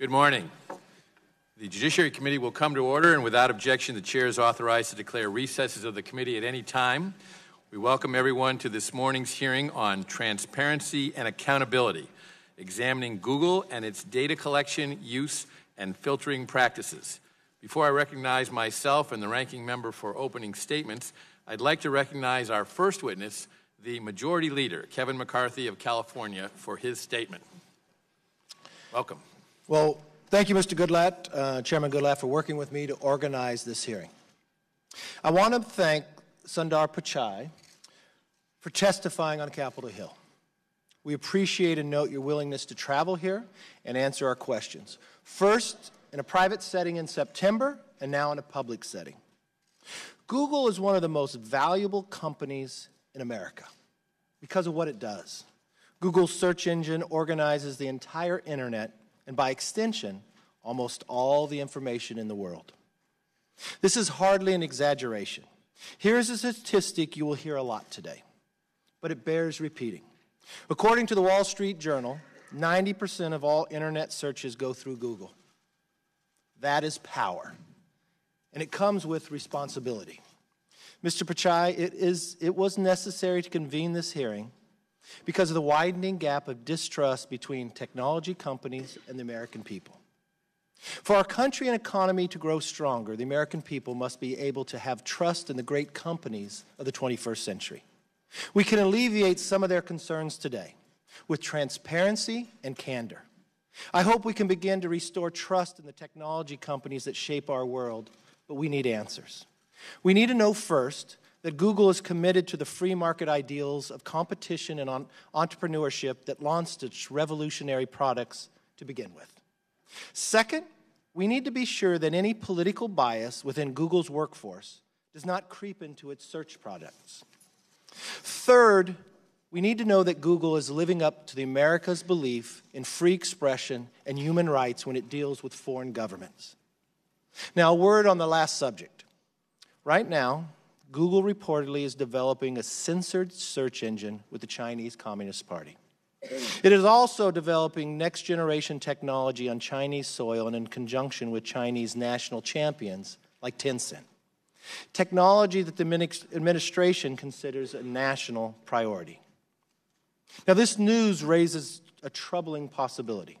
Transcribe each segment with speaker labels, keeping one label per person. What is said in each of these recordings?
Speaker 1: Good morning. The Judiciary Committee will come to order, and without objection, the chair is authorized to declare recesses of the committee at any time. We welcome everyone to this morning's hearing on transparency and accountability, examining Google and its data collection, use, and filtering practices. Before I recognize myself and the ranking member for opening statements, I'd like to recognize our first witness, the Majority Leader, Kevin McCarthy of California, for his statement. Welcome.
Speaker 2: Well, thank you, Mr. Goodlatte, uh, Chairman Goodlatte, for working with me to organize this hearing. I want to thank Sundar Pichai for testifying on Capitol Hill. We appreciate and note your willingness to travel here and answer our questions. First, in a private setting in September, and now in a public setting. Google is one of the most valuable companies in America because of what it does. Google's search engine organizes the entire internet and, by extension, almost all the information in the world. This is hardly an exaggeration. Here is a statistic you will hear a lot today but it bears repeating. According to the Wall Street Journal, 90% of all internet searches go through Google. That is power, and it comes with responsibility. Mr. Pichai, it, is, it was necessary to convene this hearing because of the widening gap of distrust between technology companies and the American people. For our country and economy to grow stronger, the American people must be able to have trust in the great companies of the 21st century. We can alleviate some of their concerns today with transparency and candor. I hope we can begin to restore trust in the technology companies that shape our world, but we need answers. We need to know first that Google is committed to the free market ideals of competition and entrepreneurship that launched its revolutionary products to begin with. Second, we need to be sure that any political bias within Google's workforce does not creep into its search products. Third, we need to know that Google is living up to the America's belief in free expression and human rights when it deals with foreign governments. Now, a word on the last subject. Right now, Google reportedly is developing a censored search engine with the Chinese Communist Party. It is also developing next generation technology on Chinese soil and in conjunction with Chinese national champions like Tencent technology that the administration considers a national priority. Now, this news raises a troubling possibility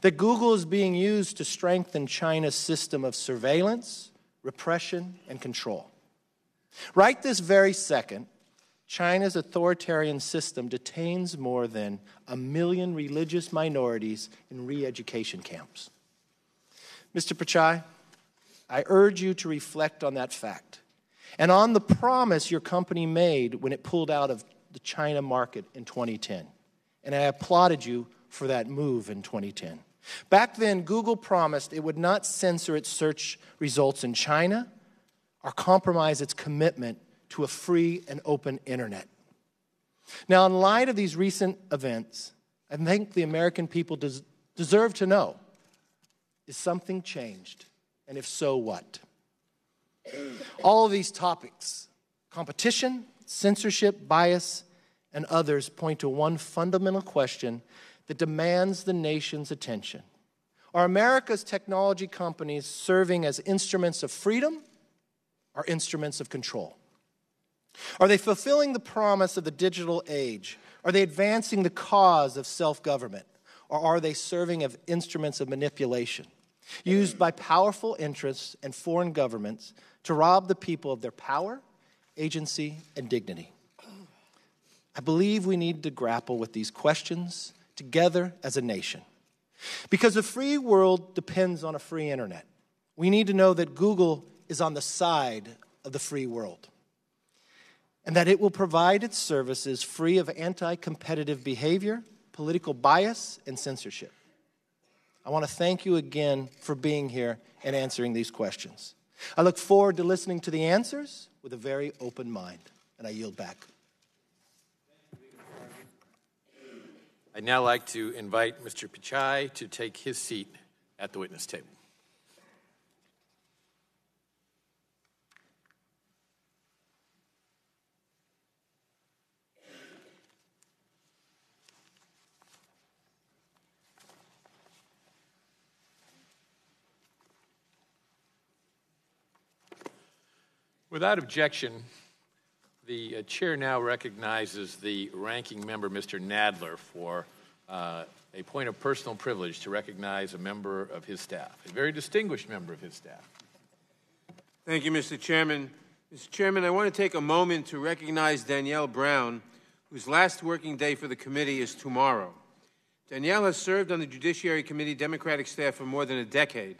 Speaker 2: that Google is being used to strengthen China's system of surveillance, repression, and control. Right this very second, China's authoritarian system detains more than a million religious minorities in re education camps. Mr. Pichai, I urge you to reflect on that fact and on the promise your company made when it pulled out of the China market in 2010. And I applauded you for that move in 2010. Back then, Google promised it would not censor its search results in China or compromise its commitment to a free and open internet. Now, in light of these recent events, I think the American people des- deserve to know is something changed? And if so, what? All of these topics competition, censorship, bias, and others point to one fundamental question that demands the nation's attention. Are America's technology companies serving as instruments of freedom or instruments of control? Are they fulfilling the promise of the digital age? Are they advancing the cause of self government? Or are they serving as instruments of manipulation? used by powerful interests and foreign governments to rob the people of their power, agency, and dignity. I believe we need to grapple with these questions together as a nation. Because the free world depends on a free internet. We need to know that Google is on the side of the free world and that it will provide its services free of anti competitive behavior, political bias, and censorship. I want to thank you again for being here and answering these questions. I look forward to listening to the answers with a very open mind, and I yield back.
Speaker 1: I'd now like to invite Mr. Pichai to take his seat at the witness table. Without objection, the uh, chair now recognizes the ranking member, Mr. Nadler, for uh, a point of personal privilege to recognize a member of his staff, a very distinguished member of his staff.
Speaker 3: Thank you, Mr. Chairman. Mr. Chairman, I want to take a moment to recognize Danielle Brown, whose last working day for the committee is tomorrow. Danielle has served on the Judiciary Committee Democratic staff for more than a decade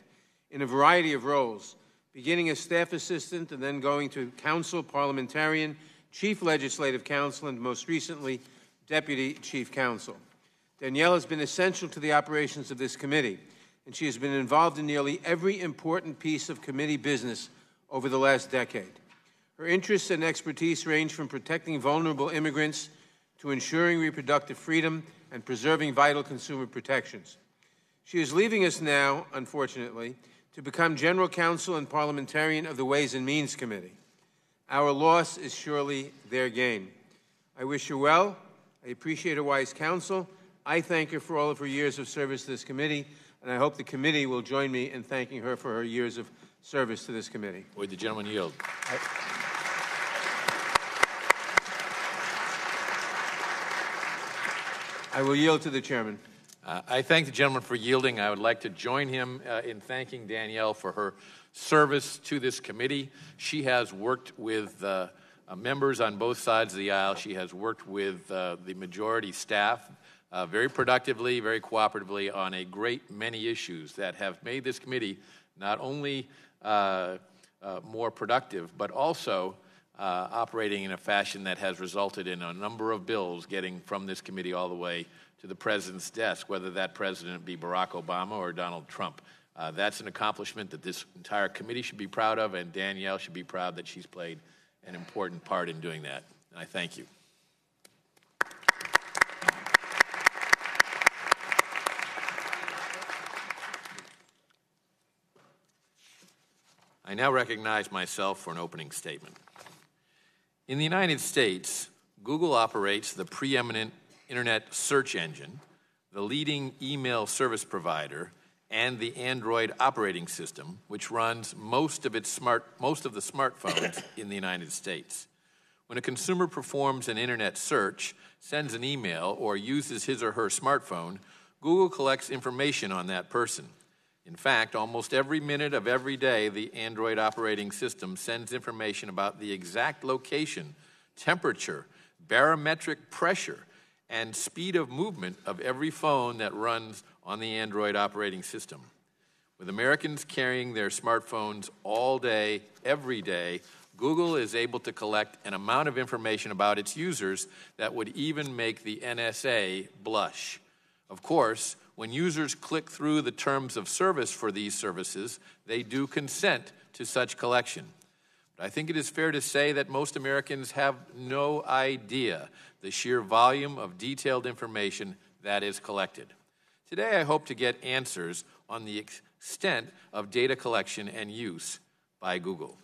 Speaker 3: in a variety of roles, beginning as staff assistant and then going to counsel parliamentarian, chief legislative counsel, and most recently, deputy chief counsel. Danielle has been essential to the operations of this committee, and she has been involved in nearly every important piece of committee business over the last decade. Her interests and expertise range from protecting vulnerable immigrants to ensuring reproductive freedom and preserving vital consumer protections. She is leaving us now, unfortunately, to become general counsel and parliamentarian of the Ways and Means Committee. Our loss is surely their gain. I wish her well. I appreciate her wise counsel I thank her for all of her years of service to this committee, and I hope the committee will join me in thanking her for her years of service to this committee.
Speaker 1: Would the gentleman yield? I
Speaker 3: I will yield to the chairman.
Speaker 1: Uh, I thank the gentleman for yielding. I would like to join him uh, in thanking Danielle for her service to this committee. She has worked with uh, uh members on both sides of the aisle. She has worked with uh, the majority staff uh, very productively, very cooperatively on a great many issues that have made this committee not only more productive, but also operating in a fashion that has resulted in a number of bills getting from this committee all the way to the president's desk, whether that president be Barack Obama or Donald Trump. Uh, that's an accomplishment that this entire committee should be proud of, and Danielle should be proud that she's played an important part in doing that. And I thank you. I now recognize myself for an opening statement. In the United States, Google operates the preeminent internet search engine, the leading email service provider, and the Android operating system, which runs most of, its smart, most of the smartphones in the United States. When a consumer performs an internet search, sends an email, or uses his or her smartphone, Google collects information on that person. In fact, almost every minute of every day, the Android operating system sends information about the exact location, temperature, barometric pressure, and speed of movement of every phone that runs on the Android operating system. With Americans carrying their smartphones all day, every day, Google is able to collect an amount of information about its users that would even make the NSA blush. Of course, when users click through the terms of service for these services, they do consent to such collection. I think it is fair to say that most Americans have no idea the sheer volume of detailed information that is collected. Today, I hope to get answers on the extent of data collection and use by Google.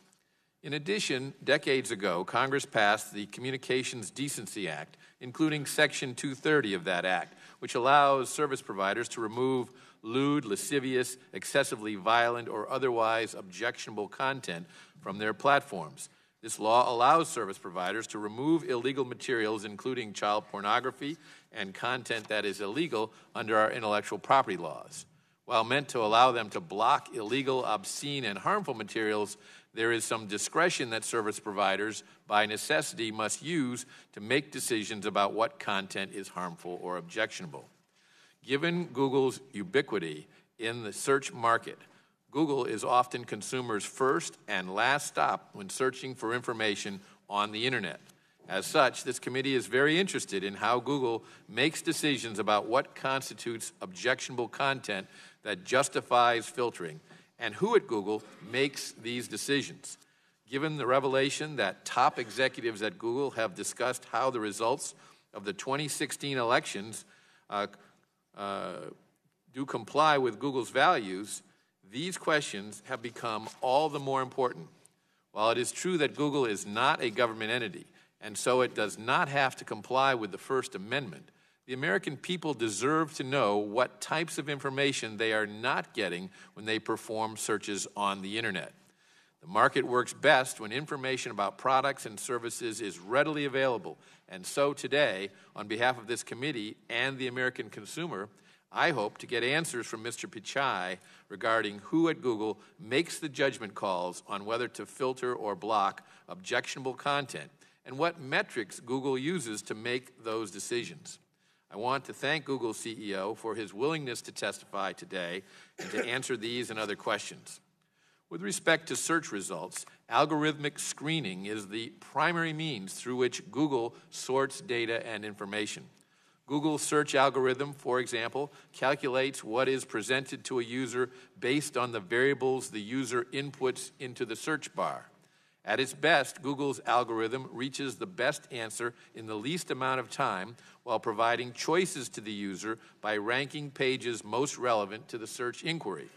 Speaker 1: In addition, decades ago, Congress passed the Communications Decency Act, including Section 230 of that act, which allows service providers to remove lewd, lascivious, excessively violent, or otherwise objectionable content from their platforms. This law allows service providers to remove illegal materials, including child pornography and content that is illegal under our intellectual property laws. While meant to allow them to block illegal, obscene, and harmful materials, there is some discretion that service providers, by necessity, must use to make decisions about what content is harmful or objectionable. Given Google's ubiquity in the search market, Google is often consumers' first and last stop when searching for information on the internet. As such, this committee is very interested in how Google makes decisions about what constitutes objectionable content that justifies filtering and who at Google makes these decisions. Given the revelation that top executives at Google have discussed how the results of the 2016 elections uh, Uh, do comply with Google's values, these questions have become all the more important. While it is true that Google is not a government entity, and so it does not have to comply with the First Amendment, the American people deserve to know what types of information they are not getting when they perform searches on the internet. The market works best when information about products and services is readily available. And so today, on behalf of this committee and the American consumer, I hope to get answers from Mr. Pichai regarding who at Google makes the judgment calls on whether to filter or block objectionable content and what metrics Google uses to make those decisions. I want to thank Google CEO for his willingness to testify today and to answer these and other questions. With respect to search results, algorithmic screening is the primary means through which Google sorts data and information. Google's search algorithm, for example, calculates what is presented to a user based on the variables the user inputs into the search bar. At its best, Google's algorithm reaches the best answer in the least amount of time while providing choices to the user by ranking pages most relevant to the search inquiry.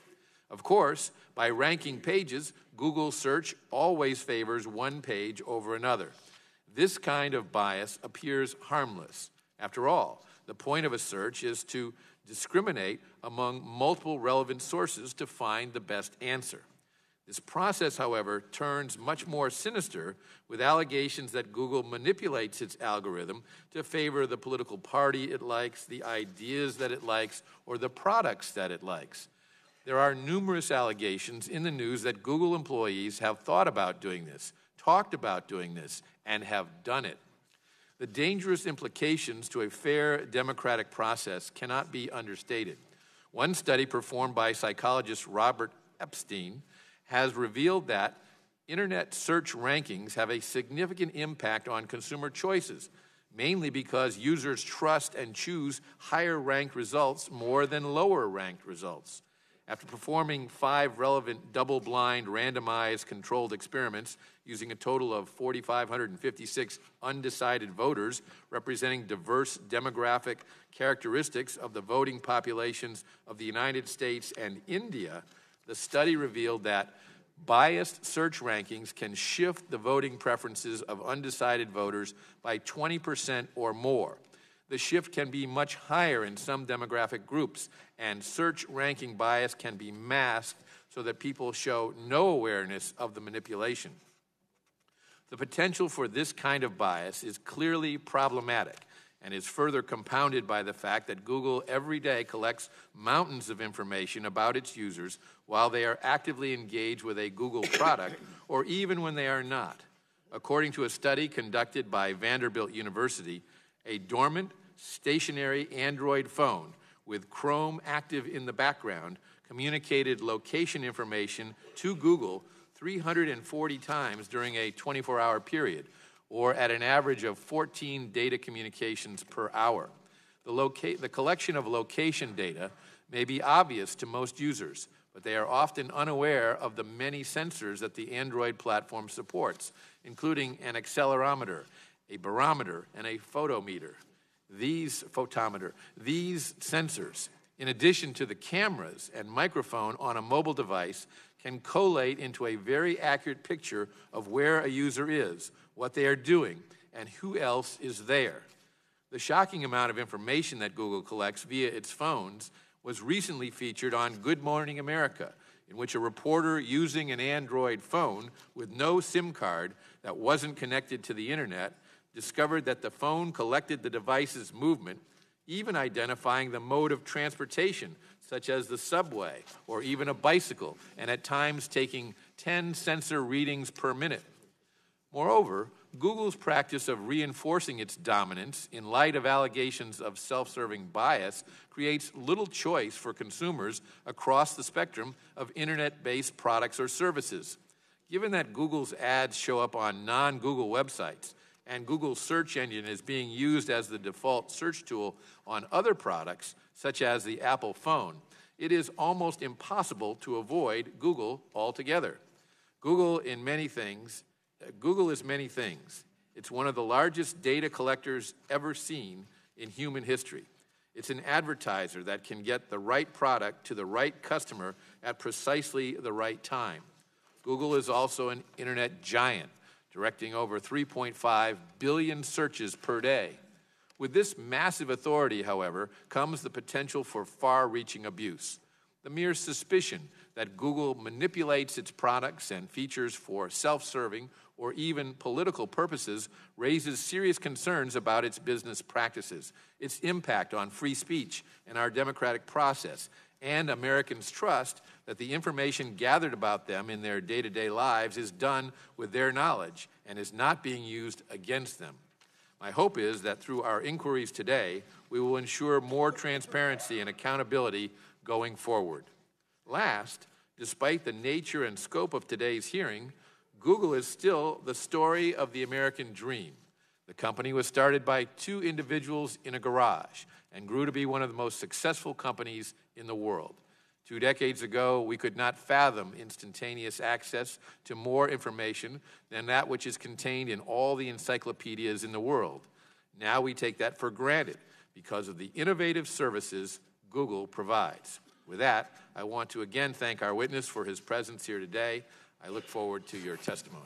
Speaker 1: Of course, by ranking pages, Google search always favors one page over another. This kind of bias appears harmless. After all, the point of a search is to discriminate among multiple relevant sources to find the best answer. This process, however, turns much more sinister with allegations that Google manipulates its algorithm to favor the political party it likes, the ideas that it likes, or the products that it likes. There are numerous allegations in the news that Google employees have thought about doing this, talked about doing this, and have done it. The dangerous implications to a fair democratic process cannot be understated. One study performed by psychologist Robert Epstein has revealed that internet search rankings have a significant impact on consumer choices, mainly because users trust and choose higher ranked results more than lower ranked results. After performing five relevant double blind randomized controlled experiments using a total of 4,556 undecided voters representing diverse demographic characteristics of the voting populations of the United States and India, the study revealed that biased search rankings can shift the voting preferences of undecided voters by 20% or more the shift can be much higher in some demographic groups, and search ranking bias can be masked so that people show no awareness of the manipulation. The potential for this kind of bias is clearly problematic and is further compounded by the fact that Google every day collects mountains of information about its users while they are actively engaged with a Google product or even when they are not. According to a study conducted by Vanderbilt University, a dormant, stationary Android phone with Chrome active in the background communicated location information to Google 340 times during a 24 hour period, or at an average of 14 data communications per hour. The, the collection of location data may be obvious to most users, but they are often unaware of the many sensors that the Android platform supports, including an accelerometer, a barometer, and a photometer. These photometer, these sensors, in addition to the cameras and microphone on a mobile device, can collate into a very accurate picture of where a user is, what they are doing, and who else is there. The shocking amount of information that Google collects via its phones was recently featured on Good Morning America, in which a reporter using an Android phone with no SIM card that wasn't connected to the internet discovered that the phone collected the device's movement, even identifying the mode of transportation, such as the subway or even a bicycle, and at times taking 10 sensor readings per minute. Moreover, Google's practice of reinforcing its dominance in light of allegations of self serving bias creates little choice for consumers across the spectrum of internet based products or services. Given that Google's ads show up on non Google websites, and Google's search engine is being used as the default search tool on other products, such as the Apple phone, it is almost impossible to avoid Google altogether. Google in many things, uh, Google is many things. It's one of the largest data collectors ever seen in human history. It's an advertiser that can get the right product to the right customer at precisely the right time. Google is also an internet giant directing over 3.5 billion searches per day. With this massive authority, however, comes the potential for far reaching abuse. The mere suspicion that Google manipulates its products and features for self serving or even political purposes raises serious concerns about its business practices, its impact on free speech and our democratic process, and Americans' trust that the information gathered about them in their day to day lives is done with their knowledge and is not being used against them. My hope is that through our inquiries today, we will ensure more transparency and accountability going forward. Last, despite the nature and scope of today's hearing, Google is still the story of the American dream. The company was started by two individuals in a garage and grew to be one of the most successful companies in the world. Two decades ago, we could not fathom instantaneous access to more information than that which is contained in all the encyclopedias in the world. Now we take that for granted because of the innovative services Google provides. With that, I want to again thank our witness for his presence here today. I look forward to your testimony.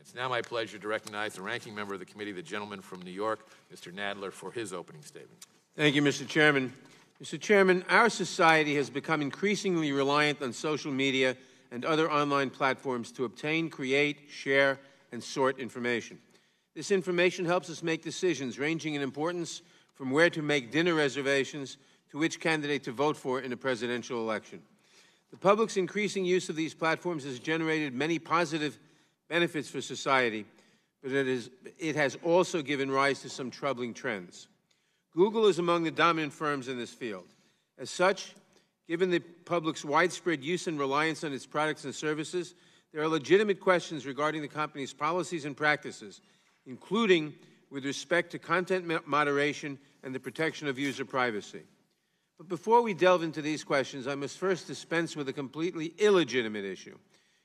Speaker 1: It's now my pleasure to recognize the ranking member of the committee, the gentleman from New York, Mr. Nadler, for his opening statement.
Speaker 3: Thank you, Mr. Chairman. Mr. Chairman, our society has become increasingly reliant on social media and other online platforms to obtain, create, share, and sort information. This information helps us make decisions ranging in importance from where to make dinner reservations to which candidate to vote for in a presidential election. The public's increasing use of these platforms has generated many positive benefits for society, but it, is, it has also given rise to some troubling trends. Google is among the dominant firms in this field. As such, given the public's widespread use and reliance on its products and services, there are legitimate questions regarding the company's policies and practices, including with respect to content moderation and the protection of user privacy. But before we delve into these questions, I must first dispense with a completely illegitimate issue,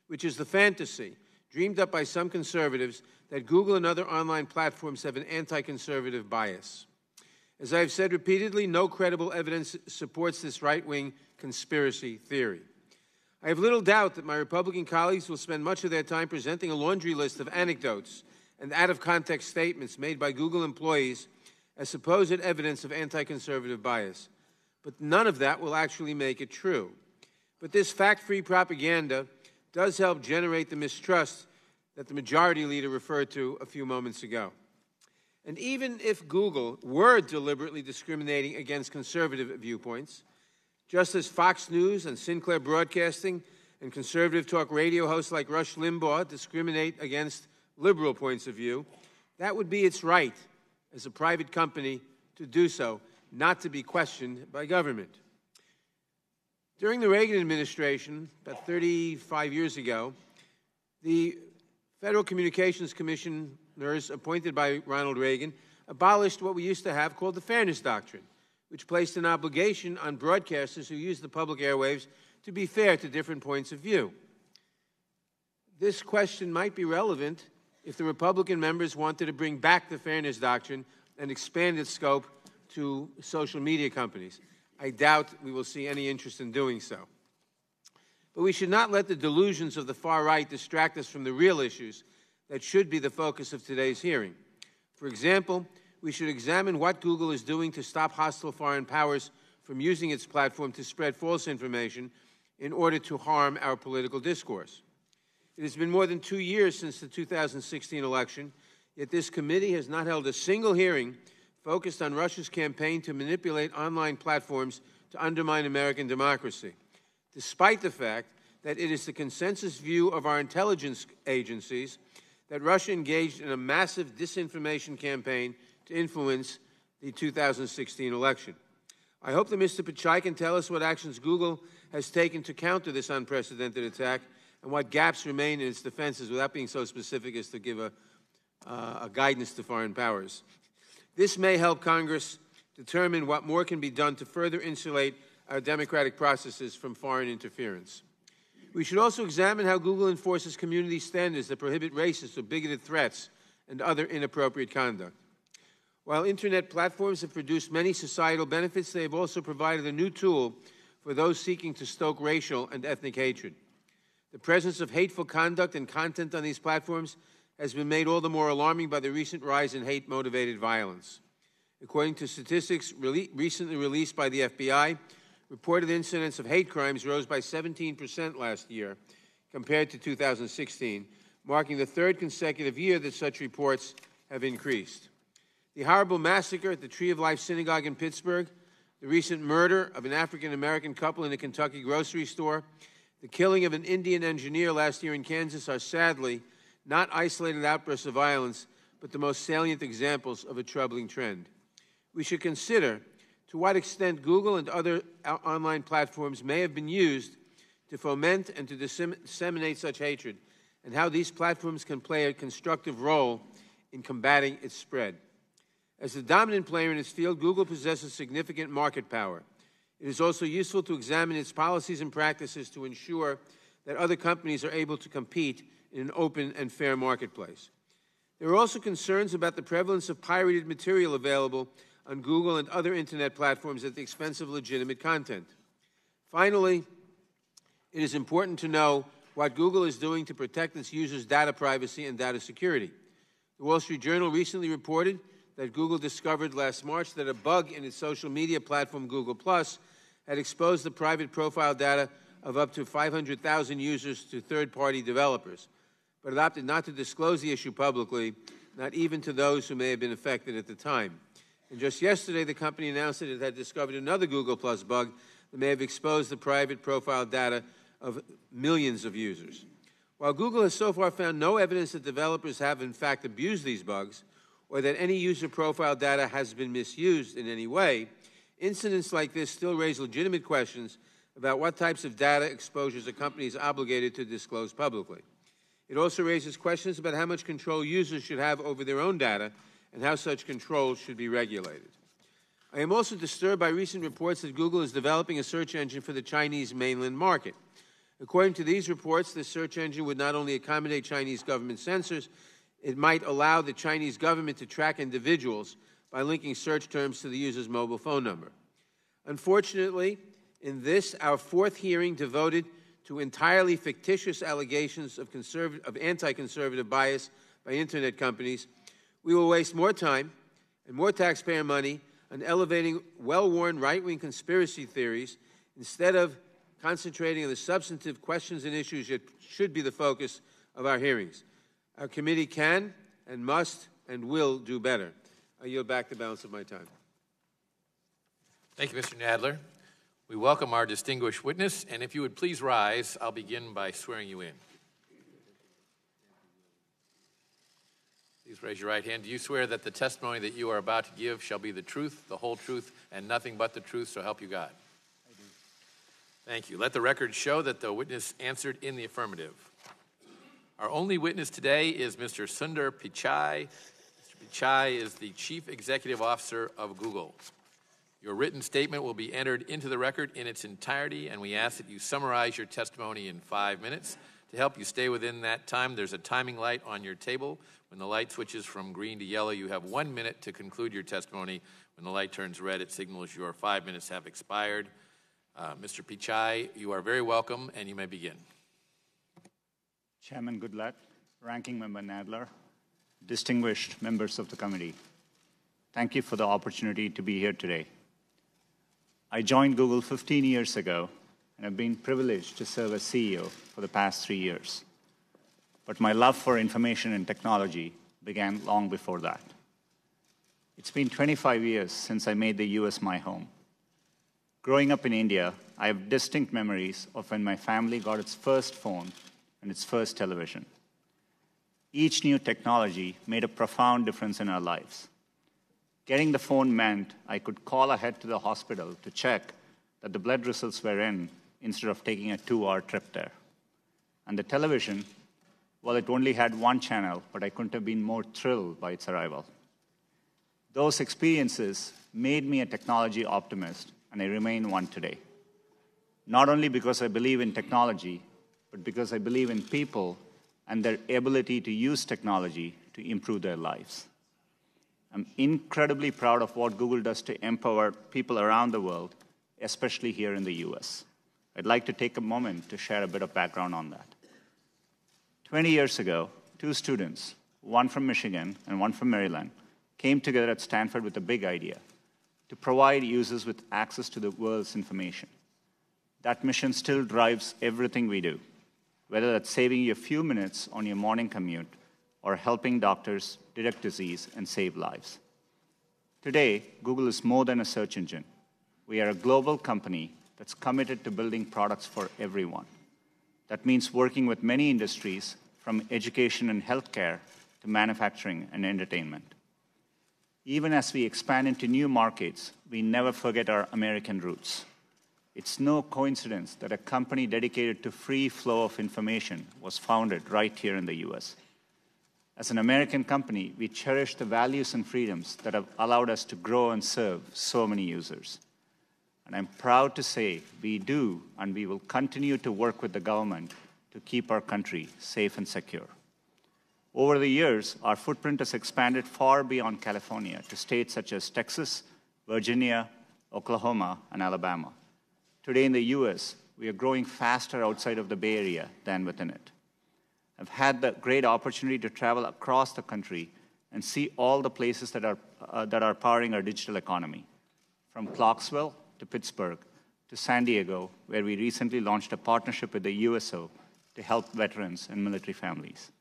Speaker 3: which is the fantasy dreamed up by some conservatives that Google and other online platforms have an anti conservative bias. As I have said repeatedly, no credible evidence supports this right wing conspiracy theory. I have little doubt that my Republican colleagues will spend much of their time presenting a laundry list of anecdotes and out of context statements made by Google employees as supposed evidence of anti conservative bias but none of that will actually make it true. But this fact free propaganda does help generate the mistrust that the majority leader referred to a few moments ago. And even if Google were deliberately discriminating against conservative viewpoints, just as Fox News and Sinclair Broadcasting and conservative talk radio hosts like Rush Limbaugh discriminate against liberal points of view, that would be its right as a private company to do so not to be questioned by government. During the Reagan administration, about 35 years ago, the Federal Communications Commissioners appointed by Ronald Reagan abolished what we used to have called the Fairness Doctrine, which placed an obligation on broadcasters who use the public airwaves to be fair to different points of view. This question might be relevant if the Republican members wanted to bring back the Fairness Doctrine and expand its scope to social media companies. I doubt we will see any interest in doing so. But we should not let the delusions of the far right distract us from the real issues that should be the focus of today's hearing. For example, we should examine what Google is doing to stop hostile foreign powers from using its platform to spread false information in order to harm our political discourse. It has been more than two years since the 2016 election, yet this committee has not held a single hearing focused on Russia's campaign to manipulate online platforms to undermine American democracy, despite the fact that it is the consensus view of our intelligence agencies that Russia engaged in a massive disinformation campaign to influence the 2016 election. I hope that Mr. Pichai can tell us what actions Google has taken to counter this unprecedented attack and what gaps remain in its defenses without being so specific as to give a, uh, a guidance to foreign powers. This may help Congress determine what more can be done to further insulate our democratic processes from foreign interference. We should also examine how Google enforces community standards that prohibit racist or bigoted threats and other inappropriate conduct. While Internet platforms have produced many societal benefits, they have also provided a new tool for those seeking to stoke racial and ethnic hatred. The presence of hateful conduct and content on these platforms has been made all the more alarming by the recent rise in hate motivated violence. According to statistics recently released by the FBI, reported incidents of hate crimes rose by 17% last year compared to 2016, marking the third consecutive year that such reports have increased. The horrible massacre at the Tree of Life Synagogue in Pittsburgh, the recent murder of an African American couple in a Kentucky grocery store, the killing of an Indian engineer last year in Kansas are sadly not isolated outbursts of violence, but the most salient examples of a troubling trend. We should consider to what extent Google and other online platforms may have been used to foment and to disseminate such hatred, and how these platforms can play a constructive role in combating its spread. As the dominant player in its field, Google possesses significant market power. It is also useful to examine its policies and practices to ensure that other companies are able to compete in an open and fair marketplace. There are also concerns about the prevalence of pirated material available on Google and other internet platforms at the expense of legitimate content. Finally, it is important to know what Google is doing to protect its users' data privacy and data security. The Wall Street Journal recently reported that Google discovered last March that a bug in its social media platform Google Plus had exposed the private profile data of up to 500,000 users to third-party developers, but it opted not to disclose the issue publicly, not even to those who may have been affected at the time. And just yesterday, the company announced that it had discovered another Google Plus bug that may have exposed the private profile data of millions of users. While Google has so far found no evidence that developers have in fact abused these bugs, or that any user profile data has been misused in any way, incidents like this still raise legitimate questions about what types of data exposures a company is obligated to disclose publicly. It also raises questions about how much control users should have over their own data and how such controls should be regulated. I am also disturbed by recent reports that Google is developing a search engine for the Chinese mainland market. According to these reports, this search engine would not only accommodate Chinese government censors, it might allow the Chinese government to track individuals by linking search terms to the user's mobile phone number. Unfortunately, in this, our fourth hearing devoted to entirely fictitious allegations of, of anti-conservative bias by Internet companies, we will waste more time and more taxpayer money on elevating well-worn right-wing conspiracy theories instead of concentrating on the substantive questions and issues that should be the focus of our hearings. Our committee can and must and will do better. I yield back the balance of my time.
Speaker 1: Thank you, Mr. Nadler. We welcome our distinguished witness, and if you would please rise, I'll begin by swearing you in. Please raise your right hand. Do you swear that the testimony that you are about to give shall be the truth, the whole truth, and nothing but the truth, so help you God? I do. Thank you. Let the record show that the witness answered in the affirmative. Our only witness today is Mr. Sundar Pichai. Mr. Pichai is the Chief Executive Officer of Google. Your written statement will be entered into the record in its entirety, and we ask that you summarize your testimony in five minutes. To help you stay within that time, there's a timing light on your table. When the light switches from green to yellow, you have one minute to conclude your testimony. When the light turns red, it signals your five minutes have expired. Uh, Mr. Pichai, you are very welcome, and you may begin.
Speaker 4: Chairman Goodlatte, Ranking Member Nadler, distinguished members of the committee, thank you for the opportunity to be here today. I joined Google 15 years ago and have been privileged to serve as CEO for the past three years. But my love for information and technology began long before that. It's been 25 years since I made the US my home. Growing up in India, I have distinct memories of when my family got its first phone and its first television. Each new technology made a profound difference in our lives. Getting the phone meant I could call ahead to the hospital to check that the blood results were in instead of taking a two hour trip there. And the television, well, it only had one channel, but I couldn't have been more thrilled by its arrival. Those experiences made me a technology optimist, and I remain one today. Not only because I believe in technology, but because I believe in people and their ability to use technology to improve their lives. I'm incredibly proud of what Google does to empower people around the world, especially here in the US. I'd like to take a moment to share a bit of background on that. 20 years ago, two students, one from Michigan and one from Maryland, came together at Stanford with a big idea to provide users with access to the world's information. That mission still drives everything we do, whether that's saving you a few minutes on your morning commute or helping doctors detect disease and save lives. Today, Google is more than a search engine. We are a global company that's committed to building products for everyone. That means working with many industries, from education and healthcare to manufacturing and entertainment. Even as we expand into new markets, we never forget our American roots. It's no coincidence that a company dedicated to free flow of information was founded right here in the US. As an American company, we cherish the values and freedoms that have allowed us to grow and serve so many users. And I'm proud to say we do, and we will continue to work with the government to keep our country safe and secure. Over the years, our footprint has expanded far beyond California to states such as Texas, Virginia, Oklahoma, and Alabama. Today in the US, we are growing faster outside of the Bay Area than within it. I've had the great opportunity to travel across the country and see all the places that are, uh, that are powering our digital economy, from Clarksville to Pittsburgh to San Diego, where we recently launched a partnership with the USO to help veterans and military families.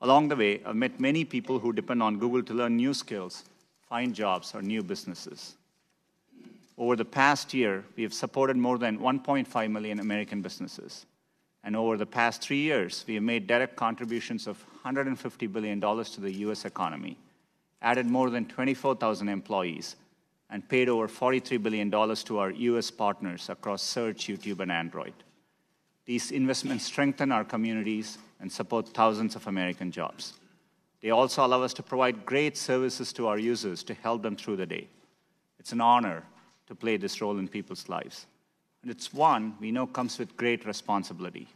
Speaker 4: Along the way, I've met many people who depend on Google to learn new skills, find jobs, or new businesses. Over the past year, we have supported more than 1.5 million American businesses. And over the past three years, we have made direct contributions of $150 billion to the US economy, added more than 24,000 employees, and paid over $43 billion to our US partners across Search, YouTube, and Android. These investments strengthen our communities and support thousands of American jobs. They also allow us to provide great services to our users to help them through the day. It's an honor to play this role in people's lives. And it's one we know comes with great responsibility.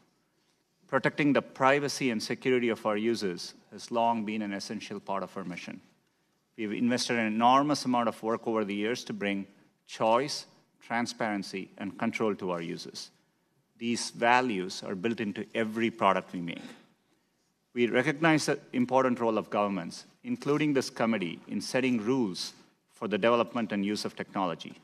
Speaker 4: Protecting the privacy and security of our users has long been an essential part of our mission. We've invested an enormous amount of work over the years to bring choice, transparency, and control to our users. These values are built into every product we make. We recognize the important role of governments, including this committee, in setting rules for the development and use of technology.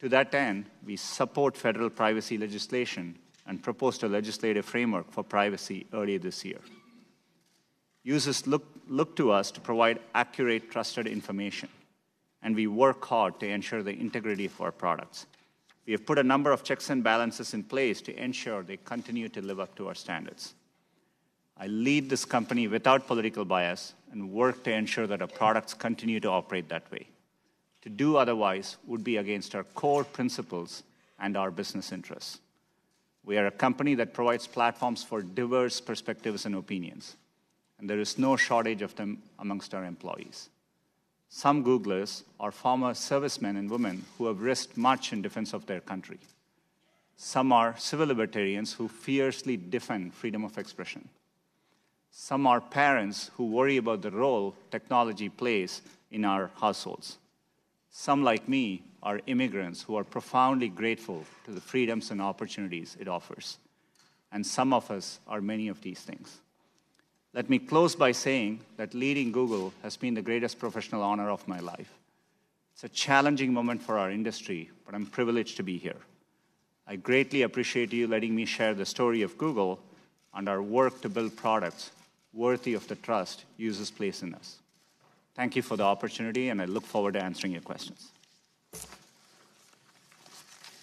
Speaker 4: To that end, we support federal privacy legislation and proposed a legislative framework for privacy earlier this year. Users look, to us to provide accurate, trusted information, and we work hard to ensure the integrity of our products. We have put a number of checks and balances in place to ensure they continue to live up to our standards. I lead this company without political bias and work to ensure that our products continue to operate that way. To do otherwise would be against our core principles and our business interests. We are a company that provides platforms for diverse perspectives and opinions and there is no shortage of them amongst our employees. Some Googlers are former servicemen and women who have risked much in defense of their country. Some are civil libertarians who fiercely defend freedom of expression. Some are parents who worry about the role technology plays in our households. Some, like me, are immigrants who are profoundly grateful to the freedoms and opportunities it offers. And some of us are many of these things. Let me close by saying that leading Google has been the greatest professional honor of my life. It's a challenging moment for our industry, but I'm privileged to be here. I greatly appreciate you letting me share the story of Google and our work to build products worthy of the trust users place in us. Thank you for the opportunity, and I look forward to answering your questions.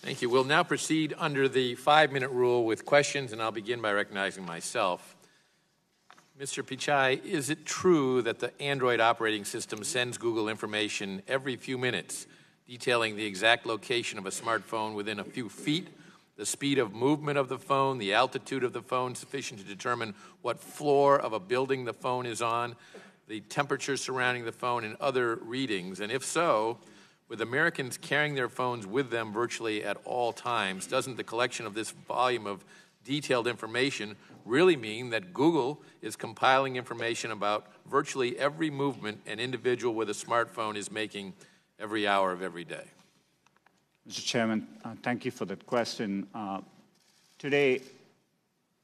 Speaker 1: Thank you. We'll now proceed under the five minute rule with questions, and I'll begin by recognizing myself. Mr. Pichai, is it true that the Android operating system sends Google information every few minutes detailing the exact location of a smartphone within a few feet, the speed of movement of the phone, the altitude of the phone sufficient to determine what floor of a building the phone is on, the temperature surrounding the phone, and other readings? And if so, with Americans carrying their phones with them virtually at all times, doesn't the collection of this volume of detailed information really mean that Google is compiling information about virtually every movement an individual with a smartphone is making every hour of every day?
Speaker 4: Mr. Chairman, uh, thank you for that question. Uh, today,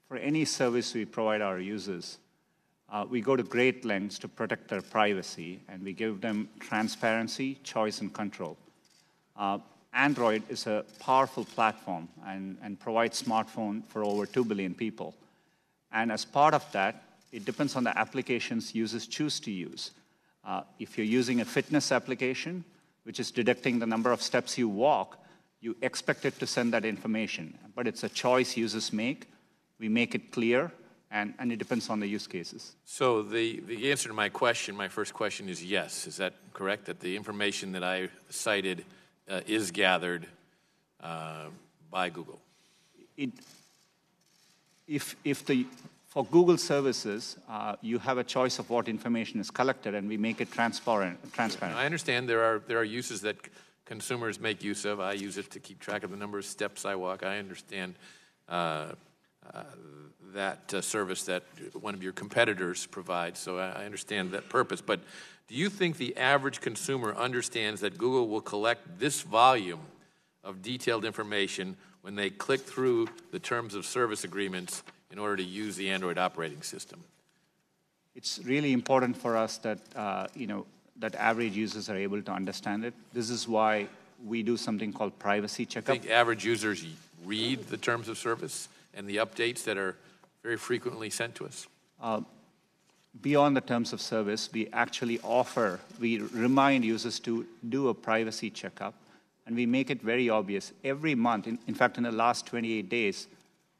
Speaker 4: for any service we provide our users, uh, we go to great lengths to protect their privacy and we give them transparency, choice, and control. Uh, Android is a powerful platform and, and provides smartphone for over 2 billion people. And as part of that, it depends on the applications users choose to use. Uh, if you're using a fitness application, which is detecting the number of steps you walk, you expect it to send that information. But it's a choice users make. We make it clear, and, and it depends on the use cases.
Speaker 1: So the, the answer to my question, my first question is yes. Is that correct? That the information that I cited uh, is gathered uh, by Google?
Speaker 4: It, if, if the, for Google services, uh, you have a choice of what information is collected, and we make it transparent. transparent.
Speaker 1: I understand there are, there are uses that consumers make use of. I use it to keep track of the number of steps I walk. I understand uh, uh, that uh, service that one of your competitors provides, so I, I understand that purpose. But do you think the average consumer understands that Google will collect this volume of detailed information when they click through the terms of service agreements in order to use the Android operating system?
Speaker 4: It's really important for us that, uh, you know, that average users are able to understand it. This is why we do something called privacy checkup.
Speaker 1: I think average users read the terms of service and the updates that are very frequently sent to us? Uh,
Speaker 4: beyond the terms of service, we actually offer, we remind users to do a privacy checkup, and we make it very obvious. Every month, in, in fact, in the last 28 days,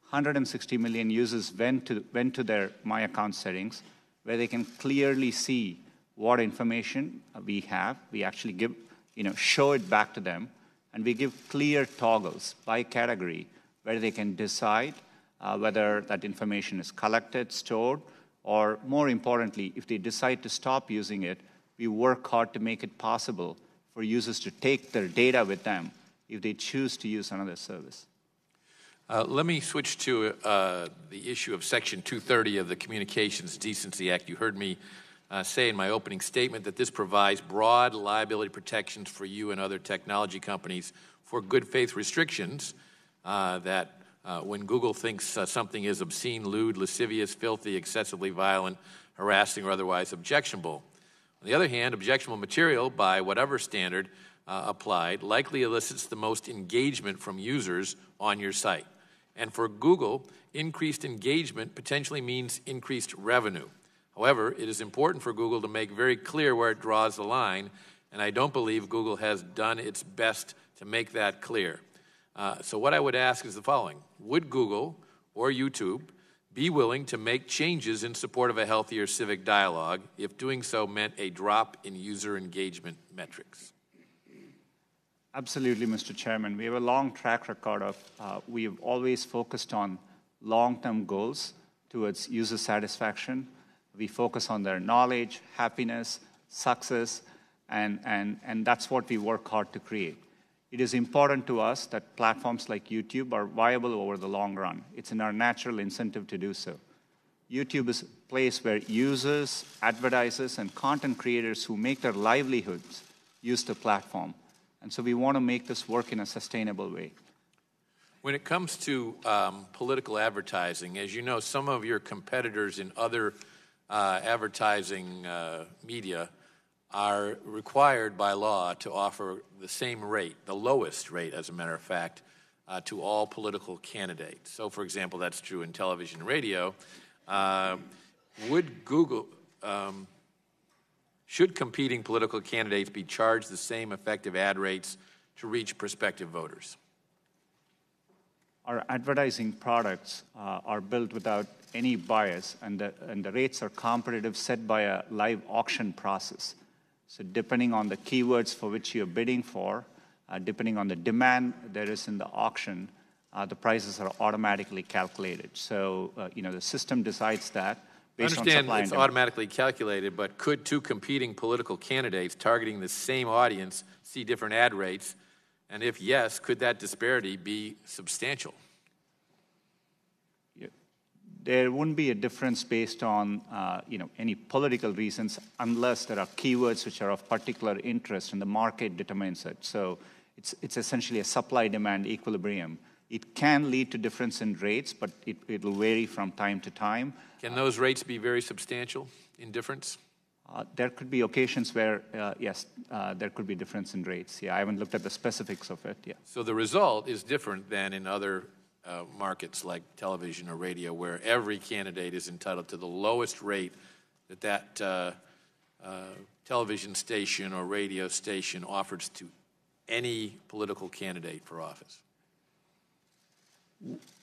Speaker 4: 160 million users went to, went to their My Account settings, where they can clearly see what information we have. We actually give, you know, show it back to them, and we give clear toggles by category where they can decide uh, whether that information is collected, stored, or more importantly, if they decide to stop using it, we work hard to make it possible for users to take their data with them if they choose to use another service.
Speaker 1: Uh, let me switch to uh, the issue of Section 230 of the Communications Decency Act. You heard me uh, say in my opening statement that this provides broad liability protections for you and other technology companies for good faith restrictions uh, that uh, when Google thinks uh, something is obscene, lewd, lascivious, filthy, excessively violent, harassing, or otherwise objectionable. On the other hand, objectionable material, by whatever standard uh, applied, likely elicits the most engagement from users on your site. And for Google, increased engagement potentially means increased revenue. However, it is important for Google to make very clear where it draws the line, and I don't believe Google has done its best to make that clear. Uh, so, what I would ask is the following Would Google or YouTube be willing to make changes in support of a healthier civic dialogue if doing so meant a drop in user engagement metrics?
Speaker 4: Absolutely, Mr. Chairman. We have a long track record of, uh, we have always focused on long term goals towards user satisfaction. We focus on their knowledge, happiness, success, and, and, and that's what we work hard to create. It is important to us that platforms like YouTube are viable over the long run. It's in our natural incentive to do so. YouTube is a place where users, advertisers, and content creators who make their livelihoods use the platform. And so we want to make this work in a sustainable way.
Speaker 1: When it comes to um, political advertising, as you know, some of your competitors in other uh, advertising uh, media are required by law to offer the same rate, the lowest rate, as a matter of fact, uh, to all political candidates. So, for example, that's true in television and radio. Uh, would Google, um, should competing political candidates be charged the same effective ad rates to reach prospective voters?
Speaker 4: Our advertising products uh, are built without any bias, and the, and the rates are competitive, set by a live auction process. So depending on the keywords for which you're bidding for, uh, depending on the demand there is in the auction, uh, the prices are automatically calculated. So, uh, you know, the system decides that based
Speaker 1: I understand
Speaker 4: on
Speaker 1: it's automatically calculated, but could two competing political candidates targeting the same audience see different ad rates? And if yes, could that disparity be substantial?
Speaker 4: There wouldn't be a difference based on uh, you know, any political reasons unless there are keywords which are of particular interest and the market determines it. So it's, it's essentially a supply-demand equilibrium. It can lead to difference in rates, but it, will vary from time to time.
Speaker 1: Can those rates be very substantial in difference?
Speaker 4: Uh, there could be occasions where, uh, yes, uh, there could be difference in rates. Yeah, I haven't looked at the specifics of it. Yeah.
Speaker 1: So the result is different than in other uh, markets like television or radio, where every candidate is entitled to the lowest rate that that uh, uh, television station or radio station offers to any political candidate for office.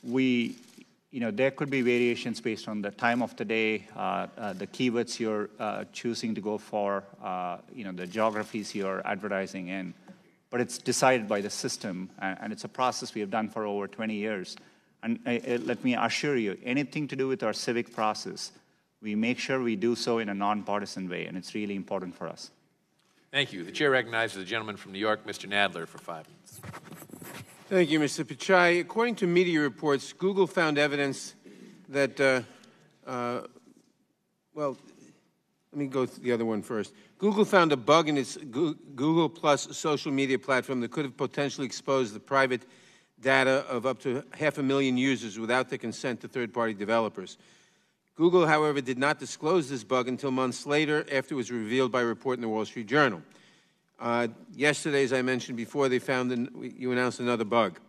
Speaker 4: We, you know, there could be variations based on the time of the day, uh, uh, the keywords you're choosing to go for, you know, the geographies you're advertising in. But it's decided by the system, and, and it's a process we have done for over 20 years. And uh, uh, let me assure you, anything to do with our civic process, we make sure we do so in a nonpartisan way, and it's really important for us.
Speaker 1: Thank you. The chair recognizes the gentleman from New York, Mr. Nadler, for five minutes.
Speaker 3: Thank you, Mr. Pichai. According to media reports, Google found evidence that, uh, uh, well, let me go to the other one first. Google found a bug in its Google Plus social media platform that could have potentially exposed the private data of up to half a million users without the consent to third party developers. Google, however, did not disclose this bug until months later after it was revealed by a report in the Wall Street Journal. Uh, yesterday, as I mentioned before, they found an, you announced another bug.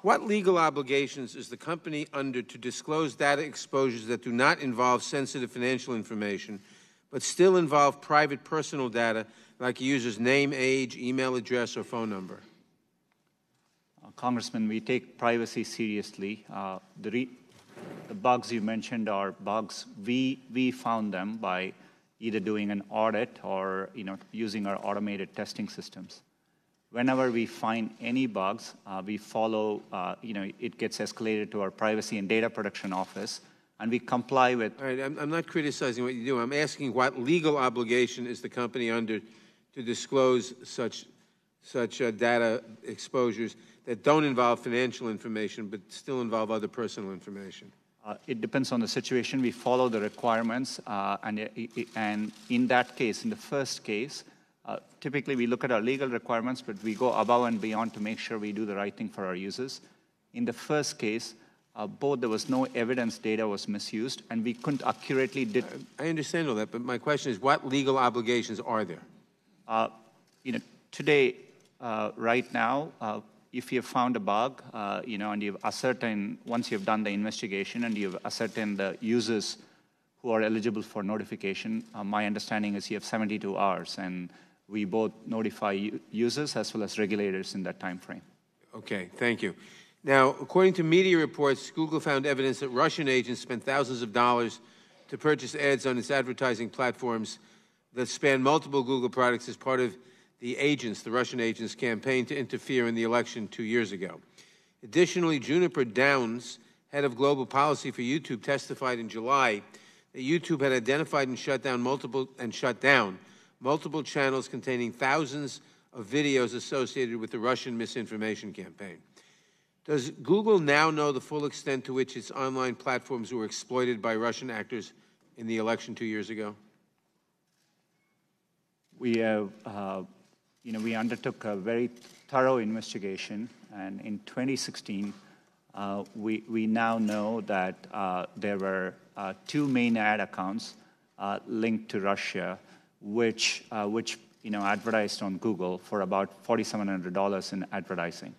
Speaker 3: What legal obligations is the company under to disclose data exposures that do not involve sensitive financial information, but still involve private personal data like a user's name, age, email address, or phone number?
Speaker 4: Uh, Congressman, we take privacy seriously. Uh, the, the bugs you mentioned are bugs. We, we found them by either doing an audit or you know, using our automated testing systems. Whenever we find any bugs, uh, we follow, uh, you know, it gets escalated to our privacy and data protection office, and we comply with.
Speaker 3: All right, I'm, I'm not criticizing what you do. I'm asking what legal obligation is the company under to disclose such, such uh, data exposures that don't involve financial information but still involve other personal information?
Speaker 4: Uh, it depends on the situation. We follow the requirements, uh, and, and in that case, in the first case, uh, typically we look at our legal requirements, but we go above and beyond to make sure we do the right thing for our users. In the first case, uh, both there was no evidence data was misused, and we couldn't accurately. Did-
Speaker 3: I understand all that, but my question is, what legal obligations are there?
Speaker 4: Uh, you know, today, uh, right now if you've found a bug, uh, you know, and you've ascertained, once you've done the investigation and you've ascertained the users who are eligible for notification, uh, my understanding is you have 72 hours, and we both notify users as well as regulators in that time frame.
Speaker 3: Okay, thank you. Now, according to media reports, Google found evidence that Russian agents spent thousands of dollars to purchase ads on its advertising platforms that span multiple Google products as part of the agents, the Russian agents, campaign to interfere in the election two years ago. Additionally, Juniper Downs, head of global policy for YouTube, testified in July that YouTube had identified and shut down multiple and shut down multiple channels containing thousands of videos associated with the Russian misinformation campaign. Does Google now know the full extent to which its online platforms were exploited by Russian actors in the election two years ago?
Speaker 4: We have uh, you know, we undertook a very thorough investigation, and in 2016, uh, we, we now know that uh, there were uh, two main ad accounts uh, linked to Russia, which, uh, which you know, advertised on Google for about $4,700 in advertising.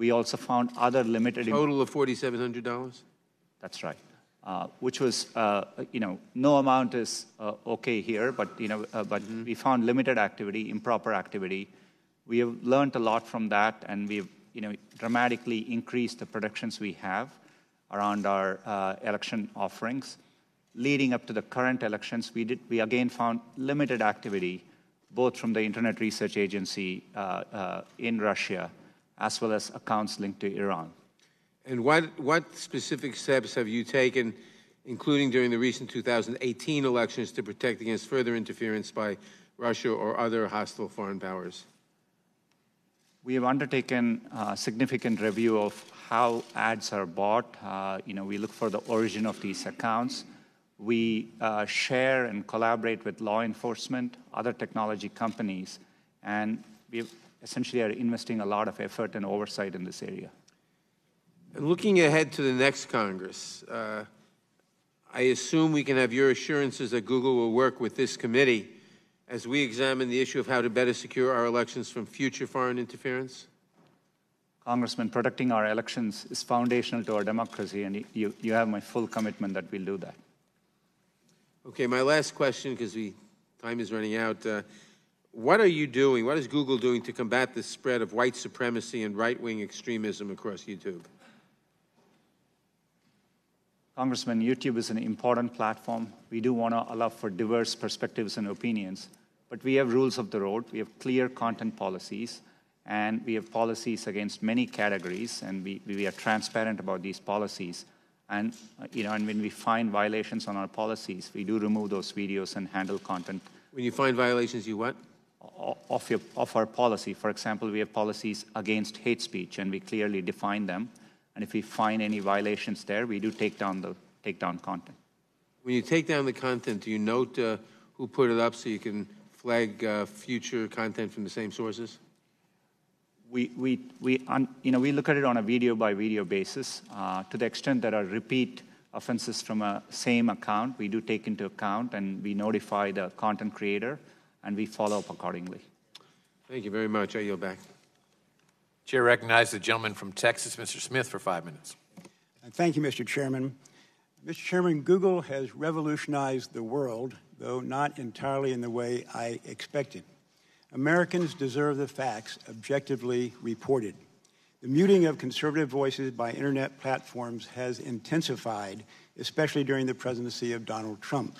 Speaker 4: We also found other limited...
Speaker 3: Total of $4,700?
Speaker 4: That's right. Uh, which was, uh, you know, no amount is uh, okay here, but, you know, uh, but mm-hmm. we found limited activity, improper activity. We have learned a lot from that, and we've, you know, dramatically increased the protections we have around our uh, election offerings. Leading up to the current elections, we, did, we again found limited activity, both from the Internet Research Agency in Russia, as well as accounts linked to Iran.
Speaker 3: And what, what specific steps have you taken, including during the recent 2018 elections, to protect against further interference by Russia or other hostile foreign powers?
Speaker 4: We have undertaken a significant review of how ads are bought. Uh, you know, we look for the origin of these accounts. We uh, share and collaborate with law enforcement, other technology companies, and we essentially are investing a lot of effort and oversight in this area.
Speaker 3: And looking ahead to the next Congress, uh, I assume we can have your assurances that Google will work with this committee as we examine the issue of how to better secure our elections from future foreign interference?
Speaker 4: Congressman, protecting our elections is foundational to our democracy, and you, you have my full commitment that we'll do that.
Speaker 3: Okay, my last question, because we time is running out. Uh, what are you doing? What is Google doing to combat the spread of white supremacy and right-wing extremism across YouTube?
Speaker 4: Congressman, YouTube is an important platform. We do want to allow for diverse perspectives and opinions, but we have rules of the road. We have clear content policies, and we have policies against many categories, and we, we are transparent about these policies. And, uh, you know, and when we find violations on our policies, we do remove those videos and handle content.
Speaker 3: When you find violations, you what?
Speaker 4: Of, your, of our policy. For example, we have policies against hate speech, and we clearly define them. And if we find any violations there, we do take down the take down content.
Speaker 3: When you take down the content, do you note uh, who put it up so you can flag uh, future content from the same sources?
Speaker 4: we, we, we, un, you know, we look at it on a video by video basis. Uh, to the extent there are repeat offenses from a same account, we do take into account and we notify the content creator and we follow up accordingly.
Speaker 3: Thank you very much. I yield back.
Speaker 1: Chair recognizes the gentleman from Texas, Mr. Smith, for five minutes.
Speaker 5: Thank you, Mr. Chairman. Mr. Chairman, Google has revolutionized the world, though not entirely in the way I expected. Americans deserve the facts objectively reported. The muting of conservative voices by internet platforms has intensified, especially during the presidency of Donald Trump.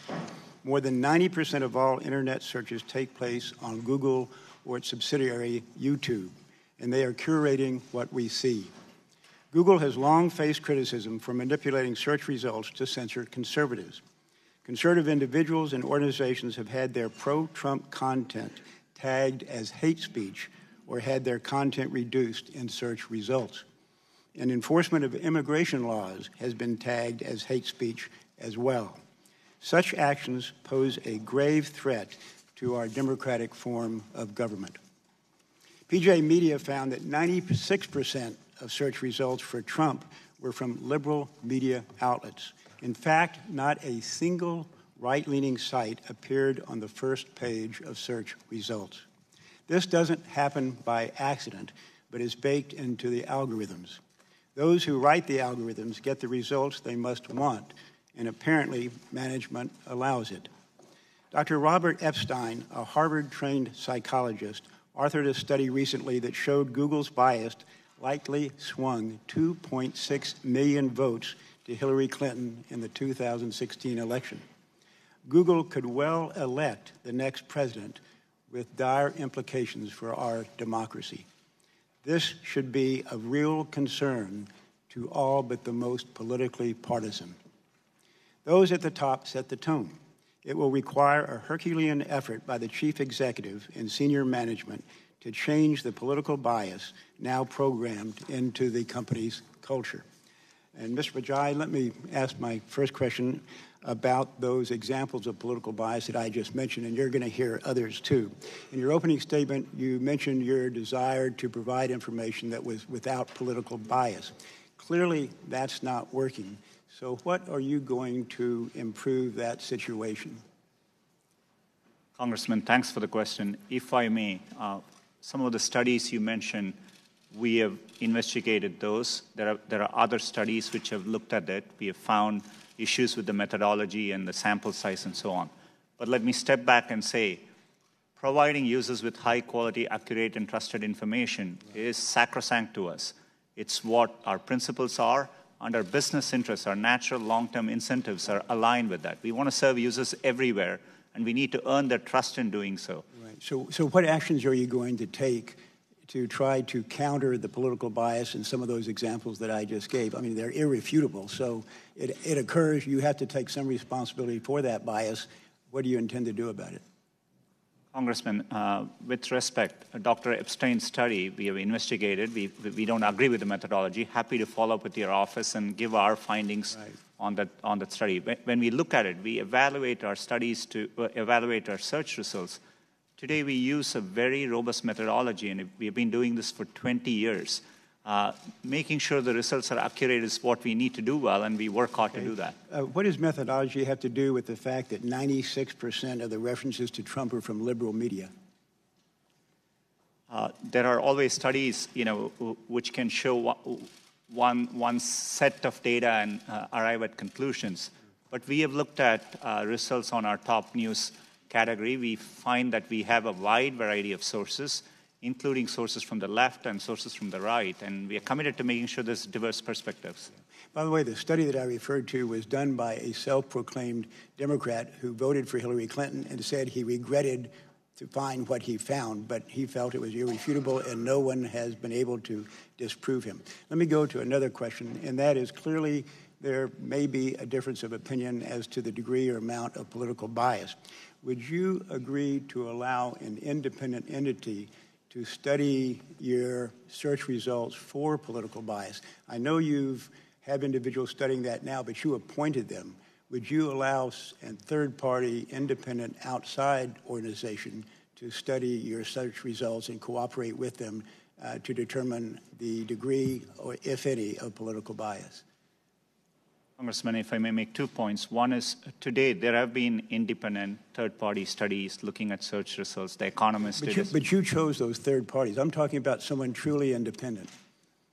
Speaker 5: More than 90% of all internet searches take place on Google or its subsidiary, YouTube, and they are curating what we see. Google has long faced criticism for manipulating search results to censor conservatives. Conservative individuals and organizations have had their pro Trump content tagged as hate speech or had their content reduced in search results. And enforcement of immigration laws has been tagged as hate speech as well. Such actions pose a grave threat to our democratic form of government. PJ Media found that 96% of search results for Trump were from liberal media outlets. In fact, not a single right leaning site appeared on the first page of search results. This doesn't happen by accident, but is baked into the algorithms. Those who write the algorithms get the results they must want, and apparently management allows it. Dr. Robert Epstein, a Harvard trained psychologist, authored a study recently that showed Google's bias likely swung 2.6 million votes to Hillary Clinton in the 2016 election. Google could well elect the next president with dire implications for our democracy. This should be of real concern to all but the most politically partisan. Those at the top set the tone. It will require a Herculean effort by the chief executive and senior management to change the political bias now programmed into the company's culture. And Mr. Pichai, let me ask my first question about those examples of political bias that I just mentioned, and you're going to hear others too. In your opening statement, you mentioned your desire to provide information that was without political bias. Clearly, that's not working. So, what are you going to improve that situation?
Speaker 4: Congressman, thanks for the question. If I may, uh, some of the studies you mentioned, we have investigated those. There are, there are other studies which have looked at it. We have found issues with the methodology and the sample size and so on. But let me step back and say, providing users with high quality, accurate, and trusted information is sacrosanct to us. It's what our principles are, and our business interests, our natural long term incentives are aligned with that. We want to serve users everywhere, and we need to earn their trust in doing so.
Speaker 5: Right. So, so what actions are you going to take to try to counter the political bias in some of those examples that I just gave. I mean, they're irrefutable. So it, it occurs, you have to take some responsibility for that bias. What do you intend to do about it?
Speaker 4: Congressman, uh, with respect, Dr. Epstein's study, we have investigated. We, we don't agree with the methodology. Happy to follow up with your office and give our findings right. on, that, on that study. When we look at it, we evaluate our studies to uh, evaluate our search results Today, we use a very robust methodology, and we have been doing this for 20 years. Uh, making sure the results are accurate is what we need to do well, and we work hard
Speaker 5: Okay.
Speaker 4: to do that.
Speaker 5: Uh, what does methodology have to do with the fact that 96% of the references to Trump are from liberal media?
Speaker 4: Uh, there are always studies, you know, which can show one, one set of data and uh, arrive at conclusions. But we have looked at uh, results on our top news category. We find that we have a wide variety of sources, including sources from the left and sources from the right, and we are committed to making sure there's diverse perspectives.
Speaker 5: By the way, the study that I referred to was done by a self proclaimed Democrat who voted for Hillary Clinton and said he regretted to find what he found, but he felt it was irrefutable and no one has been able to disprove him. Let me go to another question, and that is clearly there may be a difference of opinion as to the degree or amount of political bias. Would you agree to allow an independent entity to study your search results for political bias? I know you've have individuals studying that now, but you appointed them. Would you allow a third-party, independent, outside organization to study your search results and cooperate with them uh, to determine the degree, or if any, of political bias?
Speaker 4: Congressman, if I may make two points. One is today there have been independent third party studies looking at search results. The Economist
Speaker 5: But
Speaker 4: did
Speaker 5: you, but you chose those third parties. I'm talking about someone truly independent.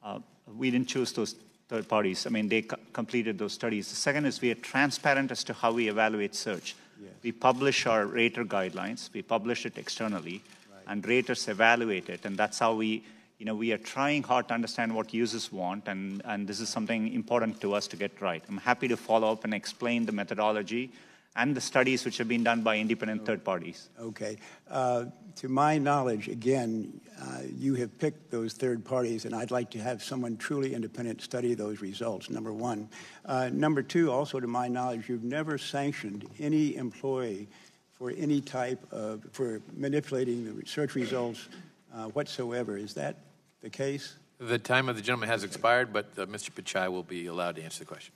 Speaker 4: Uh, we didn't choose those third parties. I mean, they co- completed those studies. The second is we are transparent as to how we evaluate search.
Speaker 5: Yes.
Speaker 4: We publish our rater guidelines. We publish it externally, and raters evaluate it, and that's how we, you know, we are trying hard to understand what users want, and, and this is something important to us to get right. I'm happy to follow up and explain the methodology and the studies which have been done by independent third parties.
Speaker 5: Okay. Uh, to my knowledge, again, uh, you have picked those third parties, and I'd like to have someone truly independent study those results, number one. Uh, number two, also to my knowledge, you've never sanctioned any employee for any type of, for manipulating the research results uh, whatsoever. Is that the case?
Speaker 1: The time of the gentleman has expired, but uh, Mr. Pichai will be allowed to answer the question.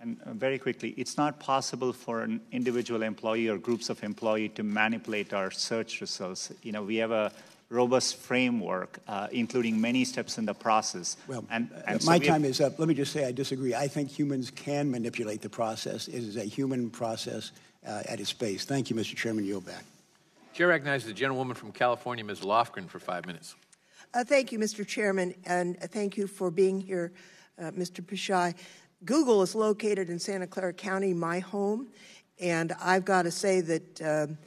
Speaker 4: And uh, very quickly, it's not possible for an individual employee or groups of employee to manipulate our search results. You know, we have a robust framework, uh, including many steps in the process.
Speaker 5: Well,
Speaker 4: and,
Speaker 5: uh,
Speaker 4: and so
Speaker 5: my
Speaker 4: we have-
Speaker 5: time is up. Let me just say I disagree. I think humans can manipulate the process. It is a human process uh, at its base. Thank you, Mr. Chairman. Yield back.
Speaker 1: Chair recognizes the gentlewoman from California, Ms. Lofgren, for five minutes.
Speaker 6: Uh, thank you, Mr. Chairman, and thank you for being here, uh, Mr. Pichai. Google is located in Santa Clara County, my home, and I've got to say that, um,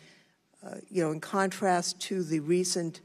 Speaker 6: uh, you know, in contrast to the recent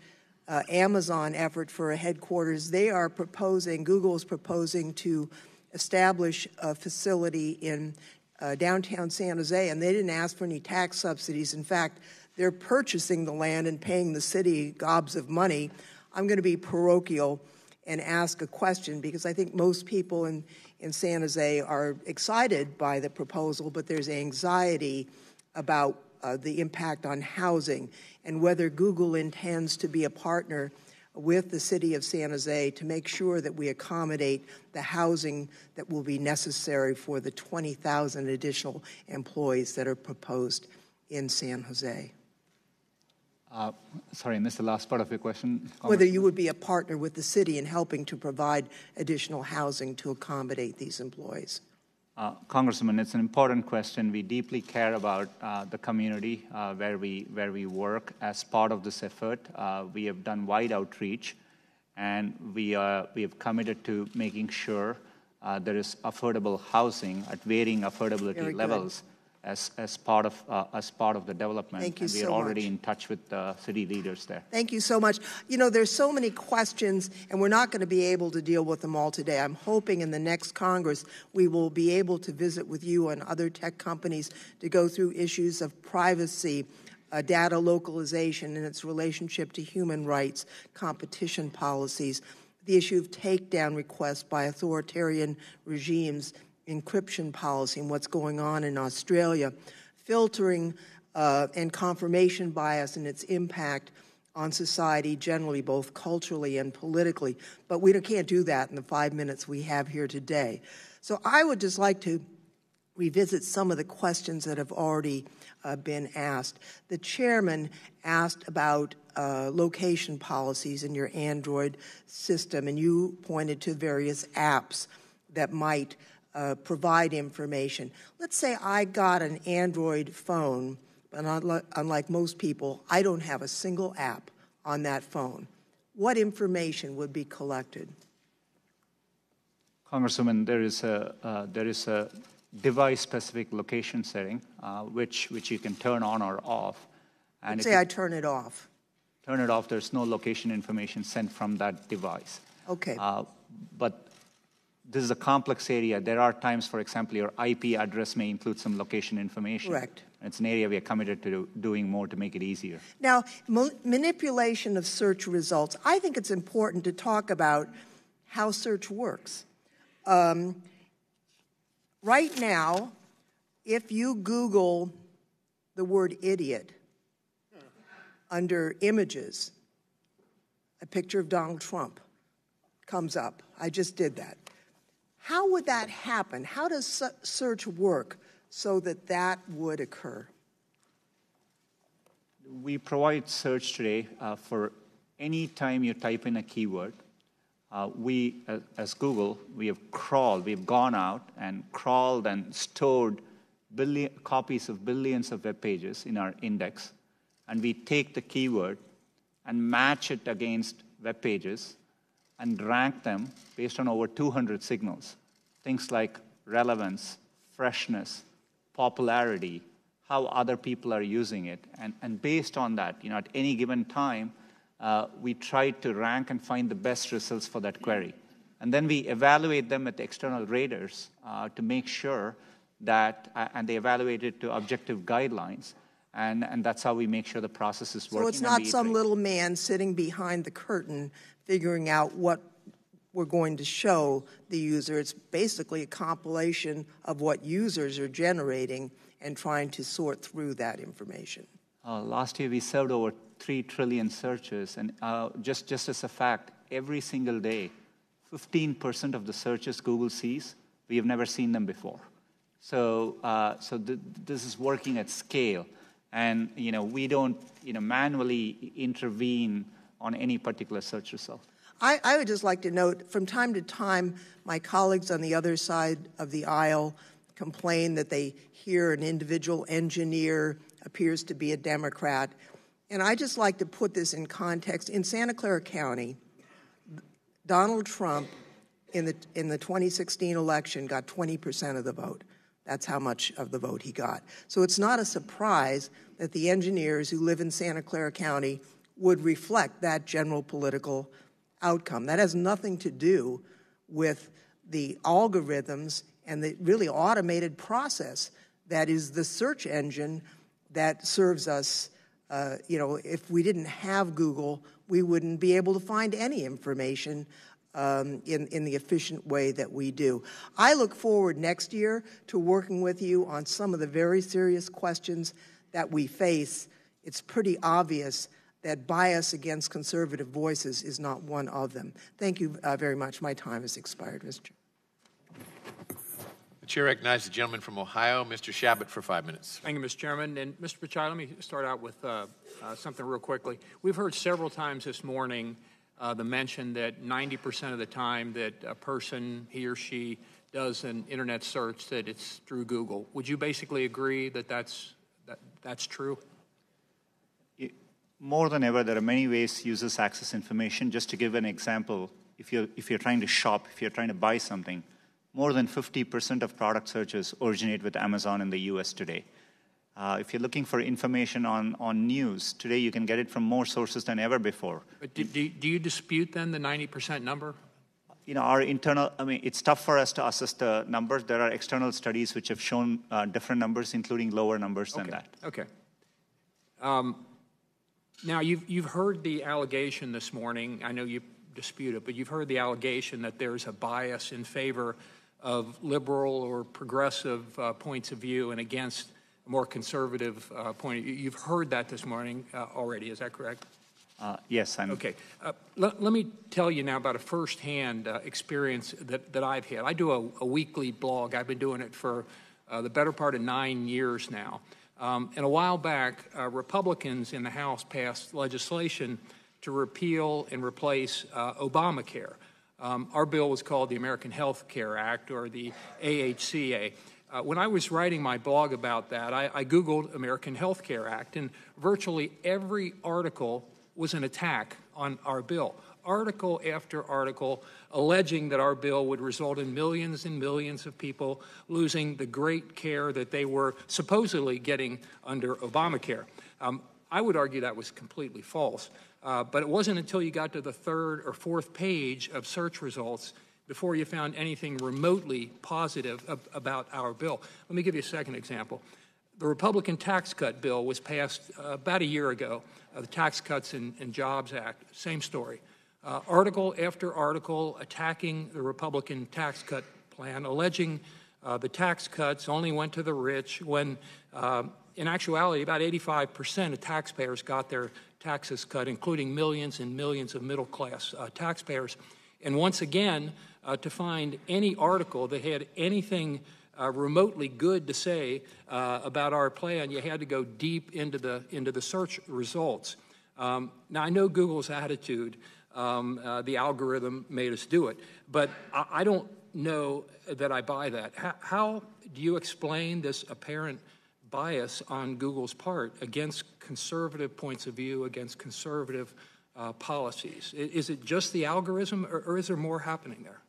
Speaker 6: uh, Amazon effort for a headquarters, they are proposing, Google is proposing to establish a facility in uh, downtown San Jose, and they didn't ask for any tax subsidies. In fact, they're purchasing the land and paying the city gobs of money. I'm going to be parochial and ask a question because I think most people in, in San Jose are excited by the proposal, but there's anxiety about uh, the impact on housing and whether Google intends to be a partner with the city of San Jose to make sure that we accommodate the housing that will be necessary for the 20,000 additional employees that are proposed in San Jose.
Speaker 4: Uh, sorry, I missed the last part of your question.
Speaker 6: Whether you would be a partner with the city in helping to provide additional housing to accommodate these employees.
Speaker 4: Uh, Congressman, it's an important question. We deeply care about uh, the community uh, where we where we work. As part of this effort, uh, we have done wide outreach, and we uh, we have committed to making sure uh, there is affordable housing at varying affordability levels as as part of uh, as part of the development.
Speaker 6: Thank you
Speaker 4: and we
Speaker 6: so
Speaker 4: are already
Speaker 6: much.
Speaker 4: in touch with the city leaders there.
Speaker 6: Thank you so much. You know, there's so many questions, and we're not going to be able to deal with them all today. I'm hoping in the next Congress we will be able to visit with you and other tech companies to go through issues of privacy, uh, data localization and its relationship to human rights, competition policies, the issue of takedown requests by authoritarian regimes, encryption policy, and what's going on in Australia, filtering uh, and confirmation bias and its impact on society generally, both culturally and politically. But we can't do that in the five minutes we have here today. So I would just like to revisit some of the questions that have already uh, been asked. The chairman asked about uh, location policies in your Android system, and you pointed to various apps that might uh, provide information. Let's say I got an Android phone, but unlike, unlike most people, I don't have a single app on that phone. What information would be collected?
Speaker 4: Congresswoman, there is a, uh, there is a device-specific location setting, uh, which, which you can turn on or off.
Speaker 6: And Let's say I turn it off.
Speaker 4: Turn it off, there's no location information sent from that device.
Speaker 6: Okay. Uh,
Speaker 4: but this is a complex area. There are times, for example, your IP address may include some location information.
Speaker 6: Correct.
Speaker 4: It's an area we are committed to doing more to make it easier.
Speaker 6: Now, mo- manipulation of search results. I think it's important to talk about how search works. Um, right now, if you Google the word idiot under images, a picture of Donald Trump comes up. I just did that. How would that happen? How does search work so that that would occur?
Speaker 4: We provide search today uh, for any time you type in a keyword uh, we, as, as, Google, we have crawled, we've gone out and crawled and stored billion, copies of billions of web pages in our index. And we take the keyword and match it against web pages and rank them based on over 200 signals. Things like relevance, freshness, popularity, how other people are using it. And, and based on that, you know, at any given time, uh, we try to rank and find the best results for that query. And then we evaluate them with external raters uh, to make sure that, uh, and they evaluate it to objective guidelines. And, and that's how we make sure the process is working.
Speaker 6: So it's not some little man sitting behind the curtain figuring out what we're going to show the user. It's basically a compilation of what users are generating and trying to sort through that information.
Speaker 4: Uh, last year we served over 3 trillion searches. And uh, just, just as a fact, every single day, 15% of the searches Google sees, we have never seen them before. So, uh, so th- this is working at scale. And you know, we don't you know, manually intervene on any particular search result.
Speaker 6: I, I would just like to note from time to time, my colleagues on the other side of the aisle complain that they hear an individual engineer appears to be a Democrat. And I just like to put this in context. In Santa Clara County, Donald Trump in the, in the 2016 election got 20% of the vote. That's how much of the vote he got. So it's not a surprise that the engineers who live in Santa Clara County would reflect that general political outcome. That has nothing to do with the algorithms and the really automated process that is the search engine that serves us uh, you know, if we didn't have Google, we wouldn't be able to find any information um, in, in the efficient way that we do. I look forward next year to working with you on some of the very serious questions that we face. It's pretty obvious that bias against conservative voices is not one of them. Thank you uh, very much. My time has expired, Mr.
Speaker 1: Chair The chair recognizes the gentleman from Ohio, Mr. Chabot, for five minutes.
Speaker 7: Thank you, Mr. Chairman. And Mr. Pichai, let me start out with uh, uh, something real quickly. We've heard several times this morning uh, the mention that 90% of the time that a person, he or she, does an internet search, that it's through Google. Would you basically agree that that's, that, that's true?
Speaker 4: More than ever, there are many ways users access information. Just to give an example, if you're, if you're trying to shop, if you're trying to buy something, more than 50% of product searches originate with Amazon in the US today. Uh, if you're looking for information on, on news, today you can get it from more sources than ever before.
Speaker 7: But do, do, do you dispute then the 90% number?
Speaker 4: You know, our internal, I mean, it's tough for us to assess the numbers. There are external studies which have shown uh, different numbers, including lower numbers
Speaker 7: okay.
Speaker 4: than that.
Speaker 7: Okay. Um, now, you've, you've heard the allegation this morning. I know you dispute it, but you've heard the allegation that there's a bias in favor of liberal or progressive uh, points of view and against a more conservative uh, point. You've heard that this morning uh, already, is that correct?
Speaker 4: Uh, yes, I'm.
Speaker 7: Okay. Uh, let, let, me tell you now about a firsthand uh, experience that, that I've had. I do a, a, weekly blog. I've been doing it for the better part of nine years now. Um, and a while back, uh, Republicans in the House passed legislation to repeal and replace uh, Obamacare. Um, our bill was called the American Health Care Act or the AHCA. Uh, when I was writing my blog about that, I, I Googled American Health Care Act, and virtually every article was an attack on our bill. Article after article alleging that our bill would result in millions and millions of people losing the great care that they were supposedly getting under Obamacare. Um, I would argue that was completely false. Uh, but it wasn't until you got to the third or fourth page of search results before you found anything remotely positive ab- about our bill. Let me give you a second example. The Republican tax cut bill was passed uh, about a year ago, uh, the Tax Cuts and, and, Jobs Act, same story. Uh, article after article attacking the Republican tax cut plan, alleging uh, the tax cuts only went to the rich when uh, in actuality, about 85% of taxpayers got their taxes cut, including millions and millions of middle class uh, taxpayers. And once again, uh, to find any article that had anything uh, remotely good to say uh, about our plan, you had to go deep into the, into the search results. Um, now, I know Google's attitude, um, uh, the algorithm made us do it, but I, I, don't know that I buy that. How, how do you explain this apparent bias on Google's part against conservative points of view, against conservative uh, policies? Is it just the algorithm, or, or, is there more happening there?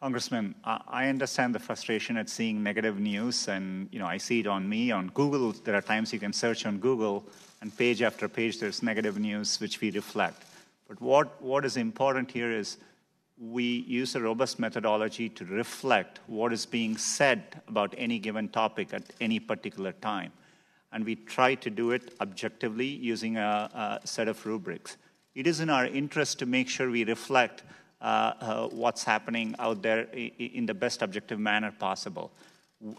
Speaker 4: Congressman, I understand the frustration at seeing negative news, and you know I see it on me on Google. There are times you can search on Google, and page after page there's negative news which we reflect. But what, what is important here is we use a robust methodology to reflect what is being said about any given topic at any particular time. And we try to do it objectively using a, a set of rubrics. It is in our interest to make sure we reflect uh, uh, what's happening out there in the best objective manner possible.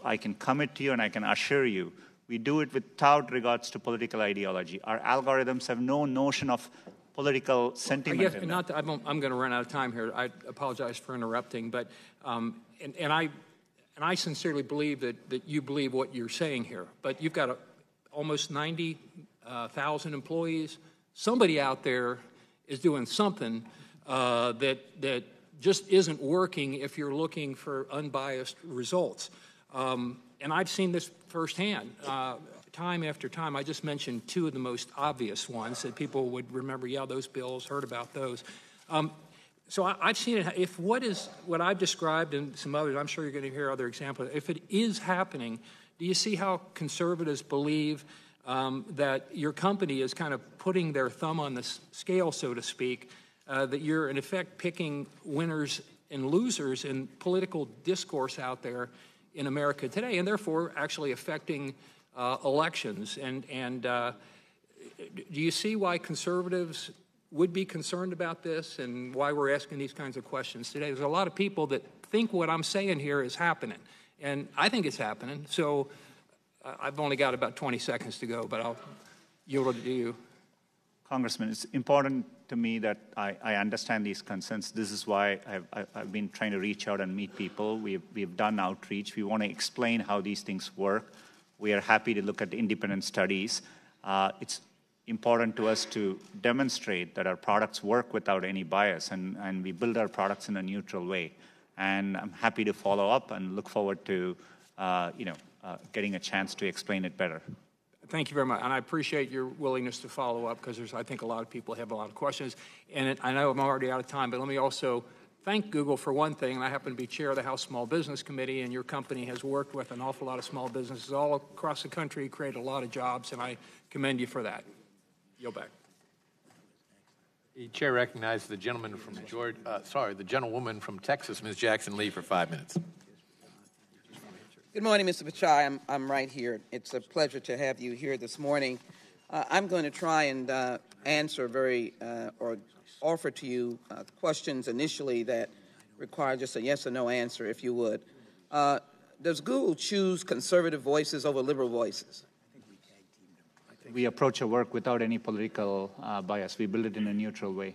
Speaker 4: I can commit to you and I can assure you we do it without regards to political ideology. Our algorithms have no notion of political sentiment.
Speaker 7: Yes, not I'm, I'm going to run out of time here. I apologize for interrupting, but um, and, and I and I sincerely believe that, that you believe what you're saying here. But you've got a, almost 90,000 uh, employees. Somebody out there is doing something uh, that that just isn't working if you're looking for unbiased results. Um, and I've seen this firsthand. Uh, time after time. I just mentioned two of the most obvious ones that people would remember. Yeah, those bills, heard about those. Um, so I, have seen it. If what is what I've described and some others, I'm sure you're going to hear other examples. If it is happening, do you see how conservatives believe um, that your company is kind of putting their thumb on the scale, so to speak? Uh, that you're in effect picking winners and losers in political discourse out there in America today, and therefore actually affecting uh, elections. And, and uh, do you see why conservatives would be concerned about this and why we're asking these kinds of questions today? There's a lot of people that think what I'm saying here is happening, and I think it's happening. So uh, I've only got about 20 seconds to go, but I'll yield it to you.
Speaker 4: Congressman, it's important to me that I, I understand these concerns. This is why I've, I've, been trying to reach out and meet people. We've, we've done outreach. We want to explain how these things work. We are happy to look at independent studies. Uh, it's important to us to demonstrate that our products work without any bias and, and we build our products in a neutral way. And I'm happy to follow up and look forward to uh, you know, uh, getting a chance to explain it better.
Speaker 7: Thank you very much. And I appreciate your willingness to follow up because there's, I think, a lot of people have a lot of questions. And I know I'm already out of time, but let me also thank Google for one thing, and I happen to be chair of the House Small Business Committee, and your company has worked with an awful lot of small businesses all across the country, created a lot of jobs, and I commend you for that. Yield back.
Speaker 1: The chair recognizes the gentleman from Georgia, uh, sorry, the gentlewoman from Texas, Ms. Jackson Lee, for five minutes.
Speaker 8: Good morning, Mr. Pichai. I'm, I'm right here. It's a pleasure to have you here this morning. Uh, I'm going to try and uh, answer very, uh, or offer to you uh, questions initially that require just a yes or no answer, if you would. Uh, does Google choose conservative voices over liberal voices?
Speaker 4: We approach our work without any political uh, bias. We build it in a neutral way.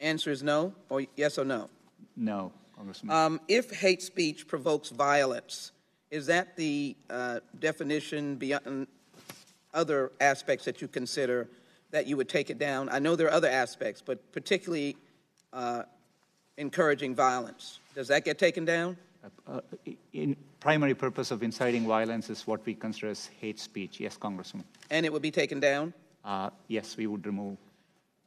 Speaker 8: Answer is no, or yes or no?
Speaker 4: No, Congressman.
Speaker 8: Um, if hate speech provokes violence, Is that the uh, definition beyond other aspects that you consider that you would take it down? I know there are other aspects, but particularly uh, encouraging violence. Does that get taken down?
Speaker 4: Uh, in primary purpose of inciting violence is what we consider as hate speech. Yes, Congressman.
Speaker 8: And it would be taken down?
Speaker 4: Uh, yes, we would remove.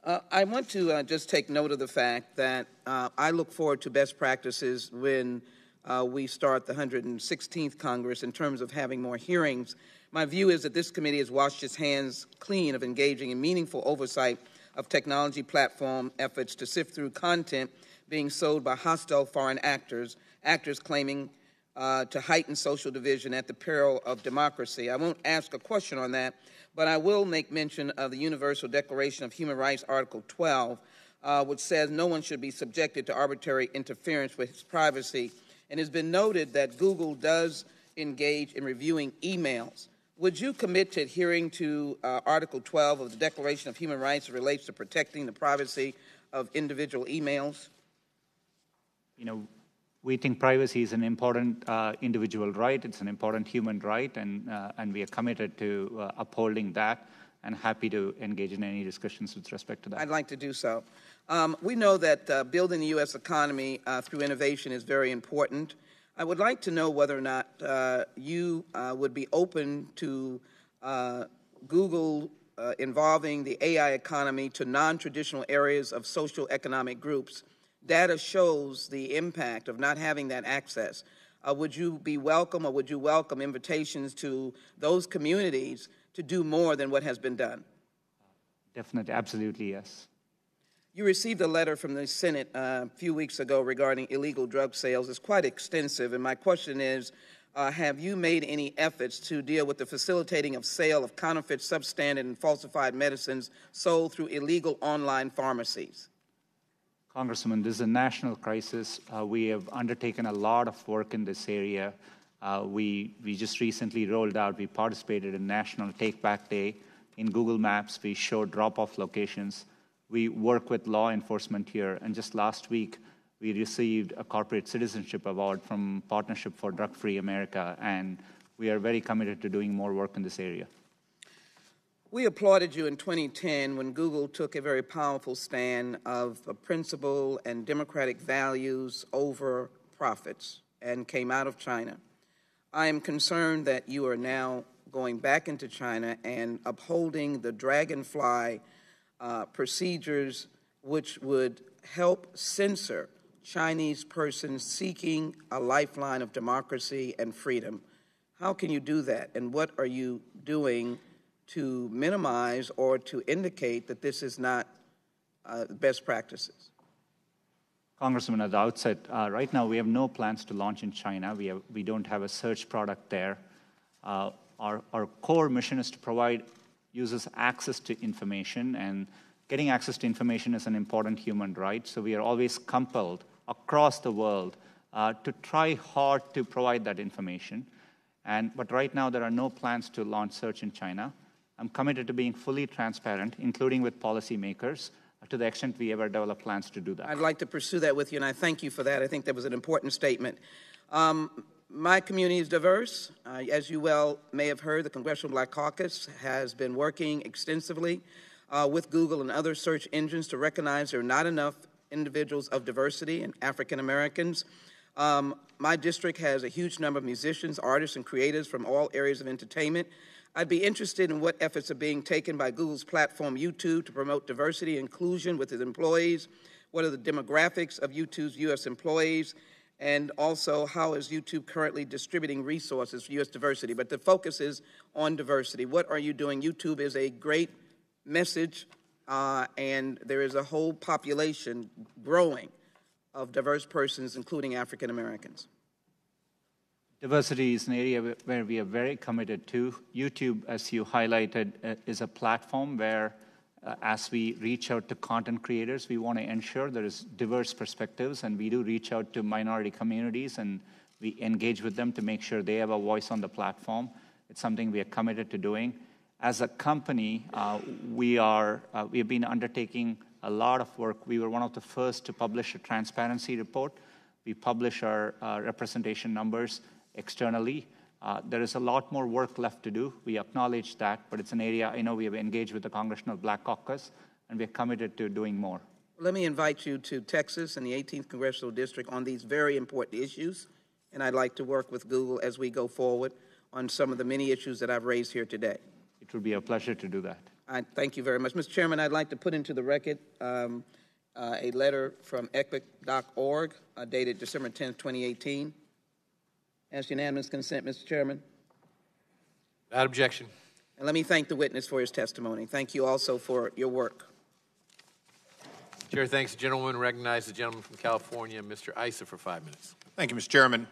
Speaker 8: Uh, I want to uh, just take note of the fact that uh, I look forward to best practices when uh, we start the 116th Congress in terms of having more hearings. My view is that this committee has washed its hands clean of engaging in meaningful oversight of technology platform efforts to sift through content being sold by hostile foreign actors, actors claiming uh, to heighten social division at the peril of democracy. I won't ask a question on that, but I will make mention of the Universal Declaration of Human Rights, Article 12, uh, which says no one should be subjected to arbitrary interference with his privacy. And it's been noted that Google does engage in reviewing emails. Would you commit to adhering to uh, Article 12 of the Declaration of Human Rights that relates to protecting the privacy of individual emails?
Speaker 4: You know, we think privacy is an important uh, individual right. It's an important human right, and, uh, and we are committed to uh, upholding that and happy to engage in any discussions with respect to that.
Speaker 8: I'd like to do so. Um, we know that uh, building the U.S. economy uh, through innovation is very important. I would like to know whether or not uh, you would be open to Google involving the AI economy to non traditional areas of social economic groups data shows the impact of not having that access. Uh, would you be welcome or would you welcome invitations to those communities to do more than what has been done?
Speaker 4: Definitely, absolutely, yes.
Speaker 8: You received a letter from the Senate uh, a few weeks ago regarding illegal drug sales. It's quite extensive, and my question is uh, Have you made any efforts to deal with the facilitating of sale of counterfeit, substandard, and falsified medicines sold through illegal online pharmacies?
Speaker 4: Congressman, this is a national crisis. Uh, we have undertaken a lot of work in this area. Uh, we, we just recently rolled out, we participated in National Take Back Day. In Google Maps, we showed drop off locations. We work with law enforcement here, and just last week, we received a corporate citizenship award from Partnership for Drug Free America, and we are very committed to doing more work in this area.
Speaker 8: We applauded you in 2010 when Google took a very powerful stand of principle and democratic values over profits and came out of China. I am concerned that you are now going back into China and upholding the dragonfly uh, procedures which would help censor Chinese persons seeking a lifeline of democracy and freedom. How can you do that? And what are you doing to minimize or to indicate that this is not uh, best practices?
Speaker 4: Congressman, at the outset, uh, right now we have no plans to launch in China. We, have, we don't have a search product there. Uh, our, our core mission is to provide users access to information, and getting access to information is an important human right. So we are always compelled across the world uh, to try hard to provide that information. And, but right now, there are no plans to launch search in China. I'm committed to being fully transparent, including with policymakers, to the extent we ever develop plans to do that.
Speaker 8: I'd like to pursue that with you, and I thank you for that. I think that was an important statement. Um, my community is diverse. Uh, as you well may have heard, the Congressional Black Caucus has been working extensively uh, with Google and other search engines to recognize there are not enough individuals of diversity and African Americans. Um, my district has a huge number of musicians, artists, and creators from all areas of entertainment I'd be interested in what efforts are being taken by Google's platform YouTube to promote diversity and inclusion with its employees. What are the demographics of YouTube's U.S. employees? And also, how is YouTube currently distributing resources for U.S. diversity? But the focus is on diversity. What are you doing? YouTube is a great message, uh, and there is a whole population growing of diverse persons, including African Americans.
Speaker 4: Diversity is an area where we are very committed to. YouTube, as you highlighted, uh, is a platform where, as we reach out to content creators, we want to ensure there is diverse perspectives, and we do reach out to minority communities and we engage with them to make sure they have a voice on the platform. It's something we are committed to doing. As a company, uh, we are uh, we have been undertaking a lot of work. We were one of the first to publish a transparency report. We publish our uh, representation numbers externally. Uh, there is a lot more work left to do. We acknowledge that, but it's an area I know we have engaged with the Congressional Black Caucus, and we're committed to doing more.
Speaker 8: Let me invite you to Texas and the 18th Congressional District on these very important issues, and I'd like to work with Google as we go forward on some of the many issues that I've raised here today.
Speaker 4: It would be a pleasure to do that.
Speaker 8: I thank you very much. Mr. Chairman, I'd like to put into the record um, uh, a letter from EPIC.org uh, dated December 10, 2018. Ask unanimous consent, Mr. Chairman.
Speaker 1: Without objection.
Speaker 8: And let me thank the witness for his testimony. Thank you also for your work.
Speaker 1: Chair thanks the gentleman. Recognize the gentleman from California, Mr. Issa, for five minutes.
Speaker 9: Thank you, Mr. Chairman.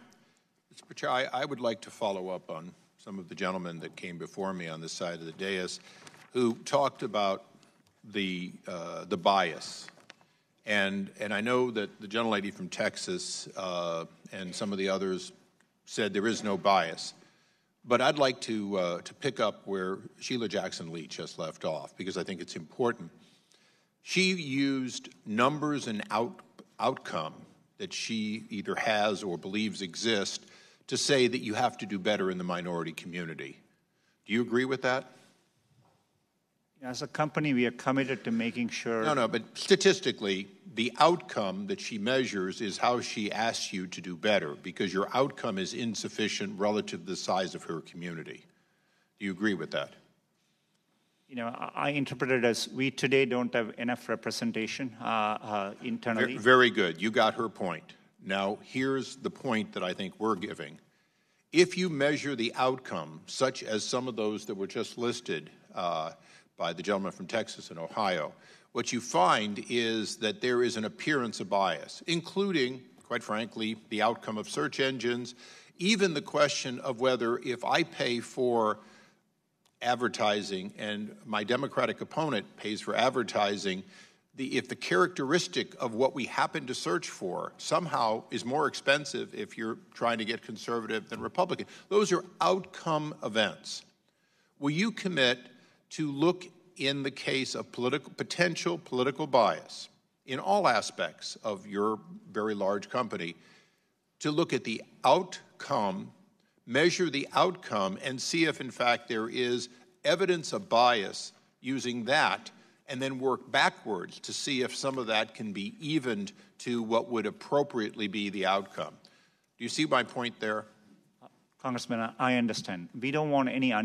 Speaker 9: Mr. Pichai, I would like to follow up on some of the gentlemen that came before me on this side of the dais who talked about the, uh, the bias. And, and I know that the gentlelady from Texas uh, and some of the others said there is no bias. But I'd like to, uh, to pick up where Sheila Jackson Lee just left off because I think it's important. She used numbers and out, outcome that she either has or believes exist to say that you have to do better in the minority community. Do you agree with that?
Speaker 4: As a company, we are committed to making sure.
Speaker 9: No, no, but statistically, the outcome that she measures is how she asks you to do better because your outcome is insufficient relative to the size of her community. Do you agree with that?
Speaker 4: You know, I interpret it as we today don't have enough representation uh, uh, internally.
Speaker 9: Very, very good. You got her point. Now, here's the point that I think we're giving. If you measure the outcome, such as some of those that were just listed, uh, by the gentleman from Texas and Ohio, what you find is that there is an appearance of bias, including, quite frankly, the outcome of search engines, even the question of whether if I pay for advertising and my Democratic opponent pays for advertising, the, if the characteristic of what we happen to search for somehow is more expensive if you're trying to get conservative than Republican. Those are outcome events. Will you commit to look in the case of political, potential political bias in all aspects of your very large company to look at the outcome, measure the outcome, and see if, in fact, there is evidence of bias using that, and then work backwards to see if some of that can be evened to what would appropriately be the outcome. Do you see my point there?
Speaker 4: Congressman, I understand. We don't want any, uh,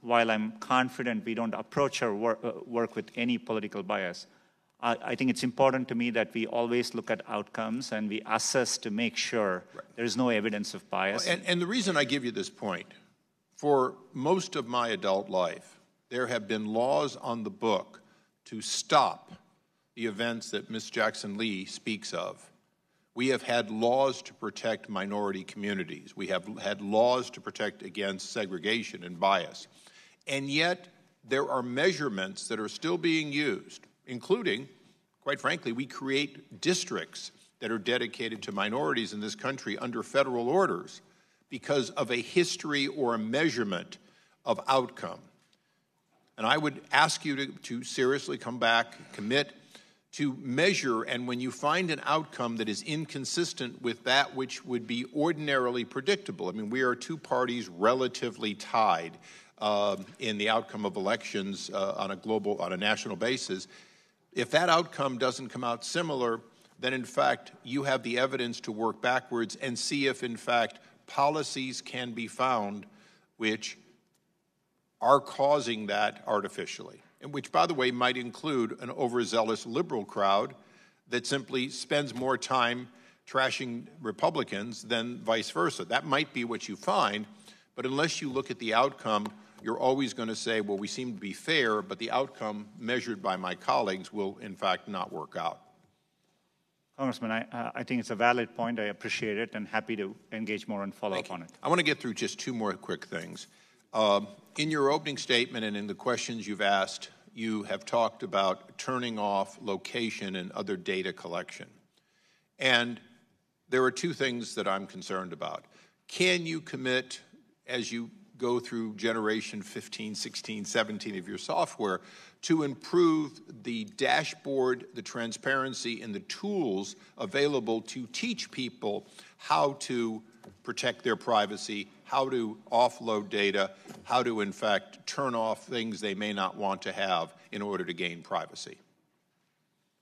Speaker 4: while I'm confident we don't approach our work, uh, work with any political bias, I, I, think it's important to me that we always look at outcomes and we assess to make sure right. there's no evidence of bias.
Speaker 9: Well, and, and the reason I give you this point, for most of my adult life, there have been laws on the book to stop the events that Ms. Jackson Lee speaks of we have had laws to protect minority communities. We have had laws to protect against segregation and bias. And yet, there are measurements that are still being used, including, quite frankly, we create districts that are dedicated to minorities in this country under federal orders because of a history or a measurement of outcome. And I would ask you to, to seriously come back, commit to measure, and when you find an outcome that is inconsistent with that which would be ordinarily predictable, I mean, we are two parties relatively tied uh, in the outcome of elections uh, on a global, on a national basis. If that outcome doesn't come out similar, then in fact you have the evidence to work backwards and see if in fact policies can be found which are causing that artificially which, by the way, might include an overzealous liberal crowd that simply spends more time trashing Republicans than vice versa. That might be what you find, but unless you look at the outcome, you're always going to say, well, we seem to be fair, but the outcome measured by my colleagues will, in fact, not work out.
Speaker 4: Congressman, I, uh, I think it's a valid point. I appreciate it and happy to engage more and follow
Speaker 9: Thank
Speaker 4: up
Speaker 9: you.
Speaker 4: on it.
Speaker 9: I want to get through just two more quick things. Uh, in your opening statement and in the questions you've asked, you have talked about turning off location and other data collection. And there are two things that I'm concerned about. Can you commit, as you go through generation 15, 16, 17 of your software, to improve the dashboard, the transparency, and the tools available to teach people how to protect their privacy, how to offload data, how to, in fact, turn off things they may not want to have in order to gain privacy?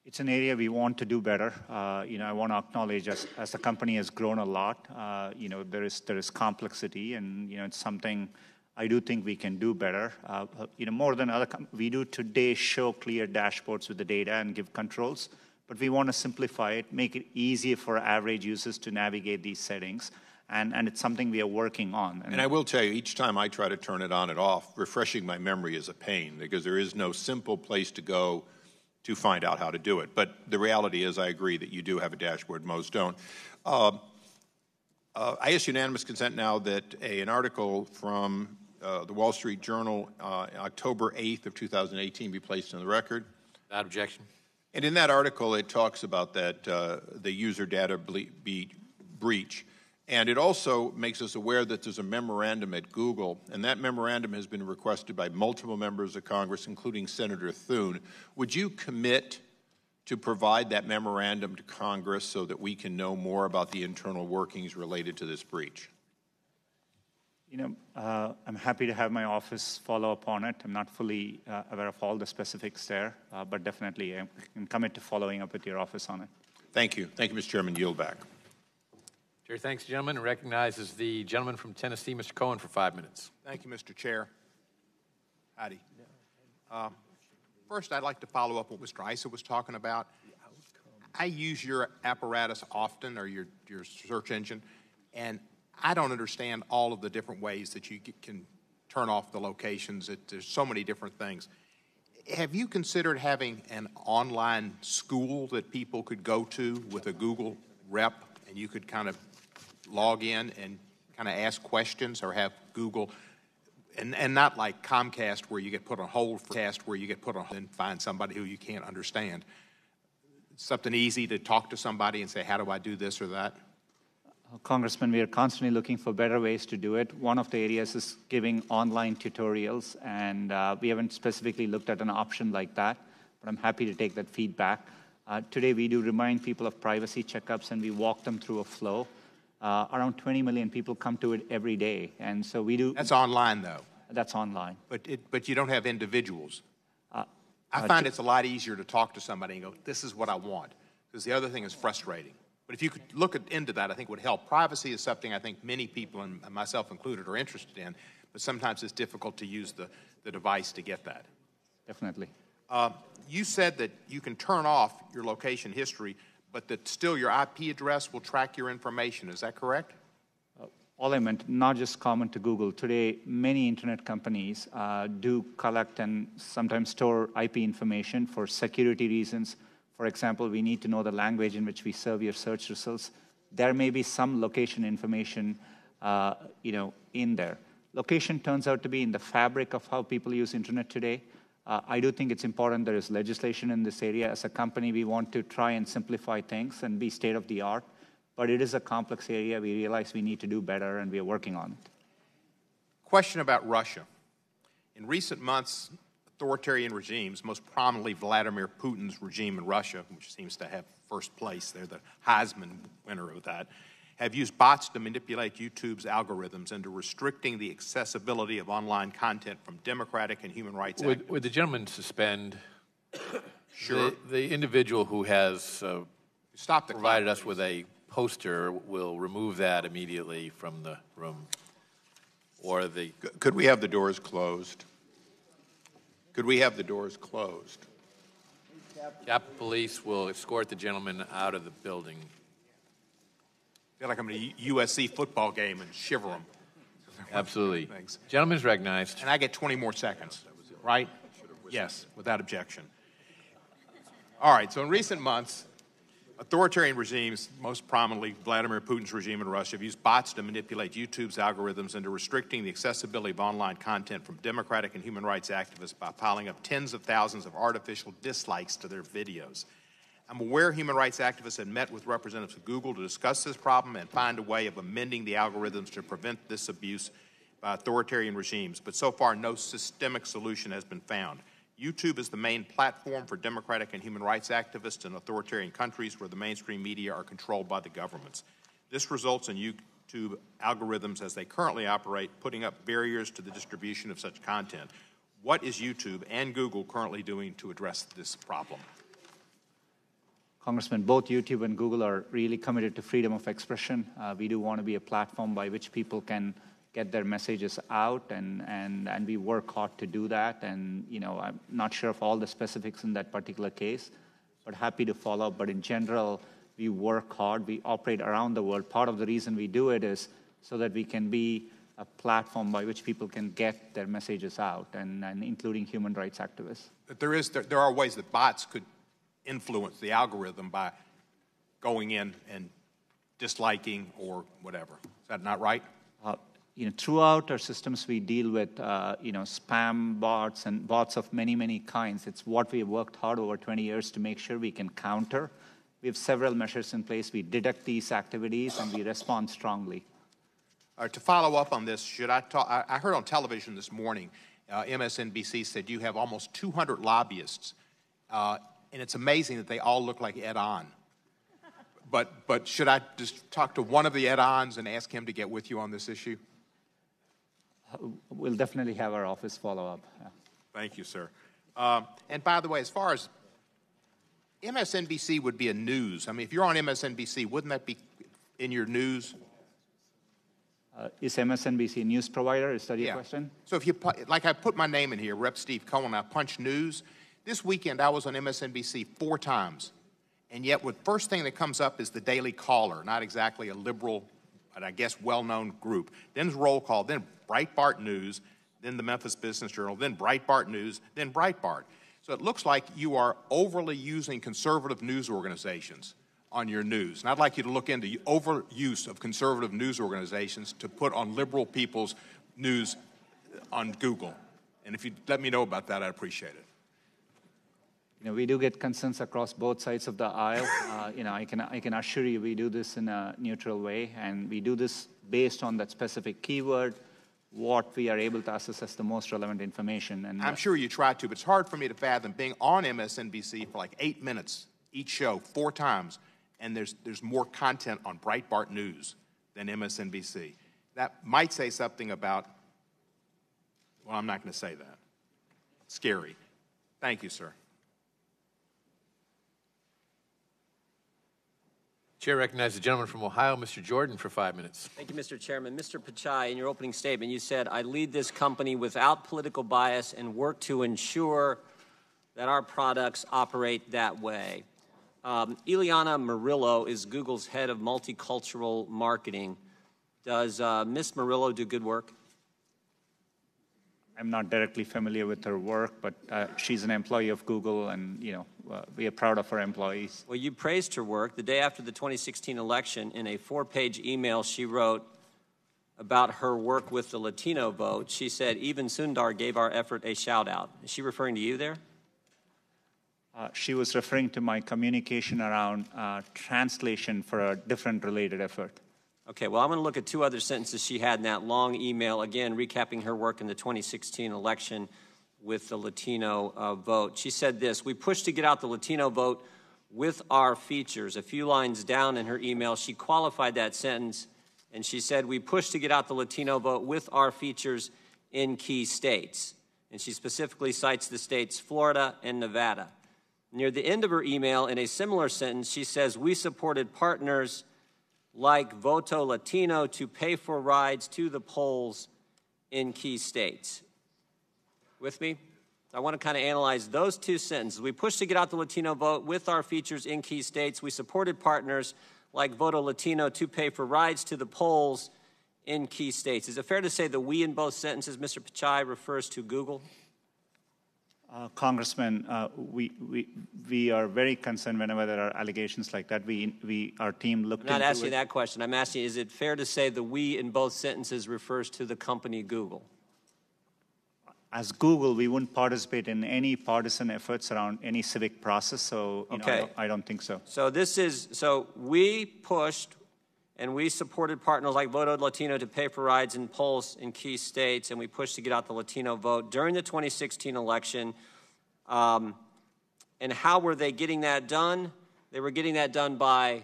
Speaker 4: It's an area we want to do better. Uh, you know, I want to acknowledge as, as the company has grown a lot, uh, you know, there is, there is complexity and, you know, it's something I do think we can do better. Uh, you know, more than other, com- we do today show clear dashboards with the data and give controls, but we want to simplify it, make it easier for average users to navigate these settings. And, and it's something we are working on.
Speaker 9: And, and I will tell you, each time I try to turn it on and off, refreshing my memory is a pain because there is no simple place to go to find out how to do it. But the reality is, I agree that you do have a dashboard, most don't. Uh, uh, I ask unanimous consent now that a, an article from uh, the Wall Street Journal, uh, October 8th of 2018, be placed in the record.
Speaker 1: Without objection.
Speaker 9: And in that article, it talks about that uh, the user data ble- be breach. And it also makes us aware that there's a memorandum at Google, and that memorandum has been requested by multiple members of Congress, including Senator Thune. Would you commit to provide that memorandum to Congress so that we can know more about the internal workings related to this breach?
Speaker 4: You know, uh, I'm happy to have my office follow up on it. I'm not fully uh, aware of all the specifics there, uh, but definitely I can commit to following up with your office on it.
Speaker 9: Thank you. Thank you, Mr. Chairman. Yield back.
Speaker 1: Chair thanks, gentlemen, recognizes the gentleman from Tennessee, Mr. Cohen, for five minutes.
Speaker 10: Thank you, Mr. Chair. Howdy. Uh, first, I'd like to follow up what Mr. Issa was talking about. I use your apparatus often, or your, your search engine, and I don't understand all of the different ways that you can turn off the locations. It, there's so many different things. Have you considered having an online school that people could go to with a Google rep and you could kind of log in and kind of ask questions or have Google and, and not like Comcast where you get put on hold for cast where you get put on and find somebody who you can't understand. Something easy to talk to somebody and say, how do I do this or that?
Speaker 4: Congressman, we are constantly looking for better ways to do it. One of the areas is giving online tutorials, and uh, we haven't specifically looked at an option like that, but I'm happy to take that feedback. Uh, today, we do remind people of privacy checkups, and we walk them through a flow. Uh, around 20 million people come to it every day, and so we do.
Speaker 10: That's online, though.
Speaker 4: That's online.
Speaker 10: But it, but you don't have individuals. Uh, I find it's a lot easier to talk to somebody and go, "This is what I want," because the other thing is frustrating. But if you could look at, into that, I think would help. Privacy is something I think many people, and myself included, are interested in, but sometimes it's difficult to use the, the device to get that.
Speaker 4: Definitely.
Speaker 10: Uh, you said that you can turn off your location history, but that still your IP address will track your information. Is that correct?
Speaker 4: Uh, all I meant, not just common to Google. Today, many internet companies uh, do collect and sometimes store IP information for security reasons for example, we need to know the language in which we serve your search results. There may be some location information, uh, you know, in there. Location turns out to be in the fabric of how people use internet today. Uh, I do think it's important there is legislation in this area. As a company, we want to try and simplify things and be state of the art, but it is a complex area. We realize we need to do better, and we are working on it.
Speaker 10: Question about Russia. In recent months, authoritarian regimes, most prominently Vladimir Putin's regime in Russia, which seems to have first place, they're the Heisman winner of that, have used bots to manipulate YouTube's algorithms into restricting the accessibility of online content from democratic and human rights
Speaker 1: Would, would the gentleman suspend
Speaker 10: sure.
Speaker 1: the, the individual who has uh,
Speaker 10: Stop the
Speaker 1: provided
Speaker 10: clock,
Speaker 1: us with a poster will remove that immediately from the room? Or the
Speaker 9: Could we have the doors closed? Could we have the doors closed?
Speaker 1: Capitol Police will escort the gentleman out of the building.
Speaker 10: I feel like I'm at a USC football game and shiver them.
Speaker 1: Absolutely.
Speaker 10: Thanks.
Speaker 1: Gentleman's recognized.
Speaker 10: And I get 20 more seconds, right? Yes, without objection. All right, so in recent months, Authoritarian regimes, most prominently Vladimir Putin's regime in Russia, have used bots to manipulate YouTube's algorithms into restricting the accessibility of online content from democratic and human rights activists by piling up tens of thousands of artificial dislikes to their videos. I'm aware human rights activists had met with representatives of Google to discuss this problem and find a way of amending the algorithms to prevent this abuse by authoritarian regimes, but so far no systemic solution has been found. YouTube is the main platform for democratic and human rights activists in authoritarian countries where the mainstream media are controlled by the governments. This results in YouTube algorithms as they currently operate, putting up barriers to the distribution of such content. What is YouTube and Google currently doing to address this problem?
Speaker 4: Congressman, both YouTube and Google are really committed to freedom of expression. Uh, we do want to be a platform by which people can get their messages out, and, and, and we work hard to do that. And, you know, I'm not sure of all the specifics in that particular case, but happy to follow up. But in general, we work hard. We operate around the world. Part of the reason we do it is so that we can be a platform by which people can get their messages out, and, and including human rights activists.
Speaker 10: There, is, there, there are ways that bots could influence the algorithm by going in and disliking or whatever. Is that not right?
Speaker 4: Uh, you know, throughout our systems, we deal with uh, you know spam bots and bots of many many kinds. It's what we have worked hard over 20 years to make sure we can counter. We have several measures in place. We detect these activities and we respond strongly.
Speaker 10: To follow up on this, should I talk? I, I heard on television this morning, uh, MSNBC said you have almost 200 lobbyists, uh, and it's amazing that they all look like Ed On. But, but should I just talk to one of the Ed Ons and ask him to get with you on this issue?
Speaker 4: We'll definitely have our office follow up. Yeah.
Speaker 10: Thank you, sir. Um, and by the way, as far as MSNBC would be a news, I mean, if you're on MSNBC, wouldn't that be in your news?
Speaker 4: Uh, is MSNBC a news provider? Is that your
Speaker 10: yeah.
Speaker 4: question?
Speaker 10: So if you, like I put my name in here, Rep. Steve Cohen, I punch news. This weekend I was on MSNBC four times. And yet, the first thing that comes up is the Daily Caller, not exactly a liberal, but I guess well known group. Then roll call, then Breitbart News, then the Memphis Business Journal, then Breitbart News, then Breitbart. So it looks like you are overly using conservative news organizations on your news. And I'd like you to look into overuse of conservative news organizations to put on liberal people's news on Google. And if you let me know about that, I'd appreciate it.
Speaker 4: You know, we do get concerns across both sides of the aisle. Uh, you know, I can, I can assure you we do this in a neutral way, and we do this based on that specific keyword, what we are able to assess as the most relevant information. And
Speaker 10: I'm sure you try to, but it's hard for me to fathom being on MSNBC for like eight minutes each show, four times, and there's, there's more content on Breitbart News than MSNBC. That might say something about, well, I'm not going to say that. Scary. Thank you, sir.
Speaker 1: Chair recognizes the gentleman from Ohio, Mr. Jordan, for five minutes.
Speaker 11: Thank you, Mr. Chairman. Mr. Pichai, in your opening statement, you said, I lead this company without political bias and work to ensure that our products operate that way. Um, Eliana Murillo is Google's head of multicultural marketing. Does uh, Ms. Murillo do good work?
Speaker 4: I'm not directly familiar with her work, but uh, she's an employee of Google, and you know uh, we are proud of her employees.
Speaker 11: Well, you praised her work the day after the 2016 election. In a four-page email, she wrote about her work with the Latino vote. She said, "Even Sundar gave our effort a shout-out." Is she referring to you there?
Speaker 4: Uh, she was referring to my communication around uh, translation for a different related effort.
Speaker 11: Okay, well, I'm going to look at two other sentences she had in that long email, again, recapping her work in the 2016 election with the Latino uh, vote. She said this We pushed to get out the Latino vote with our features. A few lines down in her email, she qualified that sentence and she said, We pushed to get out the Latino vote with our features in key states. And she specifically cites the states Florida and Nevada. Near the end of her email, in a similar sentence, she says, We supported partners like Voto Latino to pay for rides to the polls in key states. With me? I want to kind of analyze those two sentences. We pushed to get out the Latino vote with our features in key states. We supported partners like Voto Latino to pay for rides to the polls in key states. Is it fair to say that we in both sentences, Mr. Pichai refers to Google?
Speaker 4: Uh, Congressman, uh, we, we, we are very concerned whenever there are allegations like that. We, we, our team looked
Speaker 11: I'm not asking
Speaker 4: it.
Speaker 11: that question. I'm asking, is it fair to say the we in both sentences refers to the company Google?
Speaker 4: As Google, we wouldn't participate in any partisan efforts around any civic process, so
Speaker 11: okay.
Speaker 4: Know, I, don't, I don't think so.
Speaker 11: So this is, so we pushed and we supported partners like Voto Latino to pay for rides in polls in key states, and we pushed to get out the Latino vote during the 2016 election. Um, and how were they getting that done? They were getting that done by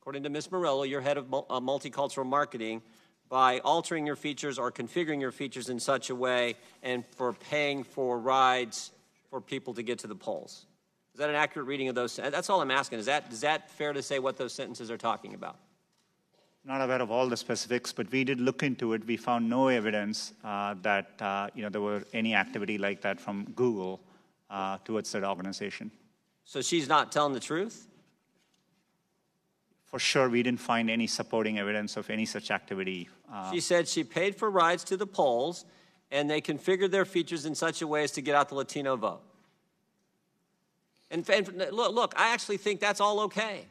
Speaker 11: according to Ms. Murillo, your head of uh, multicultural marketing, by altering your features or configuring your features in such a way and for paying for rides for people to get to the polls. Is that an accurate reading of those? That's all I'm asking. Is that, is that fair to say what those sentences are talking about?
Speaker 4: Not aware of all the specifics, but we did look into it. We found no evidence uh, that uh, you know there were any activity like that from Google uh, towards that organization.
Speaker 11: So she's not telling the truth?
Speaker 4: For sure, we didn't find any supporting evidence of any such activity. Uh,
Speaker 11: She said she paid for rides to the polls and they configured their features in such a way as to get out the Latino vote. And, and look, look, I actually think that's all okay,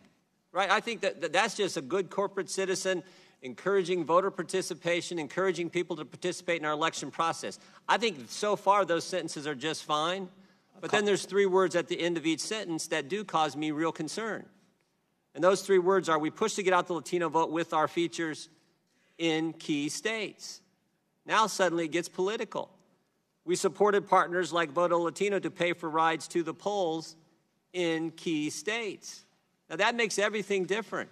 Speaker 11: right? I think that, that that's just a good corporate citizen encouraging voter participation, encouraging people to participate in our election process. I think so far those sentences are just fine. But then there's three words at the end of each sentence that do cause me real concern. And those three words are we push to get out the Latino vote with our features in key states. Now suddenly it gets political. We supported partners like Voto Latino to pay for rides to the polls in key states. Now that makes everything different.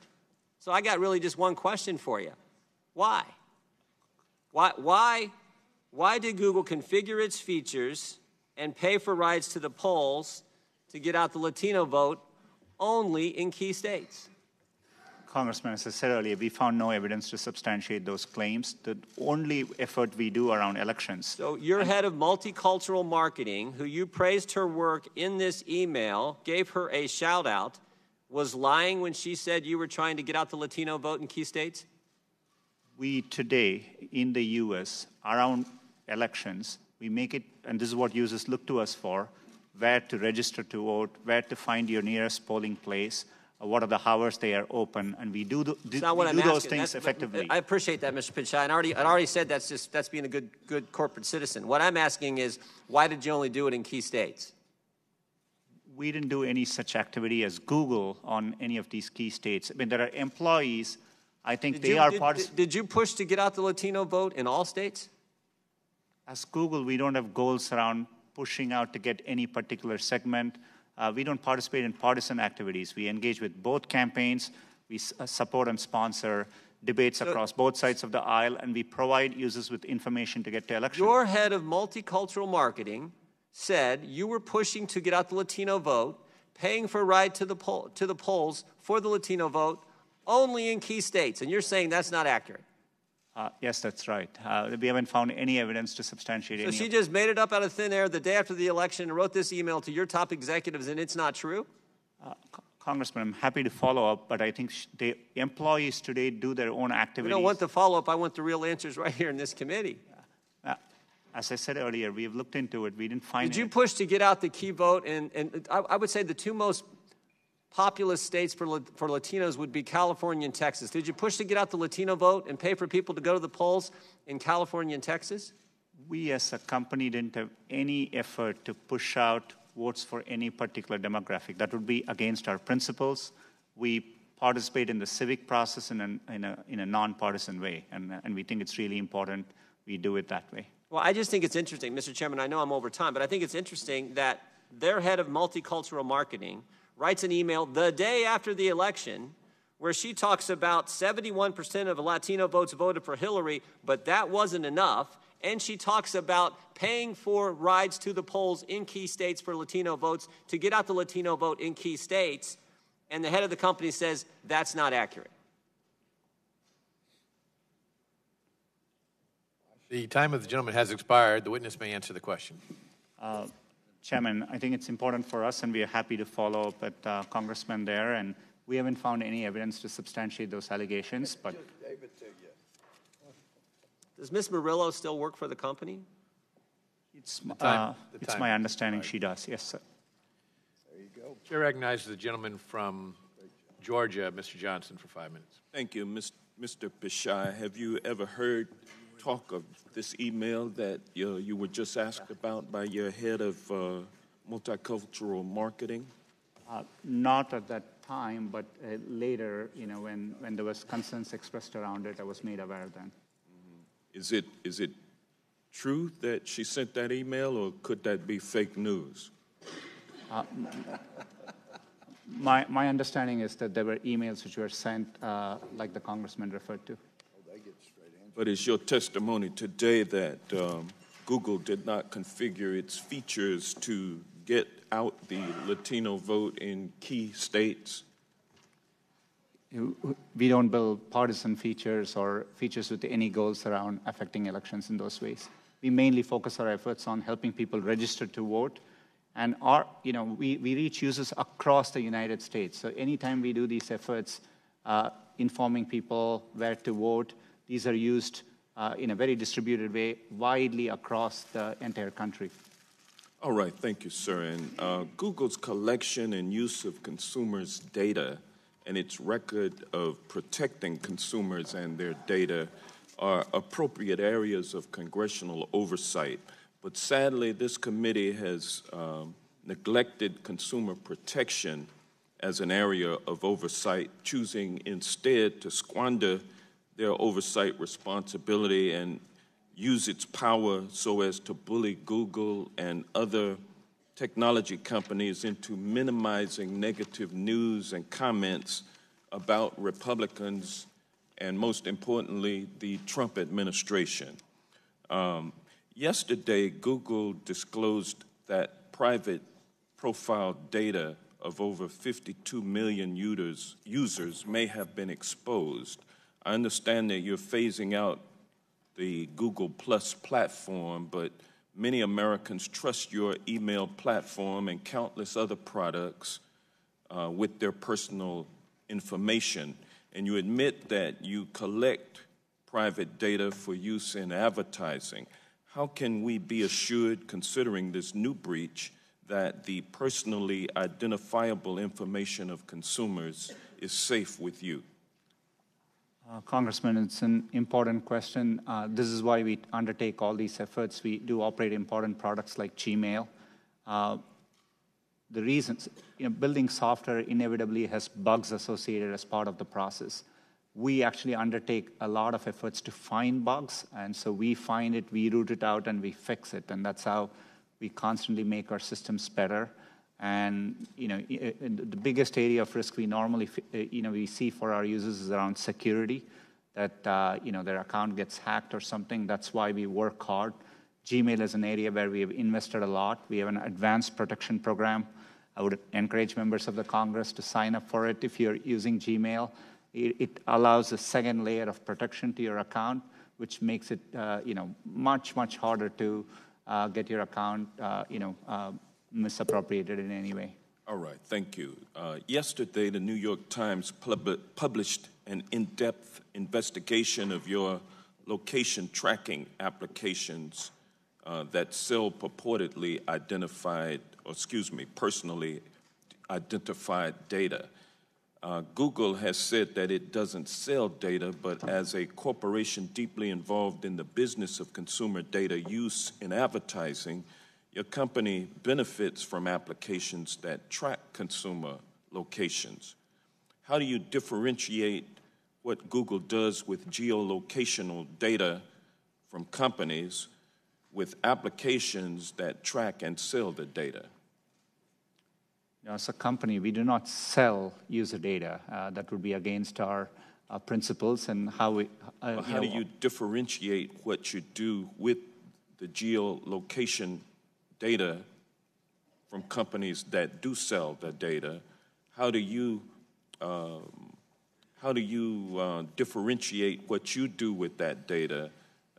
Speaker 11: So I got really just one question for you. Why? Why, why, why did Google configure its features and pay for rides to the polls to get out the Latino vote only in key states?
Speaker 4: Congressman, as I said earlier, we found no evidence to substantiate those claims. The only effort we do around elections.
Speaker 11: So, your head of multicultural marketing, who you praised her work in this email, gave her a shout out, was lying when she said you were trying to get out the Latino vote in key states?
Speaker 4: We today in the US, around elections, we make it, and this is what users look to us for where to register to vote, where to find your nearest polling place, uh, what are the hours they are open, and we do, do,
Speaker 11: It's not what
Speaker 4: we do those
Speaker 11: asking.
Speaker 4: things
Speaker 11: That's-
Speaker 4: effectively.
Speaker 11: I appreciate that, Mr. Pichai. And I already, I already said that's just that's being a good good corporate citizen. What I'm asking is, why did you only do it in key states?
Speaker 4: We didn't do any such activity as Google on any of these key states. I mean, there are employees. I think
Speaker 11: Did
Speaker 4: they
Speaker 11: you,
Speaker 4: are
Speaker 11: did,
Speaker 4: part.
Speaker 11: did- did you push to get out the Latino vote in all states?
Speaker 4: As Google, we don't have goals around pushing out to get any particular segment. Uh, we don't participate in partisan activities. We engage with both campaigns. We s- uh, support and sponsor debates across both sides of the aisle, and we provide users with information to get to elections.
Speaker 11: Your head of multicultural marketing said you were pushing to get out the Latino vote, paying for a ride to the, poll, to the polls for the Latino vote only in key states. And you're saying that's not accurate.
Speaker 4: Uh, yes, that's right. Uh, we haven't found any evidence to substantiate
Speaker 11: So
Speaker 4: any.
Speaker 11: she just made it up out of thin air the day after the election and wrote this email to your top executives, and it's not true?
Speaker 4: Congressman, I'm happy to follow up, but I think sh- the employees today do their own activities.
Speaker 11: don't want the follow up. I want the real answers right here in this committee.
Speaker 4: As I said earlier, we have looked into it. We didn't find
Speaker 11: Did you
Speaker 4: it.
Speaker 11: push to get out the key vote? And, and I, I would say the two most populous states for, for Latinos would be California and Texas. Did you push to get out the Latino vote and pay for people to go to the polls in California and Texas?
Speaker 4: We as a company didn't have any effort to push out votes for any particular demographic. That would be against our principles. We participate in the civic process in a, in a, in a nonpartisan way, and, and we think it's really important we do it that way.
Speaker 11: Well, I just think it's interesting, Mr. Chairman. I know I'm over time, but I think it's interesting that their head of multicultural marketing writes an email the day after the election where she talks about 71% of Latino votes voted for Hillary, but that wasn't enough. And she talks about paying for rides to the polls in key states for Latino votes to get out the Latino vote in key states. And the head of the company says that's not accurate.
Speaker 1: The time of the gentleman has expired. The witness may answer the question.
Speaker 4: Uh, Chairman, I think it's important for us, and we are happy to follow up with uh, Congressman there. And we haven't found any evidence to substantiate those allegations, but
Speaker 11: Does Ms. Murillo still work for the company?
Speaker 4: it's,
Speaker 1: time-
Speaker 4: uh,
Speaker 1: the
Speaker 4: it's my understanding she does. Yes, sir. There you go.
Speaker 1: Chair recognizes the gentleman from Georgia, Mr. Johnson, for five minutes.
Speaker 12: Thank you, Mis- Mr. Pichai. Have you ever heard talk of this email that uh, you were just asked about by your head of uh, multicultural marketing?
Speaker 4: Uh, not at that time, but uh, later, you know, when, when there was concerns expressed around it, I was made aware then.
Speaker 12: Is it is it true that she sent that email, or could that be fake news?
Speaker 4: My, my understanding is that there were emails which were sent, uh, like the congressman referred to.
Speaker 12: But is your testimony today that um, Google did not configure its features to get out the Latino vote in key states?
Speaker 4: We don't build partisan features or features with any goals around affecting elections in those ways. We mainly focus our efforts on helping people register to vote. And our, you know, we, we reach users across the United States. So anytime we do these efforts, uh, informing people where to vote, these are used uh, in a very distributed way, widely across the entire country.
Speaker 12: All right, thank you, sir. And uh, Google's collection and use of consumers' data and its record of protecting consumers and their data are appropriate areas of congressional oversight. But sadly, this committee has um, neglected consumer protection as an area of oversight, choosing instead to squander their oversight responsibility and use its power so as to bully Google and other technology companies into minimizing negative news and comments about Republicans and, most importantly, the Trump administration. Um, yesterday, Google disclosed that private profile data of over 52 million users, users may have been exposed I understand that you're phasing out the Google Plus platform, but many Americans trust your email platform and countless other products uh, with their personal information. And you admit that you collect private data for use in advertising. How can we be assured, considering this new breach, that the personally identifiable information of consumers is safe with you?
Speaker 4: Uh, Congressman, it's an important question. Uh, this is why we undertake all these efforts. We do operate important products like Gmail. Uh, the reasons, you know, building software inevitably has bugs associated as part of the process. We actually undertake a lot of efforts to find bugs, and so we find it, we root it out, and we fix it, and that's how we constantly make our systems better. And you know, the biggest area of risk we normally you know we see for our users is around security, that uh, you know their account gets hacked or something. That's why we work hard. Gmail is an area where we have invested a lot. We have an advanced protection program. I would encourage members of the Congress to sign up for it if you're using Gmail. It, it allows a second layer of protection to your account, which makes it uh, you know much much harder to uh, get your account uh, you know uh, misappropriated in any way.
Speaker 12: All right, thank you. Uh, yesterday, the New York Times pub- published an in depth investigation of your location tracking applications uh, that sell purportedly identified, or excuse me, personally identified data. Uh, Google has said that it doesn't sell data, but as a corporation deeply involved in the business of consumer data use in advertising, your company benefits from applications that track consumer locations. How do you differentiate what Google does with geolocational data from companies with applications that track and sell the data?
Speaker 4: as a company, we do not sell user data. Uh, that would be against our uh, principles and how we.
Speaker 12: Uh, well, how know, do you differentiate what you do with the geolocation data from companies that do sell the data, how do you um, how do you uh, differentiate what you do with that data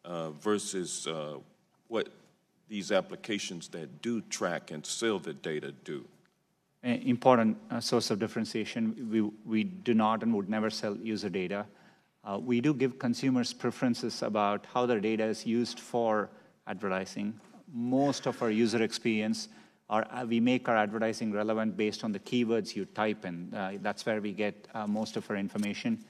Speaker 12: uh, versus uh, what these applications that do track and sell the data do?
Speaker 4: An important uh, source of differentiation. We, we do not and would never sell user data. Uh, we do give consumers preferences about how their data is used for advertising most of our user experience, our, uh, we make our advertising relevant based on the keywords you type in. Uh, that's where we get uh, most of our information.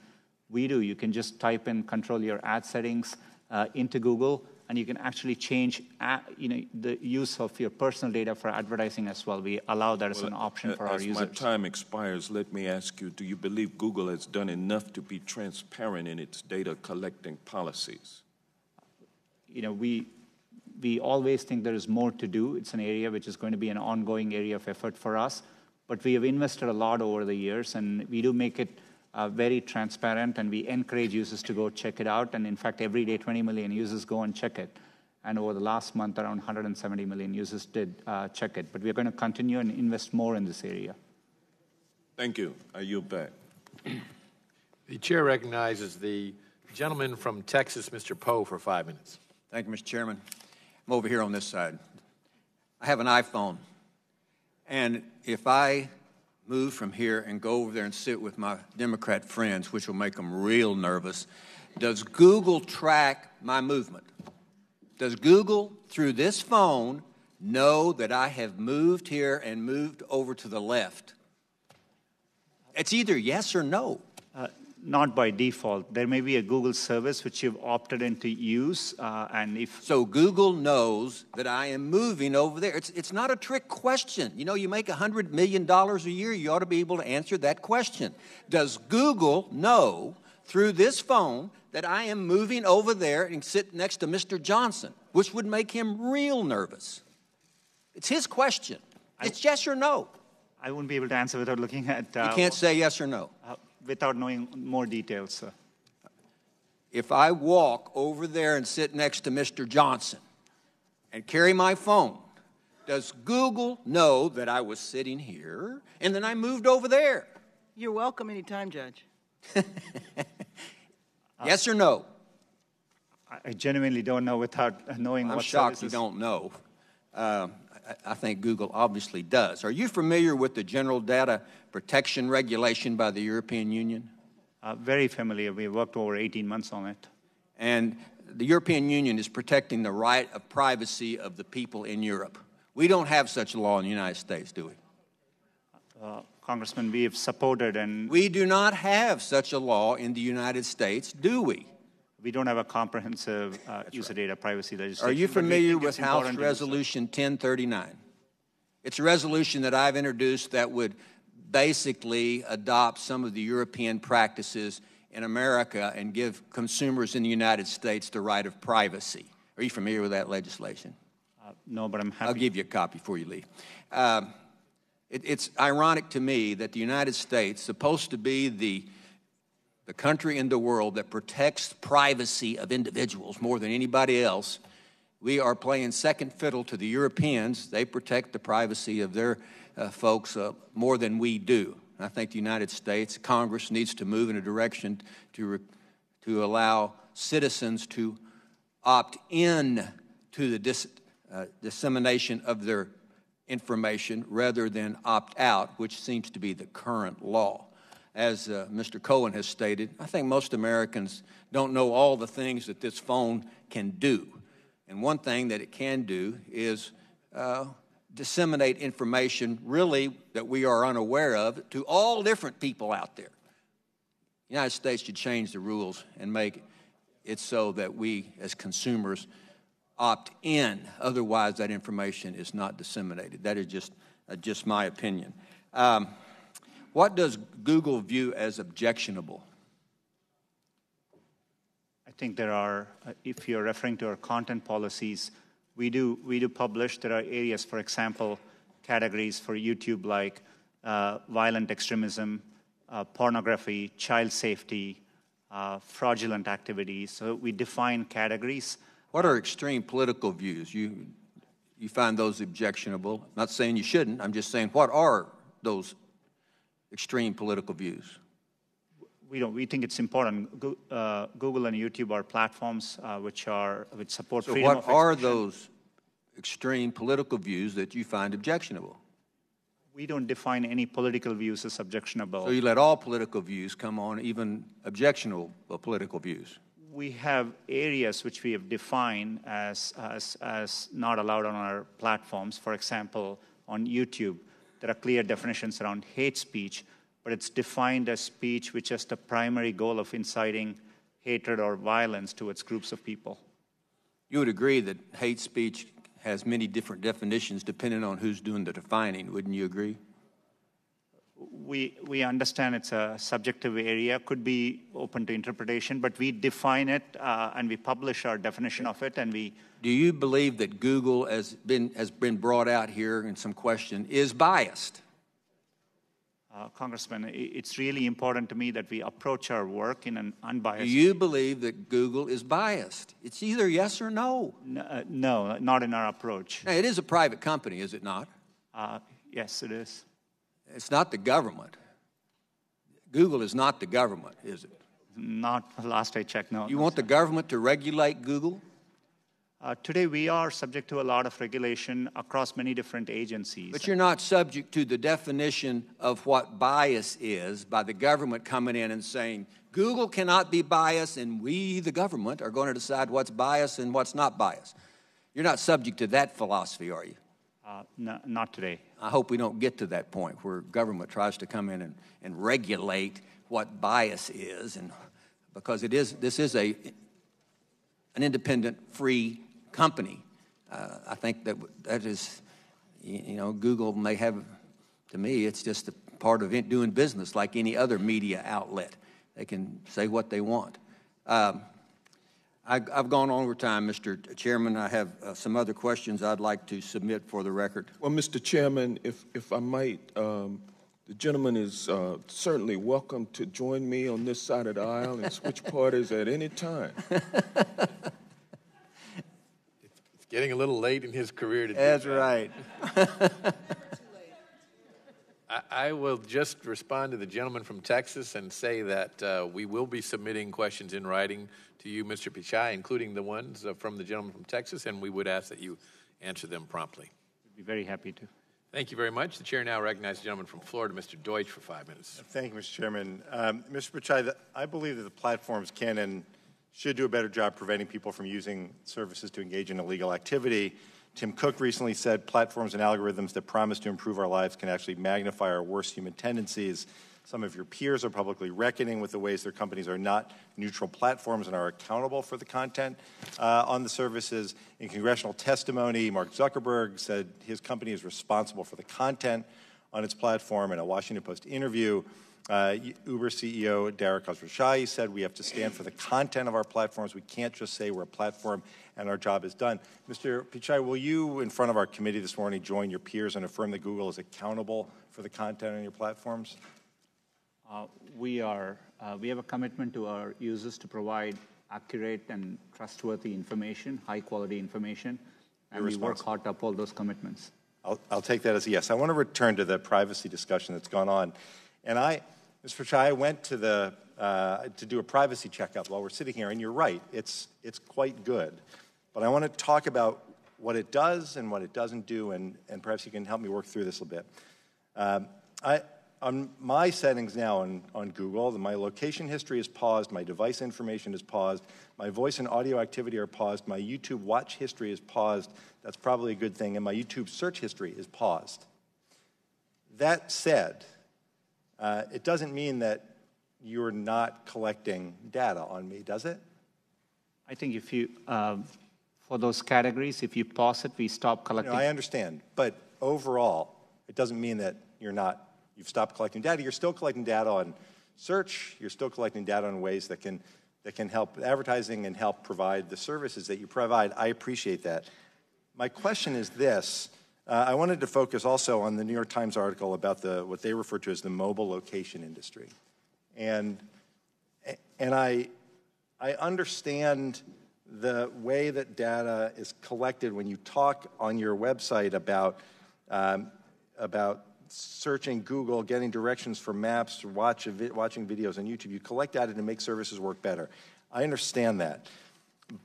Speaker 4: We do. You can just type in, control your ad settings uh, into Google, and you can actually change ad, you know, the use of your personal data for advertising as well. We allow that as an option for our users.
Speaker 12: As my time expires, let me ask you, do you believe Google has done enough to be transparent in its data collecting policies?
Speaker 4: You know, we, we always think there is more to do. It's an area which is going to be an ongoing area of effort for us. but we have invested a lot over the years, and we do make it uh, very transparent, and we encourage users to go check it out. And in fact, every day, 20 million users go and check it. And over the last month, around 170 million users did uh, check it. But we're going to continue and invest more in this area.
Speaker 12: Thank you. I yield back.
Speaker 1: The chair recognizes the gentleman from Texas, Mr. Poe, for five minutes.
Speaker 13: Thank you, Mr. Chairman. I'm over here on this side. I have an iPhone. And if I move from here and go over there and sit with my Democrat friends, which will make them real nervous, does Google track my movement? Does Google, through this phone, know that I have moved here and moved over to the left? It's either yes or no.
Speaker 4: Not by default. There may be a Google service which you've opted into use, uh, and if
Speaker 13: so, Google knows that I am moving over there. It's it's not a trick question. You know, you make hundred million dollars a year, you ought to be able to answer that question. Does Google know through this phone that I am moving over there and sit next to Mr. Johnson, which would make him real nervous. It's his question. It's yes or no.
Speaker 4: I wouldn't be able to answer without looking at.
Speaker 13: Uh, you can't say yes or no.
Speaker 4: Uh, without knowing more details, sir.
Speaker 13: If I walk over there and sit next to Mr. Johnson and carry my phone, does Google know that I was sitting here and then I moved over there?
Speaker 14: You're welcome anytime, Judge.
Speaker 13: yes or no?
Speaker 4: I genuinely don't know without knowing
Speaker 13: I'm
Speaker 4: what
Speaker 13: shocked
Speaker 4: services.
Speaker 13: you don't know. Uh, I, think Google obviously does. Are you familiar with the General Data Protection Regulation by the European Union?
Speaker 4: Uh, very familiar. We worked over 18 months on it.
Speaker 13: And the European Union is protecting the right of privacy of the people in Europe. We don't have such a law in the United States, do we?
Speaker 4: Uh, Congressman, we have supported and.
Speaker 13: We do not have such a law in the United States, do we?
Speaker 4: We don't have a comprehensive uh, user right. data privacy legislation.
Speaker 13: Are you familiar with House Resolution 1039? It's a resolution that I've introduced that would basically adopt some of the European practices in America and give consumers in the United States the right of privacy. Are you familiar with that legislation?
Speaker 4: Uh, no, but I'm happy.
Speaker 13: I'll give you a copy before you leave. Uh, it, it's ironic to me that the United States, supposed to be the the country in the world that protects privacy of individuals more than anybody else, we are playing second fiddle to the Europeans. They protect the privacy of their uh, folks uh, more than we do. I think the United States Congress needs to move in a direction to, re- to allow citizens to opt in to the dis- uh, dissemination of their information rather than opt out, which seems to be the current law as uh, Mr. Cohen has stated, I think most Americans don't know all the things that this phone can do. And one thing that it can do is uh, disseminate information really that we are unaware of to all different people out there. The United States should change the rules and make it so that we as consumers opt in. Otherwise, that information is not disseminated. That is just, uh, just my opinion. Um, what does Google view as objectionable?
Speaker 4: I think there are, uh, if you're referring to our content policies, we do, we do publish. There are areas, for example, categories for YouTube like uh, violent extremism, uh, pornography, child safety, uh, fraudulent activities. So we define categories.
Speaker 13: What are extreme political views? You, you find those objectionable? I'm not saying you shouldn't. I'm just saying, what are those extreme political views?
Speaker 4: We don't. We think it's important. Uh, Google and YouTube are platforms uh, which are which support
Speaker 13: so
Speaker 4: freedom
Speaker 13: what are those extreme political views that you find objectionable?
Speaker 4: We don't define any political views as objectionable.
Speaker 13: So you let all political views come on, even objectionable political views.
Speaker 4: We have areas which we have defined as, as, as not allowed on our platforms. For example, on YouTube, there are clear definitions around hate speech, but it's defined as speech which has the primary goal of inciting hatred or violence towards groups of people.
Speaker 13: You would agree that hate speech has many different definitions depending on who's doing the defining, wouldn't you agree?
Speaker 4: We, we understand it's a subjective area, could be open to interpretation, but we define it uh, and we publish our definition of it and we
Speaker 13: do you believe that Google has been, has been brought out here in some question is biased?
Speaker 4: Uh, Congressman, it's really important to me that we approach our work in an unbiased.
Speaker 13: Do you believe that Google is biased? It's either yes or no.
Speaker 4: No, uh, no not in our approach.
Speaker 13: Now, it is a private company, is it not?
Speaker 4: Uh, yes, it is.
Speaker 13: It's not the government. Google is not the government, is it?
Speaker 4: Not last I checked, no.
Speaker 13: You
Speaker 4: no,
Speaker 13: want
Speaker 4: sir.
Speaker 13: the government to regulate Google?
Speaker 4: Uh, today, we are subject to a lot of regulation across many different agencies.
Speaker 13: But you're not subject to the definition of what bias is by the government coming in and saying, Google cannot be biased, and we, the government, are going to decide what's biased and what's not biased. You're not subject to that philosophy, are you?
Speaker 4: Uh, no, not today.
Speaker 13: I hope we don't get to that point where government tries to come in and, and regulate what bias is, and because it is, this is a, an independent, free company. Uh, I think that that is, you know, Google may have, to me, it's just a part of doing business like any other media outlet. They can say what they want. Um, I, have gone over time, Mr. Chairman. I have uh, some other questions I'd like to submit for the record.
Speaker 12: Well, Mr. Chairman, if, if I might, um, the gentleman is uh, certainly welcome to join me on this side of the aisle and switch parties at any time.
Speaker 1: It's getting a little late in his career to
Speaker 13: That's
Speaker 1: do that.
Speaker 13: right.
Speaker 1: I, I will just respond to the gentleman from Texas and say that uh, we will be submitting questions in writing to you, Mr. Pichai, including the ones uh, from the gentleman from Texas, and we would ask that you answer them promptly.
Speaker 4: I'd be very happy to.
Speaker 1: Thank you very much. The chair now recognizes the gentleman from Florida, Mr. Deutch, for five minutes.
Speaker 15: Thank you, Mr. Chairman. Um, Mr. Pichai, I believe that the platforms can and should do a better job preventing people from using services to engage in illegal activity. Tim Cook recently said platforms and algorithms that promise to improve our lives can actually magnify our worst human tendencies. Some of your peers are publicly reckoning with the ways their companies are not neutral platforms and are accountable for the content uh, on the services. In congressional testimony, Mark Zuckerberg said his company is responsible for the content on its platform. In a Washington Post interview, uh, Uber CEO Dara Khosrowshahi said we have to stand for the content of our platforms. We can't just say we're a platform and our job is done. Mr. Pichai, will you, in front of our committee this morning, join your peers and affirm that Google is accountable for the content on your platforms?
Speaker 4: Uh, we are. Uh, we have a commitment to our users to provide accurate and trustworthy information, high quality information, and we work hard to uphold those commitments.
Speaker 15: I'll, I'll take that as a yes. I want to return to the privacy discussion that's gone on. And I, Mr. Pichai, I went to the uh, to do a privacy checkup while we're sitting here, and you're right, it's it's quite good. But I want to talk about what it does and what it doesn't do, and, and perhaps you can help me work through this a little bit. Um, I, on my settings now on, on Google, my location history is paused, my device information is paused, my voice and audio activity are paused, my YouTube watch history is paused. That's probably a good thing, and my YouTube search history is paused. That said, uh, it doesn't mean that you're not collecting data on me, does it?
Speaker 4: I think if you, um, for those categories, if you pause it, we stop collecting.
Speaker 15: No, I understand, but overall, it doesn't mean that you're not, you've stopped collecting data. You're still collecting data on search. You're still collecting data on ways that can that can help advertising and help provide the services that you provide. I appreciate that. My question is this. Uh, I wanted to focus also on the New York Times article about the, what they refer to as the mobile location industry. And, and I, I understand the way that data is collected when you talk on your website about, um, about searching Google, getting directions for maps, watch vi- watching videos on YouTube. You collect data to make services work better. I understand that.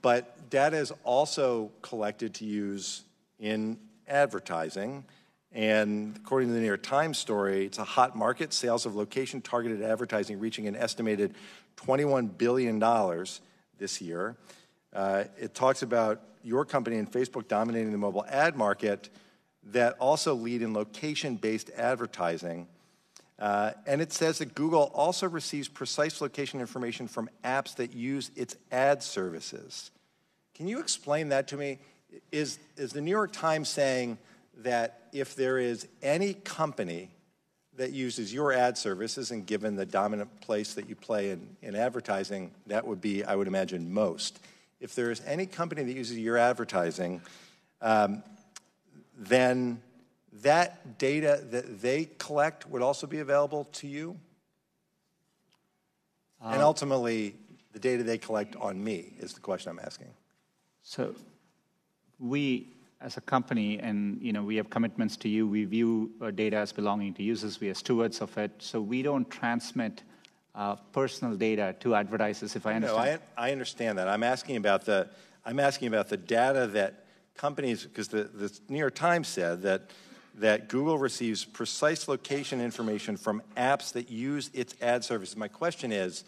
Speaker 15: But data is also collected to use in advertising. And according to the New York Times story, it's a hot market. Sales of location targeted advertising reaching an estimated $21 billion this year. Uh, it talks about your company and Facebook dominating the mobile ad market that also lead in location based advertising. Uh, and it says that Google also receives precise location information from apps that use its ad services. Can you explain that to me? Is, is the New York Times saying that if there is any company that uses your ad services, and given the dominant place that you play in, in advertising, that would be, I would imagine, most. If there is any company that uses your advertising, um, then that data that they collect would also be available to you? and
Speaker 4: Uh,
Speaker 15: ultimately, the data they collect on me is the question I'm asking.
Speaker 4: So we, as a company, and you know, we have commitments to you. We view uh, data as belonging to users. We are stewards of it. So we don't transmit uh, personal data to advertisers. If I understand.
Speaker 15: No, I, I understand that. I'm asking about the I'm asking about the data that companies because the, the New York Times said that that Google receives precise location information from apps that use its ad services. My question is,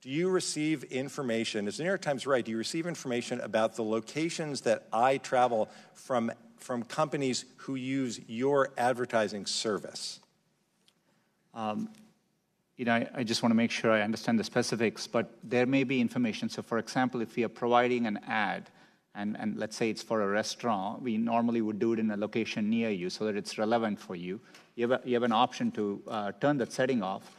Speaker 15: do you receive information? Is the New York Times right? Do you receive information about the locations that I travel from from companies who use your advertising service?
Speaker 4: Um, you know, I, I just want to make sure I understand the specifics, but there may be information. So, for example, if we are providing an ad, and, and let's say it's for a restaurant, we normally would do it in a location near you so that it's relevant for you. You have, a, you have an option to uh, turn that setting off.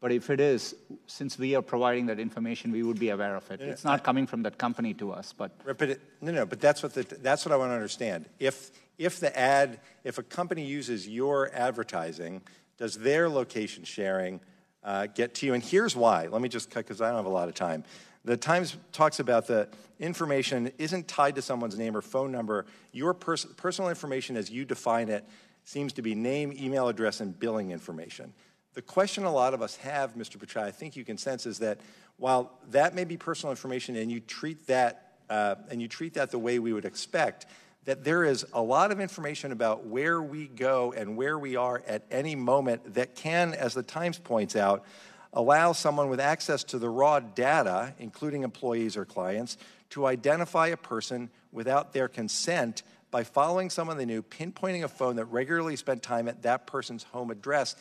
Speaker 4: But if it is, since we are providing that information, we would be aware of it.
Speaker 15: Yeah,
Speaker 4: It's not coming from that company to us, but
Speaker 15: But it, no, no, but that's what the, that's what I want to understand. If if the ad, if a company uses your advertising, does their location sharing uh, get to you? And here's why. Let me just cut because I don't have a lot of time. The Times talks about the information isn't tied to someone's name or phone number. Your pers- personal information, as you define it, seems to be name, email address, and billing information. The question a lot of us have, Mr. Pichai, I think you can sense, is that while that may be personal information and you treat that uh, and you treat that the way we would expect, that there is a lot of information about where we go and where we are at any moment that can, as the Times points out, allow someone with access to the raw data, including employees or clients, to identify a person without their consent by following someone they knew, pinpointing a phone that regularly spent time at that person's home address.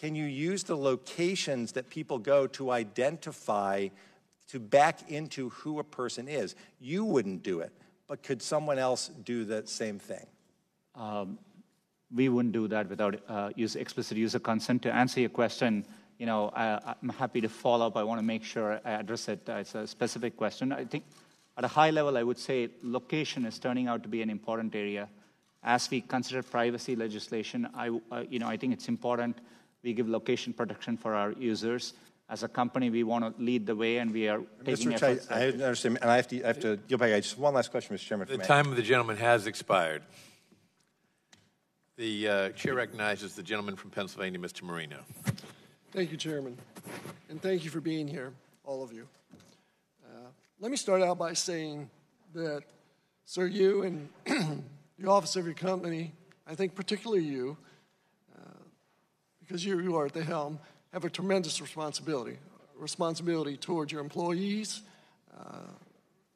Speaker 15: Can you use the locations that people go to identify, to back into who a person is? You wouldn't do it, but could someone else do the same thing?
Speaker 4: um, we wouldn't do that without uh, use, explicit user consent. To answer your question, you know, I, I'm happy to follow up. I want to make sure I address it. Uh, it's a specific question. I think at a high level, I would say location is turning out to be an important area. As we consider privacy legislation, I, uh, you know, I think it's important we give location protection for our users. As a company, we want to lead the way, and we are taking
Speaker 15: Mr.
Speaker 4: efforts.
Speaker 15: Chai, I understand, and I have to, I have to yield back. Just one last question, Mr. Chairman.
Speaker 1: The time of the gentleman has expired. The uh, chair recognizes the gentleman from Pennsylvania, Mr. Marino.
Speaker 16: Thank you, Chairman. And thank you for being here, all of you. Uh, let me start out by saying that, sir, you and the office of your company, I think particularly you, uh, because you, you are at the helm, have a tremendous responsibility. Responsibility towards your employees, uh,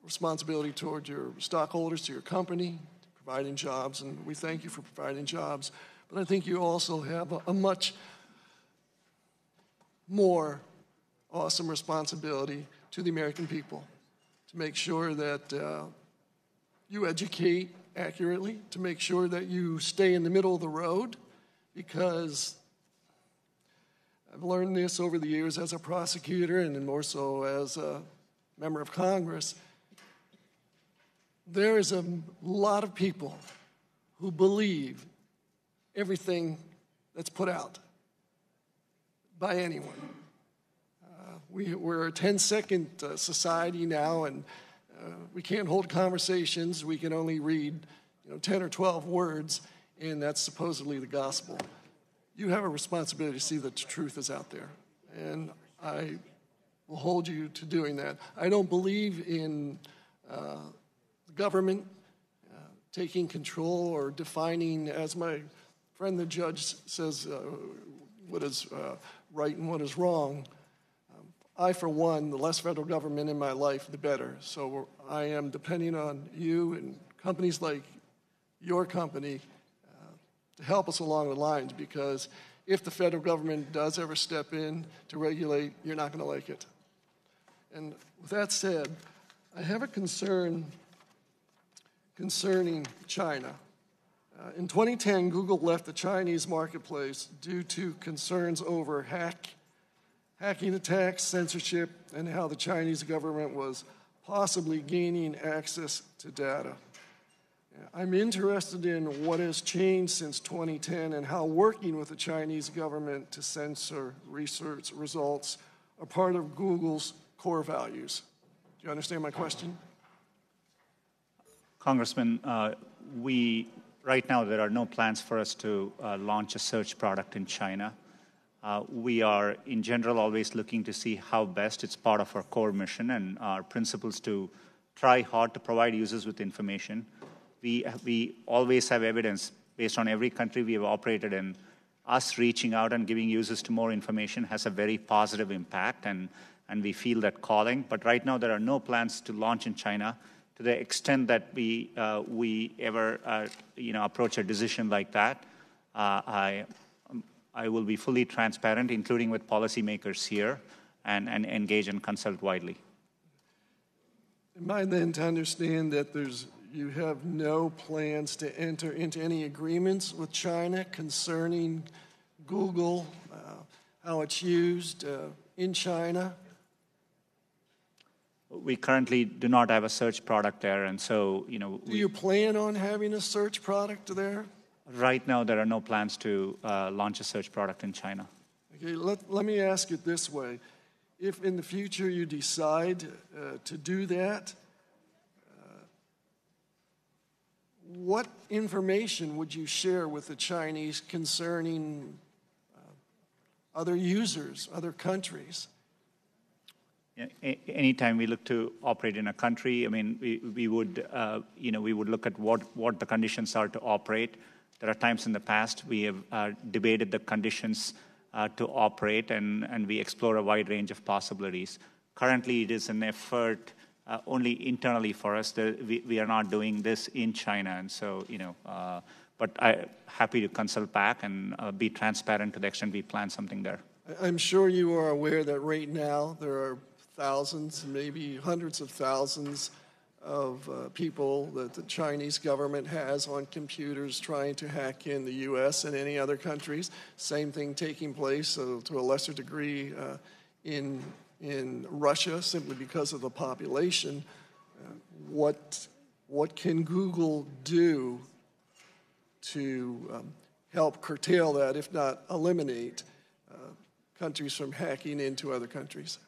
Speaker 16: responsibility towards your stockholders, to your company, providing jobs, and we thank you for providing jobs. But I think you also have a, a much more awesome responsibility to the American people to make sure that uh, you educate accurately, to make sure that you stay in the middle of the road, because I've learned this over the years as a prosecutor and more so as a member of Congress. There is a lot of people who believe everything that's put out by anyone. Uh, we, we're a 10 second uh, society now, and uh, we can't hold conversations. We can only read you know, 10 or 12 words, and that's supposedly the gospel. You have a responsibility to see that the truth is out there, and I will hold you to doing that. I don't believe in uh, government uh, taking control or defining, as my friend the judge says, uh, what is uh, right and what is wrong. I, for one, the less federal government in my life, the better. So I am depending on you and companies like your company to help us along the lines because if the federal government does ever step in to regulate, you're not going to like it. And with that said, I have a concern concerning China. Uh, in 2010, Google left the Chinese marketplace due to concerns over hack, hacking attacks, censorship, and how the Chinese government was possibly gaining access to data. I'm interested in what has changed since 2010 and how working with the Chinese government to censor research results are part of Google's core values. Do you understand my question?
Speaker 4: Congressman, uh, we right now there are no plans for us to uh, launch a search product in China. Uh, we are, in general, always looking to see how best it's part of our core mission and our principles to try hard to provide users with information. We, we always have evidence based on every country we have operated in. Us reaching out and giving users to more information has a very positive impact, and, and we feel that calling. But right now, there are no plans to launch in China to the extent that we, uh, we ever uh, you know, approach a decision like that, uh, I, I will be fully transparent, including with policymakers here, and, and engage and consult widely.
Speaker 16: Am I then to understand that there's, you have no plans to enter into any agreements with China concerning Google, uh, how it's used uh, in China?
Speaker 4: we currently do not have a search product there, and so you know.
Speaker 16: Do you plan on having a search product there?
Speaker 4: Right now, there are no plans to uh, launch a search product in China.
Speaker 16: Okay, let, let me ask it this way. If in the future you decide uh, to do that, uh, what information would you share with the Chinese concerning uh, other users, other countries?
Speaker 4: anytime we look to operate in a country, I mean, we, we would, uh, you know, we would look at what, what the conditions are to operate. There are times in the past we have uh, debated the conditions uh, to operate, and, and we explore a wide range of possibilities. Currently, it is an effort uh, only internally for us. The, we, we are not doing this in China, and so, you know, uh, but I'm happy to consult back and uh, be transparent to the extent we plan something there.
Speaker 16: I'm sure you are aware that right now there are thousands, maybe hundreds of thousands of uh, people that the Chinese government has on computers trying to hack in the U.S. and any other countries. Same thing taking place uh, to a lesser degree uh, in in Russia, simply because of the population. Uh, what what can Google do to um, help curtail that, if not eliminate, uh, countries from hacking into other countries?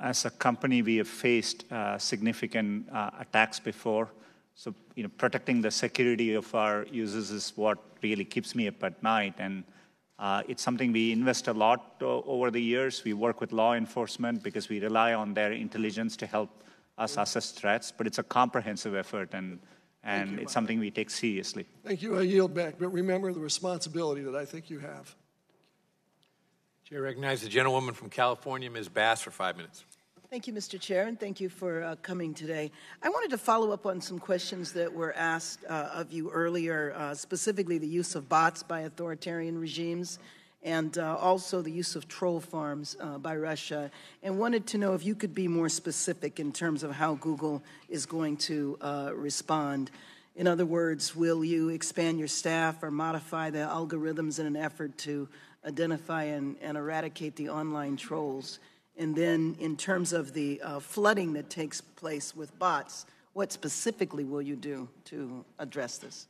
Speaker 4: As a company, we have faced uh, significant uh, attacks before. So, you know, protecting the security of our users is what really keeps me up at night. And uh, it's something we invest a lot over the years. We work with law enforcement because we rely on their intelligence to help us assess threats. But it's a comprehensive effort, and, and it's something we take seriously.
Speaker 16: Thank you. I yield back. But remember the responsibility that I think you have.
Speaker 1: Chair recognizes the gentlewoman from California, Ms. Bass, for five minutes.
Speaker 14: Thank you, Mr. Chair, and thank you for uh, coming today. I wanted to follow up on some questions that were asked uh, of you earlier, uh, specifically the use of bots by authoritarian regimes and uh, also the use of troll farms uh, by Russia, and wanted to know if you could be more specific in terms of how Google is going to uh, respond. In other words, will you expand your staff or modify the algorithms in an effort to identify and, and eradicate the online trolls? And then, in terms of the uh, flooding that takes place with bots, what specifically will you do to address this?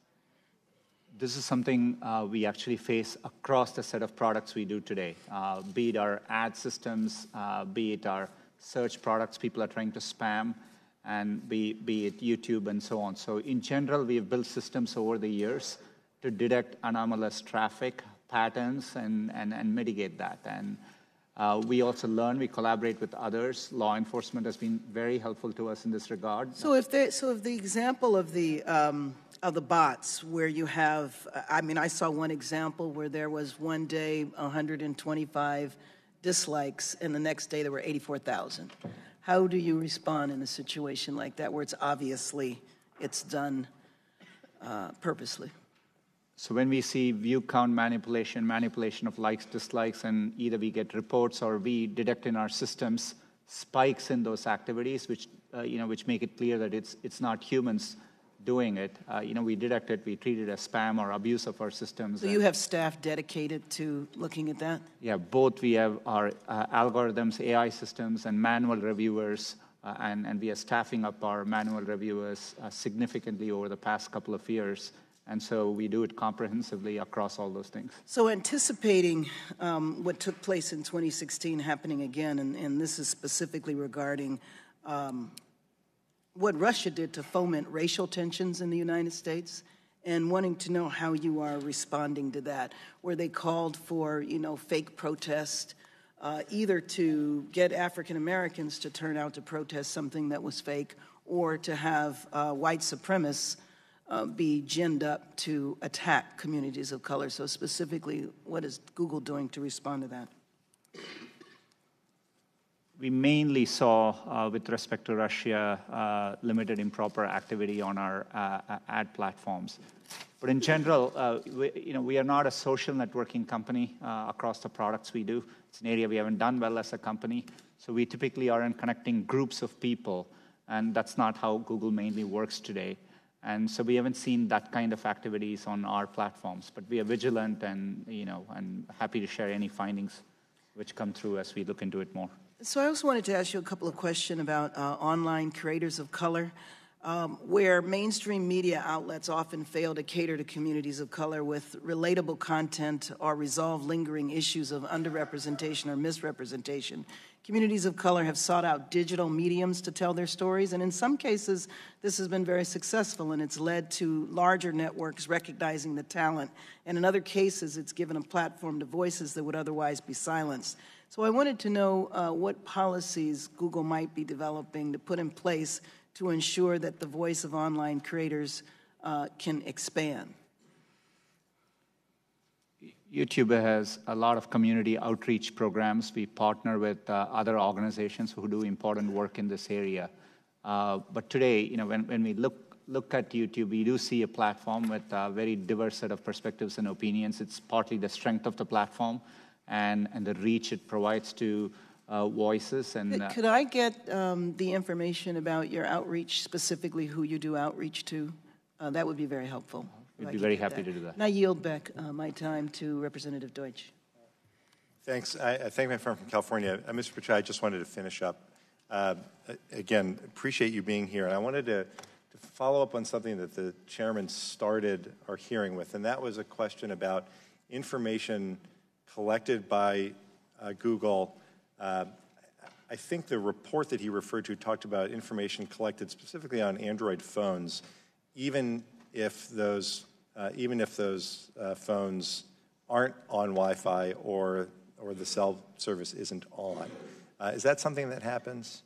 Speaker 4: This is something uh, we actually face across the set of products we do today, uh, be it our ad systems, uh, be it our search products people are trying to spam, and be, be it YouTube and so on. So, in general, we have built systems over the years to detect anomalous traffic, patterns and, and, and mitigate that. And uh, we also learn, we collaborate with others. Law enforcement has been very helpful to us in this regard.
Speaker 14: So if, there, so if the example of the, um, of the bots where you have, I mean, I saw one example where there was one day 125 dislikes and the next day there were 84,000. How do you respond in a situation like that where it's obviously it's done uh, purposely?
Speaker 4: So when we see view count manipulation, manipulation of likes, dislikes, and either we get reports or we detect in our systems spikes in those activities, which uh, you know, which make it clear that it's it's not humans doing it. Uh, you know, we detect it, we treat it as spam or abuse of our systems.
Speaker 14: So you have staff dedicated to looking at that?
Speaker 4: Yeah, both. We have our uh, algorithms, AI systems, and manual reviewers uh, and, and we are staffing up our manual reviewers uh, significantly over the past couple of years. And so we do it comprehensively across all those things.
Speaker 14: So, anticipating um, what took place in 2016 happening again, and, and this is specifically regarding um, what Russia did to foment racial tensions in the United States, and wanting to know how you are responding to that, where they called for, you know, fake protest, uh, either to get African Americans to turn out to protest something that was fake, or to have uh, white supremacists uh, be ginned up to attack communities of color. So, specifically, what is Google doing to respond to that?
Speaker 4: we mainly saw, uh, with respect to Russia, uh, limited improper activity on our uh, ad platforms. But in general, uh, we, you know, we are not a social networking company across the products we do. It's an area we haven't done well as a company. So we typically aren't connecting groups of people, and that's not how Google mainly works today. And so we haven't seen that kind of activities on our platforms. But we are vigilant and, you know, and happy to share any findings which come through as we look into it more.
Speaker 14: So I also wanted to ask you a couple of questions about uh, online creators of color, um, where mainstream media outlets often fail to cater to communities of color with relatable content or resolve lingering issues of underrepresentation or misrepresentation. Communities of color have sought out digital mediums to tell their stories, and in some cases, this has been very successful, and it's led to larger networks recognizing the talent. And in other cases, it's given a platform to voices that would otherwise be silenced. So I wanted to know uh, what policies Google might be developing to put in place to ensure that the voice of online creators uh, can expand.
Speaker 4: YouTube has a lot of community outreach programs. We partner with uh, other organizations who do important work in this area. Uh, but today, you know, when, when we look, look at YouTube, we do see a platform with a very diverse set of perspectives and opinions. It's partly the strength of the platform, and, and the reach it provides to uh, voices. And
Speaker 14: uh, could I get um, the information about your outreach, specifically who you do outreach to? Uh, that would be very helpful.
Speaker 4: We'd be very happy that. to do that.
Speaker 14: And I yield back uh, my time to Representative Deutch.
Speaker 15: Thanks. I, I thank my friend from California. Uh, Mr. Pichai, I just wanted to finish up. Uh, again, appreciate you being here. And I wanted to, to follow up on something that the chairman started our hearing with, and that was a question about information collected by uh, Google. Uh, I think the report that he referred to talked about information collected specifically on Android phones, even if those, uh, even if those uh, phones aren't on Wi-Fi or or the cell service isn't on. Uh, is that something that happens?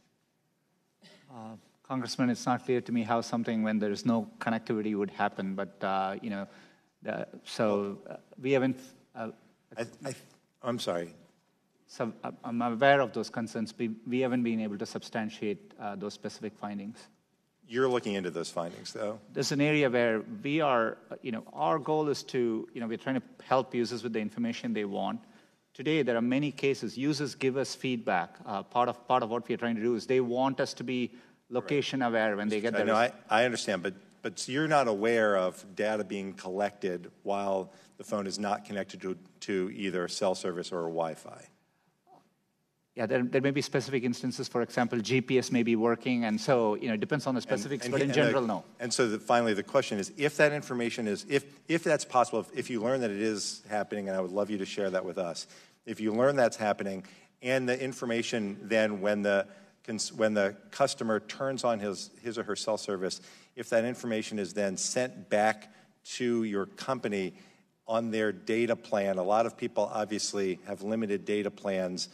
Speaker 4: Uh, Congressman, it's not clear to me how something when there is no connectivity would happen, but you know, so we haven't
Speaker 15: I, I, I'm sorry.
Speaker 4: So I'm aware of those concerns. We, we haven't been able to substantiate uh, those specific findings.
Speaker 15: You're looking into those findings, though.
Speaker 4: There's an area where we are, you know, our goal is to, you know, we're trying to help users with the information they want. Today, there are many cases. Users give us feedback. Uh, part of part of what we're trying to do is they want us to be location right. aware when they get there.
Speaker 15: No, I, I understand, but but you're not aware of data being collected while the phone is not connected to, to either cell service or Wi-Fi.
Speaker 4: Yeah, there, there may be specific instances. For example, GPS may be working, and so you know it depends on the specifics. And, and, but in general,
Speaker 15: the,
Speaker 4: no.
Speaker 15: And so the, finally, the question is: if that information is, if if that's possible, if, if you learn that it is happening, and I would love you to share that with us. If you learn that's happening, and the information then when the when the customer turns on his, his or her cell service, if that information is then sent back to your company on their data plan, a lot of people obviously have limited data plans.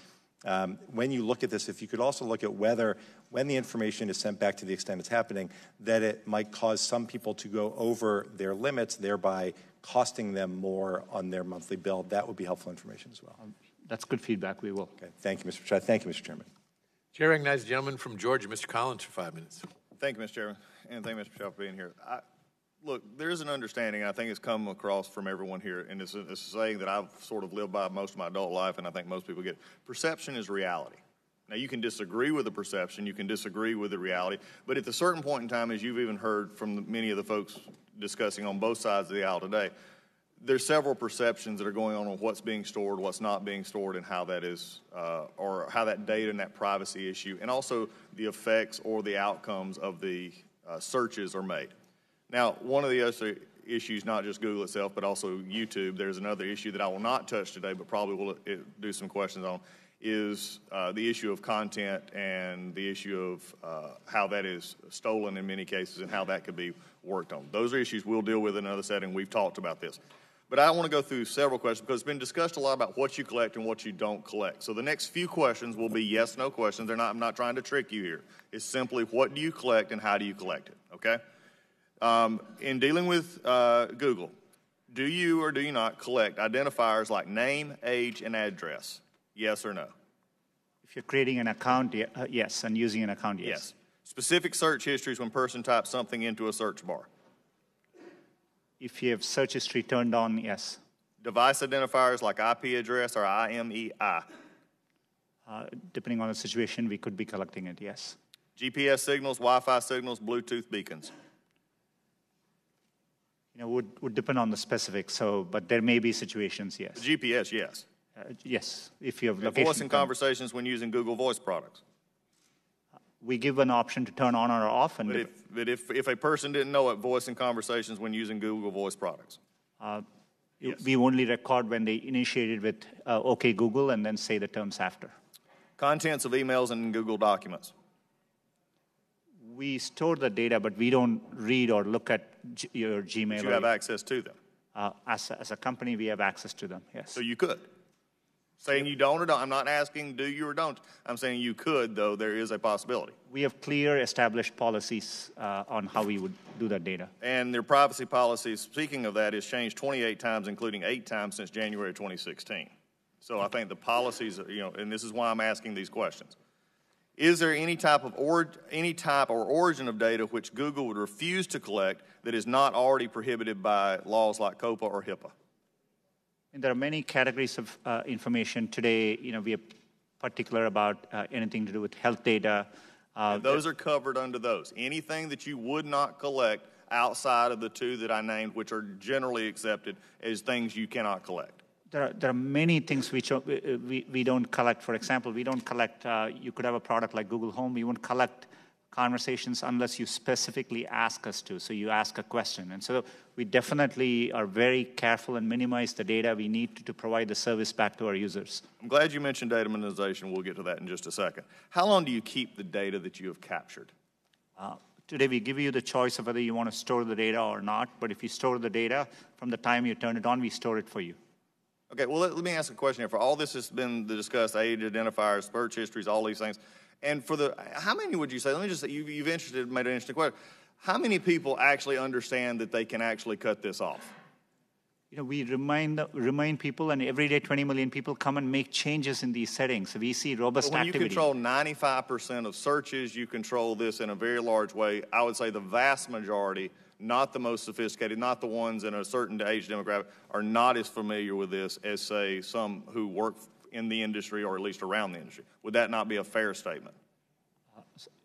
Speaker 15: Um, when you look at this, if you could also look at whether, when the information is sent back to the extent it's happening, that it might cause some people to go over their limits, thereby costing them more on their monthly bill, that would be helpful information as well.
Speaker 4: That's good feedback. We will.
Speaker 15: Okay. Thank you, Mr. Chair. Thank you, Mr. Chairman.
Speaker 1: Chair recognizes the gentleman from Georgia, Mr. Collins, for five minutes.
Speaker 17: Thank you, Mr. Chairman, and thank you, Mr. Shaw, for being here. I, look, there is an understanding, I think it's come across from everyone here, and it's a, it's a saying that I've sort of lived by most of my adult life, and I think most people get. Perception is reality. Now, you can disagree with the perception, you can disagree with the reality, but at a certain point in time, as you've even heard from the, many of the folks discussing on both sides of the aisle today, there's several perceptions that are going on on what's being stored, what's not being stored, and how that is, uh, or how that data and that privacy issue, and also the effects or the outcomes of the uh, searches are made. Now, one of the other issues, not just Google itself, but also YouTube, there's another issue that I will not touch today, but probably will uh, do some questions on, is uh, the issue of content and the issue of uh, how that is stolen in many cases and how that could be worked on. Those are issues we'll deal with in another setting. We've talked about this. But I want to go through several questions because it's been discussed a lot about what you collect and what you don't collect. So the next few questions will be yes, no questions. They're not, I'm not trying to trick you here. It's simply what do you collect and how do you collect it, okay? Um, in dealing with uh, Google, do you or do you not collect identifiers like name, age, and address? Yes or no?
Speaker 4: If you're creating an account, uh, yes, and using an account, yes.
Speaker 17: Yes. Specific search histories when person types something into a search bar.
Speaker 4: If you have search history turned on, yes.
Speaker 17: Device identifiers like IP address or IMEI.
Speaker 4: Uh, depending on the situation, we could be collecting it, yes.
Speaker 17: GPS signals, Wi Fi signals, Bluetooth beacons.
Speaker 4: You know, would, would depend on the specifics, so, but there may be situations, yes.
Speaker 17: GPS, yes.
Speaker 4: Uh, yes, if you have location.
Speaker 17: voice and conversations when using Google Voice products.
Speaker 4: We give an option to turn on or off, and
Speaker 17: But if, but if, if a person didn't know it, voice and conversations when using Google Voice products.
Speaker 4: uh, we only record when they initiated with uh, OK Google and then say the terms after.
Speaker 17: Contents of emails and Google documents.
Speaker 4: We store the data, but we don't read or look at G- your Gmail.
Speaker 17: But you have access to them.
Speaker 4: Uh, as, a, as a company, we have access to them, yes.
Speaker 17: So you could. Saying you don't or don't. I'm not asking do you or don't. I'm saying you could, though there is a possibility.
Speaker 4: We have clear established policies uh, on how we would do that data.
Speaker 17: And their privacy policies, speaking of that, has changed 28 times, including eight times since January 2016. So I think the policies, you know, and this is why I'm asking these questions. Is there any type of or, any type or origin of data which Google would refuse to collect that is not already prohibited by laws like COPPA or HIPAA?
Speaker 4: And there are many categories of uh, information today. You know, we are particular about uh, anything to do with health data. Uh,
Speaker 17: those are covered under those. Anything that you would not collect outside of the two that I named, which are generally accepted as things you cannot collect.
Speaker 4: There are, there are many things which uh, we, we don't collect. For example, we don't collect, uh, you could have a product like Google Home, we won't collect conversations unless you specifically ask us to. So you ask a question. And so we definitely are very careful and minimize the data we need to, to provide the service back to our users.
Speaker 17: I'm glad you mentioned data minimization. We'll get to that in just a second. How long do you keep the data that you have captured?
Speaker 4: Uh, today we give you the choice of whether you want to store the data or not, but if you store the data, from the time you turn it on, we store it for you.
Speaker 17: Okay, well, let, let me ask a question here. For all this has been discussed, age identifiers, search histories, all these things, and for the, how many would you say, let me just say, you, you've interested, made an interesting question. How many people actually understand that they can actually cut this off?
Speaker 4: You know, we remind, remind people, and every day 20 million people come and make changes in these settings. We see robust
Speaker 17: when
Speaker 4: activity.
Speaker 17: you control 95% of searches, you control this in a very large way. I would say the vast majority, not the most sophisticated, not the ones in a certain age demographic, are not as familiar with this as, say, some who work in the industry or at least around the industry. Would that not be a fair statement?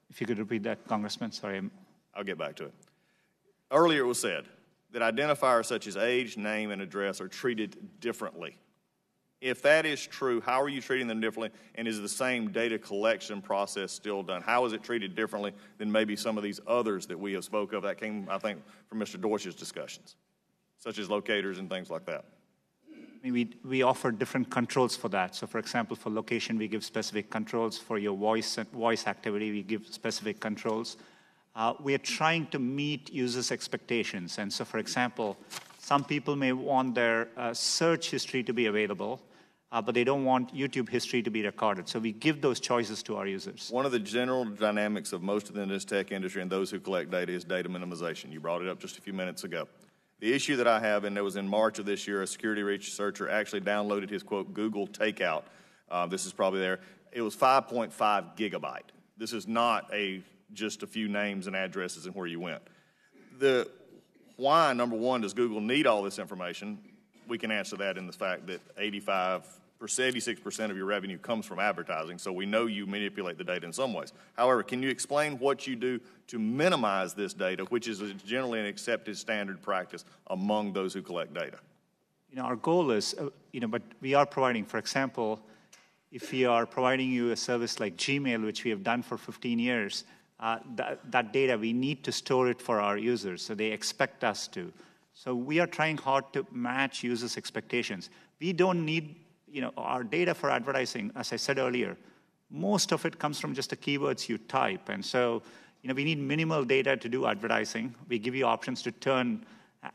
Speaker 4: If you could repeat that, Congressman, sorry.
Speaker 17: I'll get back to it. Earlier it was said that identifiers such as age, name, and address are treated differently. If that is true, how are you treating them differently? And is the same data collection process still done? How is it treated differently than maybe some of these others that we have spoke of? That came, I think, from Mr. Deutch's discussions, such as locators and things like that.
Speaker 4: We, we offer different controls for that. So, for example, for location, we give specific controls. For your voice voice activity, we give specific controls. Uh, we are trying to meet users' expectations. And so, for example, some people may want their uh, search history to be available, uh, but they don't want YouTube history to be recorded. So we give those choices to our users.
Speaker 17: One of the general dynamics of most of the tech industry and those who collect data is data minimization. You brought it up just a few minutes ago. The issue that I have, and it was in March of this year, a security researcher actually downloaded his quote Google Takeout. Uh, this is probably there. It was 5.5 gigabyte. This is not a just a few names and addresses and where you went. The why, number one, does Google need all this information? We can answer that in the fact that 85 or 86% of your revenue comes from advertising, so we know you manipulate the data in some ways. However, can you explain what you do to minimize this data, which is generally an accepted standard practice among those who collect data?
Speaker 4: you know, our goal is, uh, you know, but we are providing, for example, if we are providing you a service like Gmail, which we have done for 15 years, uh, that, that data, we need to store it for our users, so they expect us to. So we are trying hard to match users' expectations. We don't need, you know, our data for advertising, as I said earlier, most of it comes from just the keywords you type. And so, you know, we need minimal data to do advertising. We give you options to turn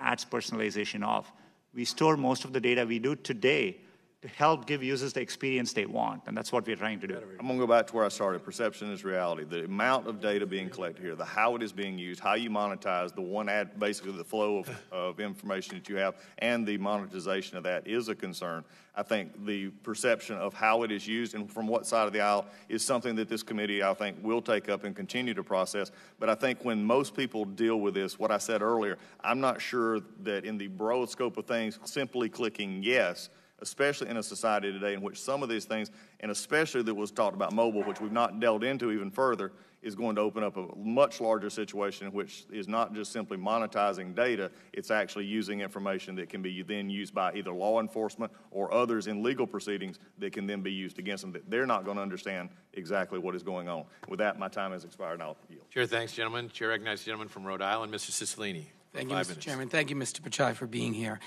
Speaker 4: ads personalization off. We store most of the data we do today to help give users the experience they want, and that's what we're trying to do.
Speaker 17: I'm going to go back to where I started. Perception is reality. The amount of data being collected here, the how it is being used, how you monetize, the one ad, basically the flow of, of information that you have, and the monetization of that is a concern. I think the perception of how it is used and from what side of the aisle is something that this committee, I think, will take up and continue to process. But I think when most people deal with this, what I said earlier, I'm not sure that in the broad scope of things, simply clicking yes especially in a society today in which some of these things, and especially that was talked about mobile, which we've not delved into even further, is going to open up a much larger situation in which is not just simply monetizing data, it's actually using information that can be then used by either law enforcement or others in legal proceedings that can then be used against them. That they're not going to understand exactly what is going on. With that, my time has expired and I'll yield.
Speaker 1: Chair, thanks, gentlemen. Chair recognizes gentleman from Rhode Island, Mr. Cicilline.
Speaker 18: Thank you, Mr.
Speaker 1: minutes.
Speaker 18: Chairman. Thank you, Mr. Pichai, for being here.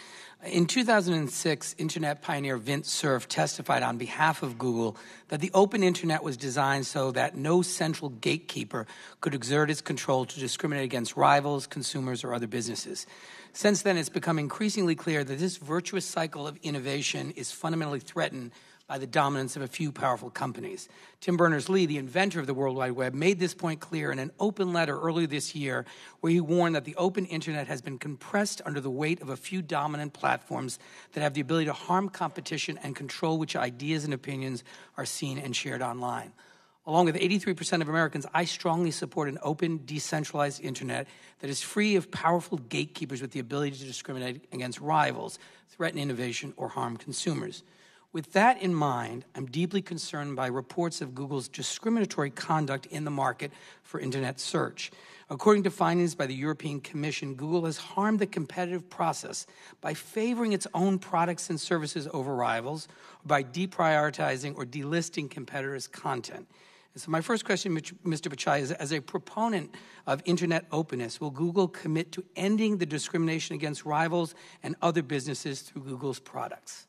Speaker 18: In 2006, Internet pioneer Vint Cerf testified on behalf of Google that the open Internet was designed so that no central gatekeeper could exert its control to discriminate against rivals, consumers, or other businesses. Since then, it's become increasingly clear that this virtuous cycle of innovation is fundamentally threatened by the dominance of a few powerful companies. Tim Berners Lee, the inventor of the World Wide Web, made this point clear in an open letter earlier this year where he warned that the open internet has been compressed under the weight of a few dominant platforms that have the ability to harm competition and control which ideas and opinions are seen and shared online. Along with 83% of Americans, I strongly support an open, decentralized internet that is free of powerful gatekeepers with the ability to discriminate against rivals, threaten innovation, or harm consumers. With that in mind, I'm deeply concerned by reports of Google's discriminatory conduct in the market for internet search. According to findings by the European Commission, Google has harmed the competitive process by favoring its own products and services over rivals, by deprioritizing or delisting competitors' content. And so, my first question, Mr. Pichai, is as a proponent of internet openness, will Google commit to ending the discrimination against rivals and other businesses through Google's products?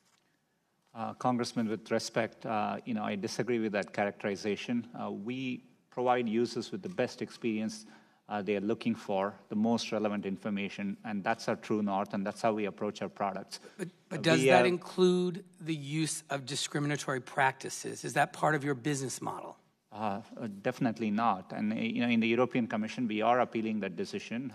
Speaker 4: Uh, Congressman, with respect, uh, you know, I disagree with that characterization. Uh, we provide users with the best experience uh, they are looking for, the most relevant information, and that's our true north, and that's how we approach our products.
Speaker 18: But, but does
Speaker 4: we,
Speaker 18: that include the use of discriminatory practices? Is that part of your business model?
Speaker 4: Uh, definitely not. And you know, in the European Commission, we are appealing that decision.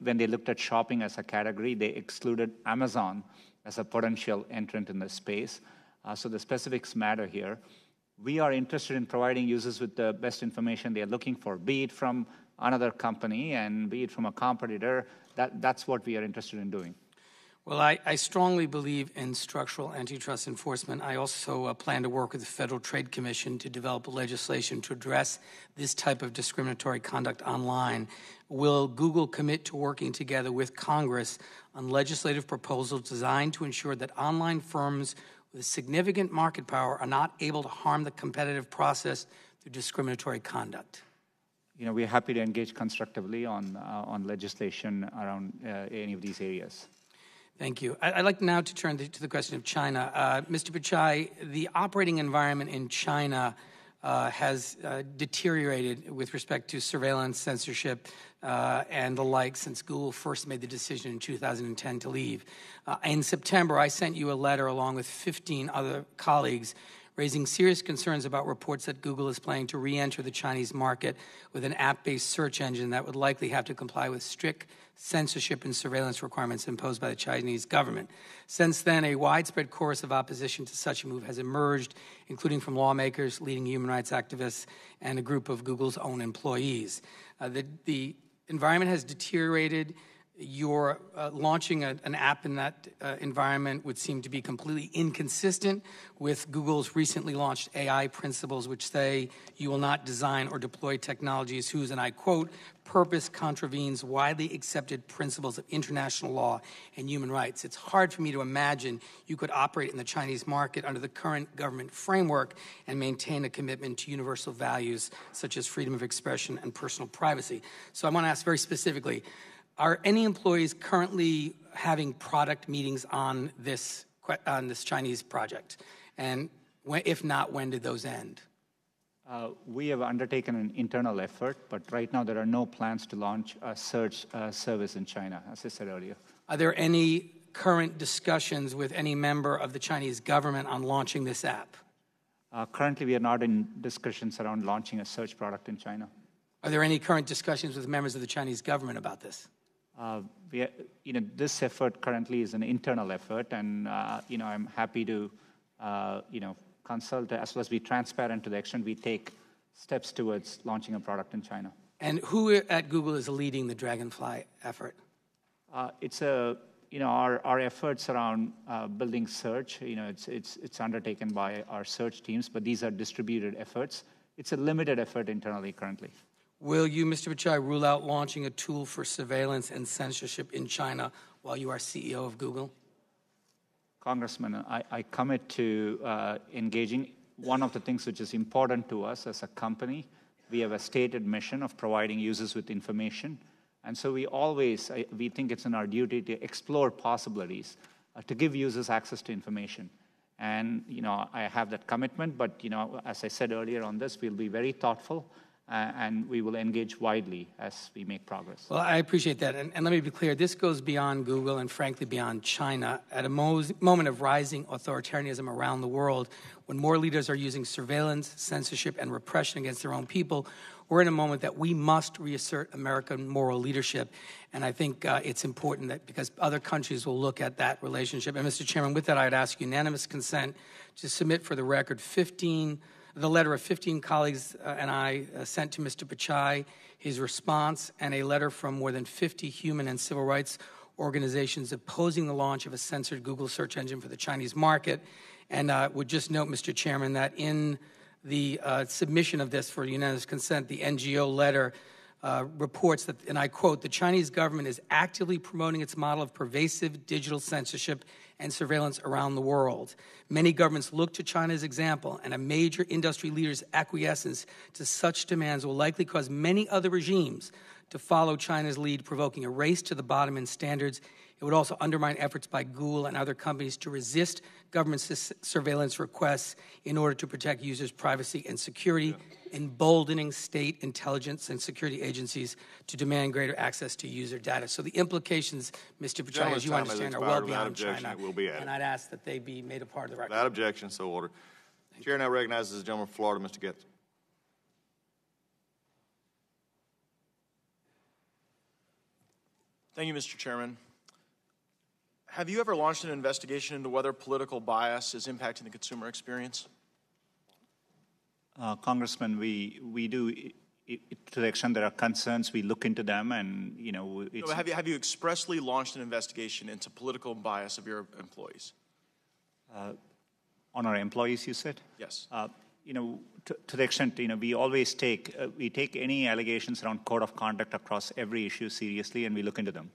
Speaker 4: when they looked at shopping as a category, they excluded Amazon as a potential entrant in the space. Uh, so the specifics matter here. We are interested in providing users with the best information they're looking for, be it from another company and be it from a competitor. That, that's what we are interested in doing.
Speaker 18: Well, I, I, strongly believe in structural antitrust enforcement. I also uh, plan to work with the Federal Trade Commission to develop legislation to address this type of discriminatory conduct online. Will Google commit to working together with Congress on legislative proposals designed to ensure that online firms with significant market power are not able to harm the competitive process through discriminatory conduct?
Speaker 4: You know, we're happy to engage constructively on, uh, on legislation around uh, any of these areas.
Speaker 18: Thank you. I'd like now to turn to the question of China. Uh, Mr. Pichai, the operating environment in China uh, has uh, deteriorated with respect to surveillance, censorship, uh, and the like since Google first made the decision in 2010 to leave. Uh, in September, I sent you a letter along with 15 other colleagues raising serious concerns about reports that Google is planning to re enter the Chinese market with an app based search engine that would likely have to comply with strict censorship and surveillance requirements imposed by the Chinese government. Since then, a widespread chorus of opposition to such a move has emerged, including from lawmakers, leading human rights activists, and a group of Google's own employees. Uh, the, the environment has deteriorated your uh, launching a, an app in that uh, environment would seem to be completely inconsistent with Google's recently launched AI principles, which say you will not design or deploy technologies whose, and I quote, purpose contravenes widely accepted principles of international law and human rights. It's hard for me to imagine you could operate in the Chinese market under the current government framework and maintain a commitment to universal values such as freedom of expression and personal privacy. So I want to ask very specifically are any employees currently having product meetings on this, on this Chinese project? And when, if not, when did those end?
Speaker 4: Uh, we have undertaken an internal effort, but right now there are no plans to launch a search uh, service in China, as I said earlier.
Speaker 18: Are there any current discussions with any member of the Chinese government on launching this app?
Speaker 4: Uh, currently, we are not in discussions around launching a search product in China.
Speaker 18: Are there any current discussions with members of the Chinese government about this?
Speaker 4: Uh, we, you know, this effort currently is an internal effort, and uh, you know, I'm happy to, uh, you know, consult as well as be transparent to the extent we take steps towards launching a product in China.
Speaker 18: And who at Google is leading the Dragonfly effort?
Speaker 4: Uh, it's a, you know, our, our efforts around uh, building search. You know, it's it's it's undertaken by our search teams, but these are distributed efforts. It's a limited effort internally currently.
Speaker 18: Will you, Mr. Pichai, rule out launching a tool for surveillance and censorship in China while you are CEO of Google?
Speaker 4: Congressman, I, I commit to uh, engaging. One of the things which is important to us as a company, we have a stated mission of providing users with information. And so we always, we think it's in our duty to explore possibilities uh, to give users access to information. And, you know, I have that commitment, but, you know, as I said earlier on this, we'll be very thoughtful uh, and we will engage widely as we make progress.
Speaker 18: Well, I appreciate that. And, and let me be clear this goes beyond Google and, frankly, beyond China. At a mo- moment of rising authoritarianism around the world, when more leaders are using surveillance, censorship, and repression against their own people, we're in a moment that we must reassert American moral leadership. And I think uh, it's important that because other countries will look at that relationship. And, Mr. Chairman, with that, I'd ask unanimous consent to submit for the record 15 the letter of 15 colleagues uh, and I uh, sent to Mr. Pichai, his response, and a letter from more than 50 human and civil rights organizations opposing the launch of a censored Google search engine for the Chinese market. And uh, would just note, Mr. Chairman, that in the uh, submission of this for unanimous consent, the NGO letter uh, reports that, and I quote, the Chinese government is actively promoting its model of pervasive digital censorship and surveillance around the world. Many governments look to China's example, and a major industry leader's acquiescence to such demands will likely cause many other regimes to follow China's lead, provoking a race to the bottom in standards. It would also undermine efforts by Google and other companies to resist government surveillance requests in order to protect users' privacy and security, yeah. emboldening state intelligence and security agencies to demand greater access to user data. So the implications, Mr. Pichai, as you understand, are well beyond China.
Speaker 17: Will be
Speaker 18: and I'd ask that they be made a part of the record.
Speaker 17: That objection, so ordered. The chair now recognizes the gentleman from Florida, Mr. Gaetz.
Speaker 19: Thank you, Mr. Chairman. Have you ever launched an investigation into whether political bias is impacting the consumer experience?
Speaker 4: Uh, Congressman, we, we do, it, it, to the extent there are concerns, we look into them and, you know,
Speaker 19: no, have, you, have you expressly launched an investigation into political bias of your employees?
Speaker 4: Uh, on our employees, you said?
Speaker 19: Yes.
Speaker 4: Uh, you know, to, to, the extent, you know, we always take, uh, we take any allegations around code of conduct across every issue seriously and we look into them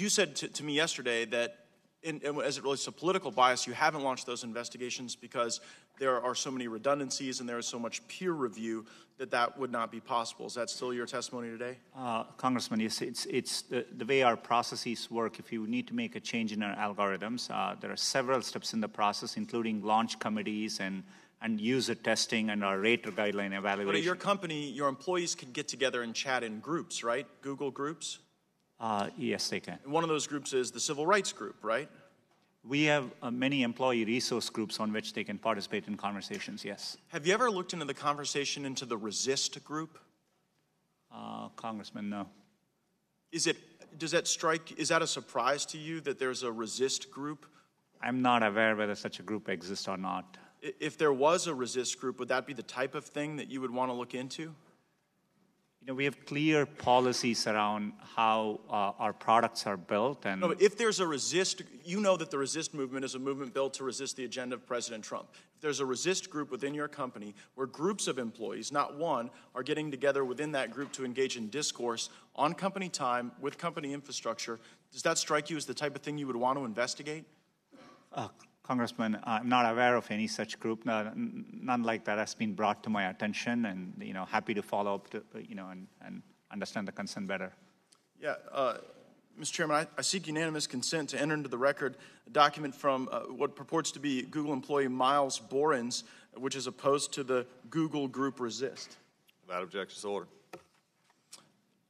Speaker 19: you said to, to me yesterday that in, as it relates to political bias, you haven't launched those investigations because there are so many redundancies and there is so much peer review that that would not be possible. Is that still your testimony today?
Speaker 4: Uh, Congressman, yes, it's, it's the, the, way our processes work. If you need to make a change in our algorithms, uh, there are several steps in the process, including launch committees and and user testing and our rater guideline evaluation. But
Speaker 19: at your company, your employees can get together and chat in groups, right? Google groups?
Speaker 4: Uh, yes, they can.
Speaker 19: One of those groups is the civil rights group, right?
Speaker 4: We have uh, many employee resource groups on which they can participate in conversations, yes.
Speaker 19: Have you ever looked into the conversation into the resist group?
Speaker 4: Uh, Congressman, no.
Speaker 19: Is it, does that strike, is that a surprise to you that there's a resist group?
Speaker 4: I'm not aware whether such a group exists or not.
Speaker 19: If there was a resist group, would that be the type of thing that you would want to look into?
Speaker 4: Know, we have clear policies around how uh, our products are built, and
Speaker 19: No, but if there's a resist, you know that the resist movement is a movement built to resist the agenda of President Trump. If there's a resist group within your company where groups of employees, not one, are getting together within that group to engage in discourse on company time with company infrastructure, does that strike you as the type of thing you would want to investigate?
Speaker 4: Uh, Congressman, I'm not aware of any such group. None like that has been brought to my attention, and you know, happy to follow up, to, you know, and, and understand the concern better.
Speaker 19: Yeah, uh, Mr. Chairman, I, I, seek unanimous consent to enter into the record a document from uh, what purports to be Google employee Miles Borens, which is opposed to the Google Group Resist.
Speaker 17: Without objection, order.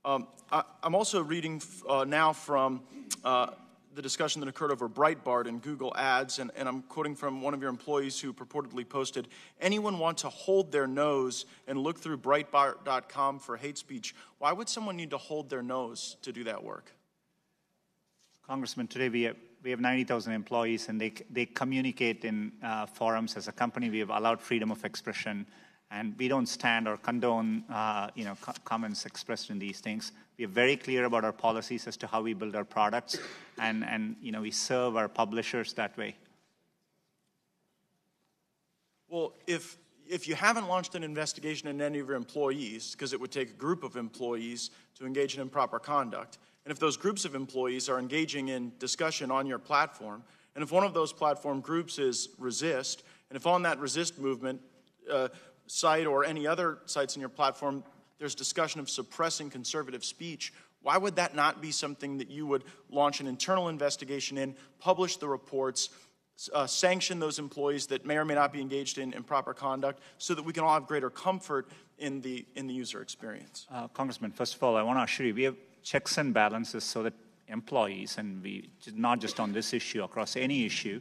Speaker 19: Um, I, am also reading uh, now from uh, the discussion that occurred over Breitbart and Google Ads, and, and, I'm quoting from one of your employees who purportedly posted Anyone want to hold their nose and look through Breitbart.com for hate speech? Why would someone need to hold their nose to do that work?
Speaker 4: Congressman, today we have, we have 90,000 employees, and they, they communicate in uh, forums. As a company, we have allowed freedom of expression and we don't stand or condone uh, you know, co- comments expressed in these things. We are very clear about our policies as to how we build our products, and, and you know, we serve our publishers that way.
Speaker 19: Well, if, if you haven't launched an investigation in any of your employees, because it would take a group of employees to engage in improper conduct, and if those groups of employees are engaging in discussion on your platform, and if one of those platform groups is resist, and if on that resist movement, uh, site or any other sites in your platform, there's discussion of suppressing conservative speech, why would that not be something that you would launch an internal investigation in, publish the reports, uh, sanction those employees that may or may not be engaged in improper conduct so that we can all have greater comfort in the, in the user experience?
Speaker 4: Uh, Congressman, first of all, I want to assure you we have checks and balances so that employees, and we not just on this issue, across any issue,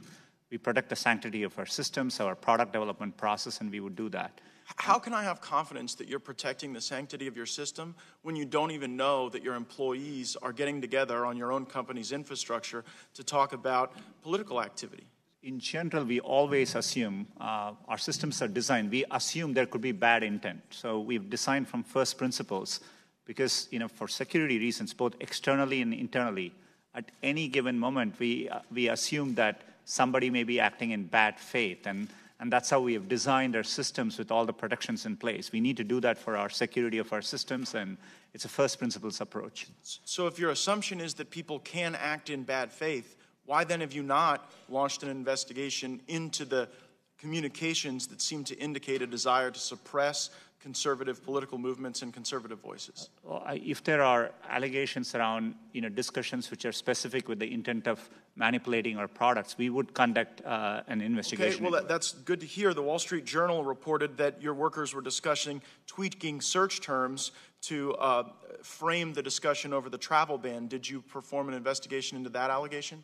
Speaker 4: we protect the sanctity of our systems, our product development process, and we would do that.
Speaker 19: How can I have confidence that you're protecting the sanctity of your system when you don't even know that your employees are getting together on your own company's infrastructure to talk about political activity?
Speaker 4: In general, we always assume uh, our systems are designed, we assume there could be bad intent. So we've designed from first principles because, you know, for security reasons, both externally and internally, at any given moment, we, uh, we assume that somebody may be acting in bad faith. And and that's how we have designed our systems with all the protections in place. We need to do that for our security of our systems, and it's a first principles approach.
Speaker 19: So, if your assumption is that people can act in bad faith, why then have you not launched an investigation into the communications that seem to indicate a desire to suppress conservative political movements and conservative voices?
Speaker 4: Well, if there are allegations around you know, discussions which are specific with the intent of manipulating our products, we would conduct uh, an investigation.
Speaker 19: Okay, well, that, that's good to hear. The Wall Street Journal reported that your workers were discussing tweaking search terms to uh, frame the discussion over the travel ban. Did you perform an investigation into that allegation?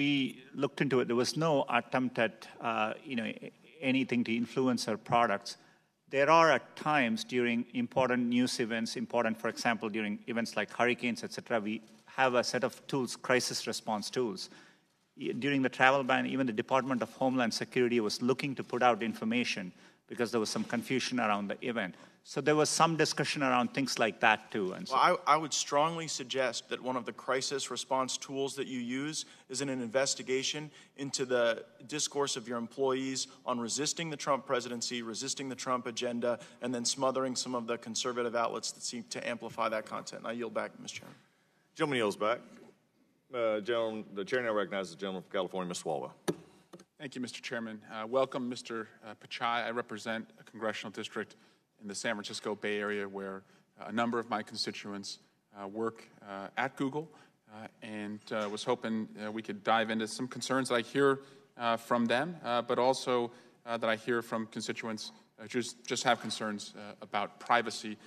Speaker 4: We looked into it. There was no attempt at uh, you know, anything to influence our products. There are at times during important news events, important, for example, during events like hurricanes, etc., we have a set of tools, crisis response tools. During the travel ban, even the Department of Homeland Security was looking to put out information because there was some confusion around the event. So there was some discussion around things like that too.
Speaker 19: And so well, I, I, would strongly suggest that one of the crisis response tools that you use is in an investigation into the discourse of your employees on resisting the Trump presidency, resisting the Trump agenda, and then smothering some of the conservative outlets that seek to amplify that content. And I yield back, Mr. Chairman.
Speaker 17: Gentleman yields back. Uh, gentleman, the chair now recognizes the gentleman from California, Mr. Swalwell.
Speaker 20: Thank you, Mr. Chairman. Uh, welcome, Mr. Uh, Pichai. I represent a congressional district in the San Francisco Bay Area where uh, a number of my constituents uh, work uh, at Google uh, and was hoping we could dive into some concerns that I hear from them, but also that I hear from constituents who just, just have concerns about privacy.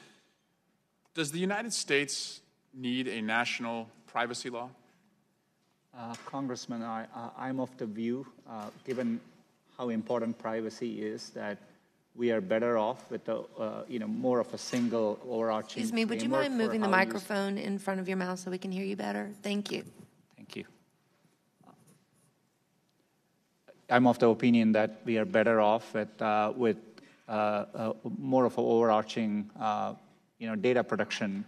Speaker 20: Does the United States need a national privacy law?
Speaker 4: Uh, Congressman, I, am of the view, uh, given how important privacy is, that we are better off with a, uh, you know, more of a single overarching.
Speaker 21: Excuse me, would you mind moving the microphone in front of your mouth so we can hear you better? Thank you.
Speaker 4: Thank you. I'm of the opinion that we are better off with, uh, with uh, uh, more of an overarching uh, you know, data production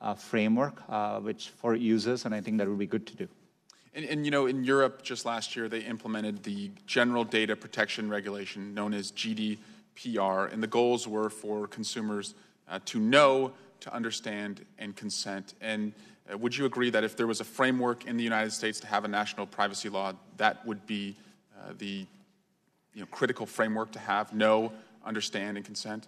Speaker 4: uh, framework, uh, which for users, and I think that would be good to do.
Speaker 20: And, and, you know, in Europe, just last year, they implemented the General Data Protection Regulation, known as GDPR, and the goals were for consumers uh, to know, to understand, and consent. And uh, would you agree that if there was a framework in the United States to have a national privacy law, that would be uh, the you know, critical framework to have? Know, understand, and consent?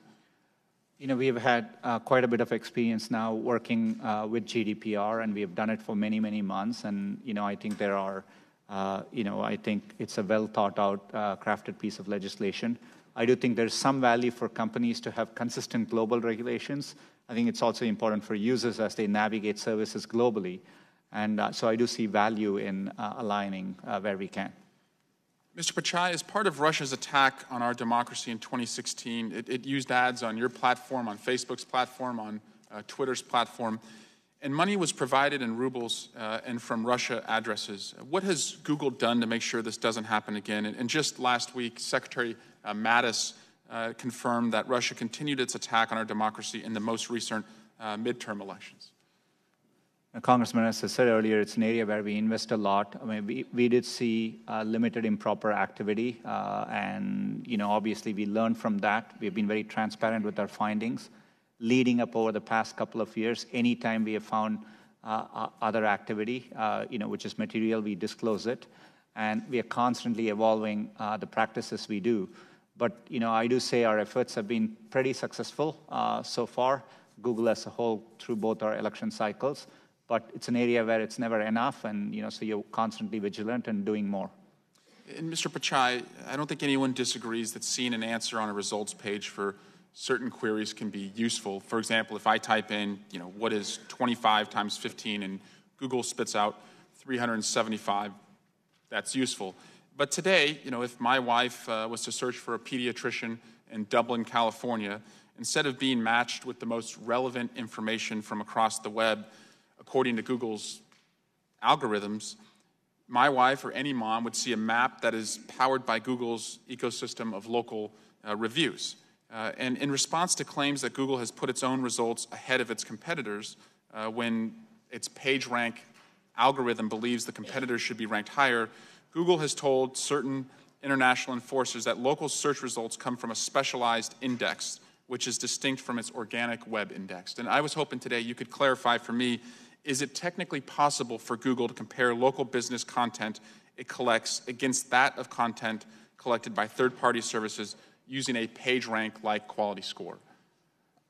Speaker 4: You know, we have had uh, quite a bit of experience now working uh, with GDPR, and we have done it for many, many months. And you know, I think there are, uh, you know, I think it's a well thought out, uh, crafted piece of legislation. I do think there's some value for companies to have consistent global regulations. I think it's also important for users as they navigate services globally. And uh, so I do see value in uh, aligning where we can.
Speaker 20: Mr. Pichai, as part of Russia's attack on our democracy in 2016, it, it used ads on your platform, on Facebook's platform, on uh, Twitter's platform, and money was provided in rubles uh, and from Russia addresses. What has Google done to make sure this doesn't happen again? And, and just last week, Secretary uh, Mattis uh, confirmed that Russia continued its attack on our democracy in the most recent uh, midterm elections.
Speaker 4: Congressman, as I said earlier, it's an area where we invest a lot. I mean, we, we did see uh, limited improper activity, uh, and you know, obviously, we learned from that. We've been very transparent with our findings. Leading up over the past couple of years, anytime we have found uh, other activity, uh, you know, which is material, we disclose it, and we are constantly evolving uh, the practices we do. But you know, I do say our efforts have been pretty successful uh, so far. Google as a whole through both our election cycles but it's an area where it's never enough, and you know, so you're constantly vigilant and doing more.
Speaker 20: Mr. Pichai, I don't think anyone disagrees that seeing an answer on a results page for certain queries can be useful. For example, if I type in, you know, what is 25 times 15, and Google spits out 375, that's useful. But today, you know, if my wife uh, was to search for a pediatrician in Dublin, California, instead of being matched with the most relevant information from across the web, according to Google's algorithms, my wife or any mom would see a map that is powered by Google's ecosystem of local uh, reviews. Uh, and in response to claims that Google has put its own results ahead of its competitors uh, when its PageRank algorithm believes the competitors should be ranked higher, Google has told certain international enforcers that local search results come from a specialized index, which is distinct from its organic web index. And I was hoping today you could clarify for me is it technically possible for Google to compare local business content it collects against that of content collected by third party services using a PageRank like quality score?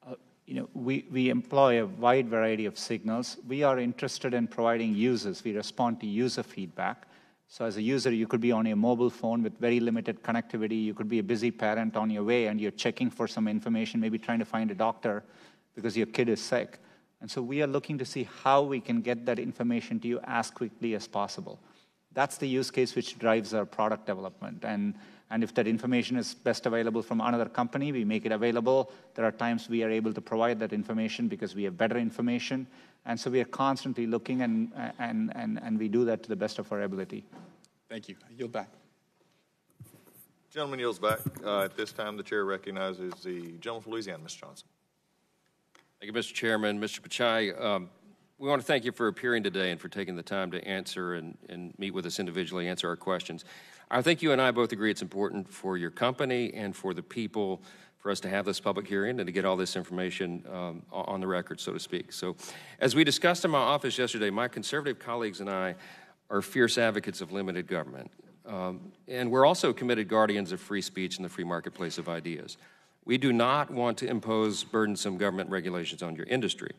Speaker 4: Uh, you know, we, we employ a wide variety of signals. We are interested in providing users. We respond to user feedback. So, as a user, you could be on a mobile phone with very limited connectivity. You could be a busy parent on your way and you're checking for some information, maybe trying to find a doctor because your kid is sick. And so we are looking to see how we can get that information to you as quickly as possible. That's the use case which drives our product development. And, and if that information is best available from another company, we make it available. There are times we are able to provide that information because we have better information. And so we are constantly looking, and, and, and, and we do that to the best of our ability.
Speaker 20: Thank you. I yield back.
Speaker 17: Gentleman yields back. Uh, at this time, the chair recognizes the gentleman from Louisiana, Mr. Johnson.
Speaker 22: Thank you, Mr. Chairman. Mr. Pichai, um, we want to thank you for appearing today and for taking the time to answer and, and meet with us individually, answer our questions. I think you and I both agree it's important for your company and for the people for us to have this public hearing and to get all this information um, on the record, so to speak. So, as we discussed in my office yesterday, my conservative colleagues and I are fierce advocates of limited government. Um, and we're also committed guardians of free speech and the free marketplace of ideas. We do not want to impose burdensome government regulations on your industry.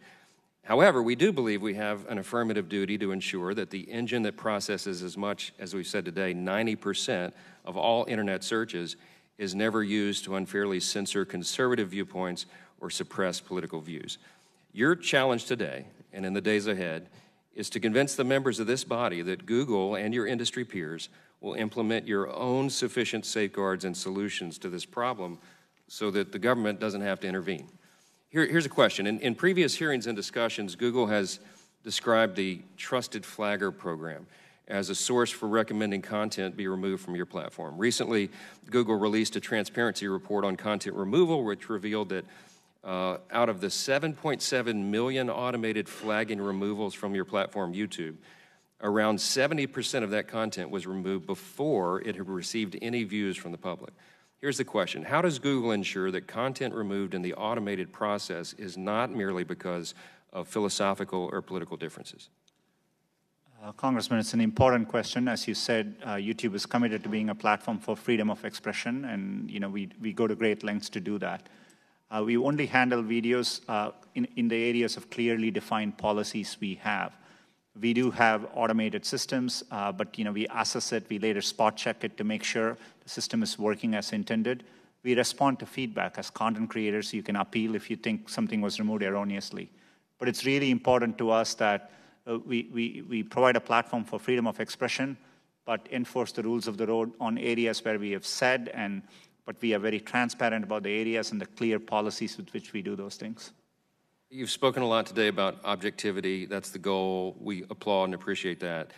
Speaker 22: However, we do believe we have an affirmative duty to ensure that the engine that processes as much, as we've said today, 90% of all internet searches is never used to unfairly censor conservative viewpoints or suppress political views. Your challenge today and in the days ahead is to convince the members of this body that Google and your industry peers will implement your own sufficient safeguards and solutions to this problem so that the government doesn't have to intervene. Here, here's a question. In, in previous hearings and discussions, Google has described the Trusted Flagger program as a source for recommending content be removed from your platform. Recently, Google released a transparency report on content removal, which revealed that uh, out of the 7.7 million automated flagging removals from your platform, YouTube, around 70% of that content was removed before it had received any views from the public. Here's the question How does Google ensure that content removed in the automated process is not merely because of philosophical or political differences?
Speaker 4: Uh, Congressman, it's an important question. As you said, uh, YouTube is committed to being a platform for freedom of expression, and you know we, we go to great lengths to do that. Uh, we only handle videos uh, in, in the areas of clearly defined policies we have. We do have automated systems, uh, but you know we assess it, we later spot check it to make sure the system is working as intended. We respond to feedback as content creators. You can appeal if you think something was removed erroneously. But it's really important to us that uh, we, we, we provide a platform for freedom of expression, but enforce the rules of the road on areas where we have said, and but we are very transparent about the areas and the clear policies with which we do those things.
Speaker 22: You've spoken a lot today about objectivity. That's the goal. We applaud and appreciate that.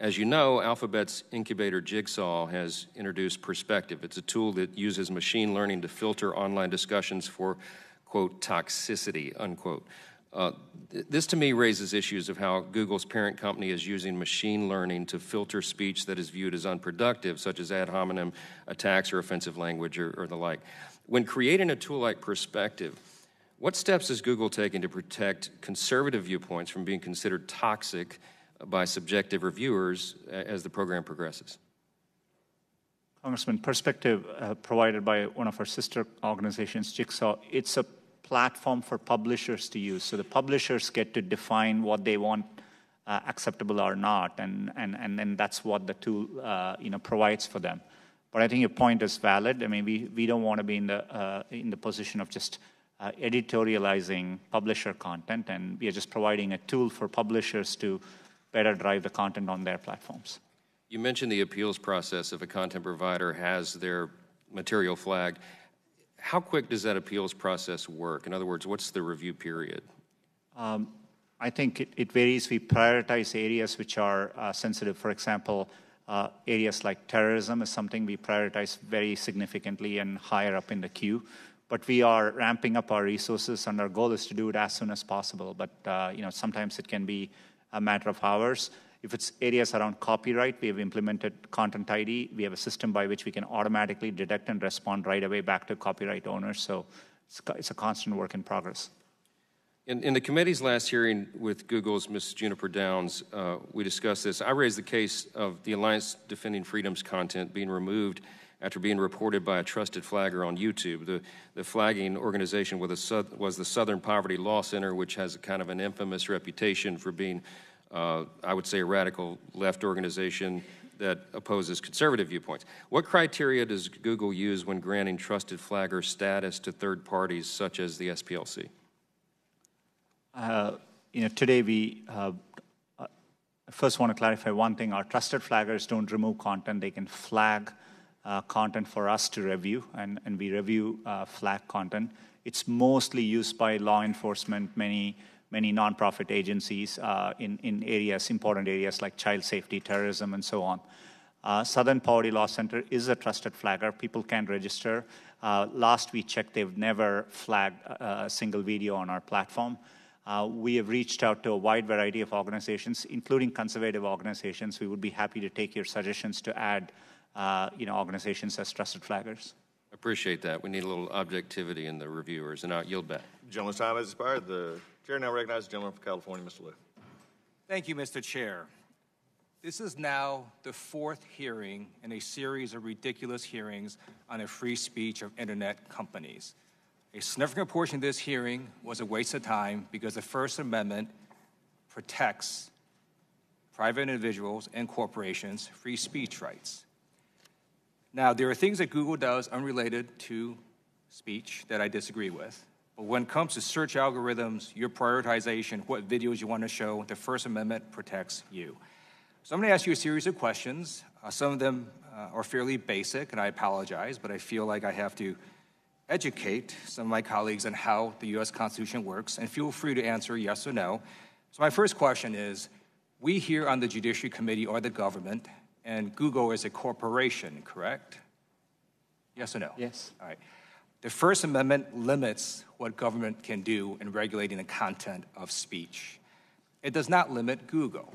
Speaker 22: As you know, Alphabet's incubator Jigsaw has introduced Perspective. It's a tool that uses machine learning to filter online discussions for, quote, toxicity, unquote. Uh, th- this to me raises issues of how Google's parent company is using machine learning to filter speech that is viewed as unproductive, such as ad hominem attacks or offensive language or, or the like. When creating a tool like Perspective, what steps is Google taking to protect conservative viewpoints from being considered toxic by subjective reviewers as the program progresses?
Speaker 4: Congressman, perspective uh, provided by one of our sister organizations, Jigsaw, it's a platform for publishers to use. So the publishers get to define what they want uh, acceptable or not, and, and, and, and that's what the tool uh, you know, provides for them. But I think your point is valid. I mean, we, we don't want to be in the, uh, in the position of just uh, editorializing publisher content, and we are just providing a tool for publishers to better drive the content on their platforms.
Speaker 22: You mentioned the appeals process if a content provider has their material flagged. How quick does that appeals process work? In other words, what's the review period?
Speaker 4: Um, I think it, it, varies. We prioritize areas which are uh, sensitive. For example, uh, areas like terrorism is something we prioritize very significantly and higher up in the queue. But we are ramping up our resources, and our goal is to do it as soon as possible. But uh, you know, sometimes it can be a matter of hours. If it's areas around copyright, we have implemented Content ID. We have a system by which we can automatically detect and respond right away back to copyright owners. So it's, it's a constant work in progress.
Speaker 22: In, in, the committee's last hearing with Google's Ms. Juniper Downs, uh, we discussed this. I raised the case of the Alliance Defending Freedom's content being removed after being reported by a trusted flagger on YouTube. The, the flagging organization was the Southern Poverty Law Center, which has a kind of an infamous reputation for being uh, I would say, a radical left organization that opposes conservative viewpoints. What criteria does Google use when granting trusted flagger status to third parties such as the SPLC?
Speaker 4: Uh, you know, today we uh, uh, first want to clarify one thing. Our trusted flaggers don't remove content. They can flag content for us to review, and, and we review uh, flag content. It's mostly used by law enforcement, many many nonprofit agencies uh, in, in areas, important areas like child safety, terrorism, and so on. Uh, Southern Poverty Law Center is a trusted flagger. People can register. Uh, last we checked, they've never flagged a, a single video on our platform. Uh, we have reached out to a wide variety of organizations, including conservative organizations. We would be happy to take your suggestions to add, uh, you know, organizations as trusted flaggers.
Speaker 22: Appreciate that. We need a little objectivity in the reviewers, and I'll yield back.
Speaker 17: Gentleman's time has expired. The Chair now recognizes the gentleman from California, Mr. Lieu.
Speaker 23: Thank you, Mr. Chair. This is now the fourth hearing in a series of ridiculous hearings on the free speech of internet companies. A significant portion of this hearing was a waste of time because the First Amendment protects private individuals and corporations' free speech rights. Now, there are things that Google does unrelated to speech that I disagree with. But when it comes to search algorithms, your prioritization, what videos you want to show, the First Amendment protects you. So I'm going to ask you a series of questions. Uh, some of them uh, are fairly basic, and I apologize, but I feel like I have to educate some of my colleagues on how the U.S. Constitution works, and feel free to answer yes or no. So my first question is, we here on the Judiciary Committee are the government, and Google is a corporation, correct? Yes or no?
Speaker 4: Yes.
Speaker 23: All right. The First Amendment limits what government can do in regulating the content of speech. It does not limit Google,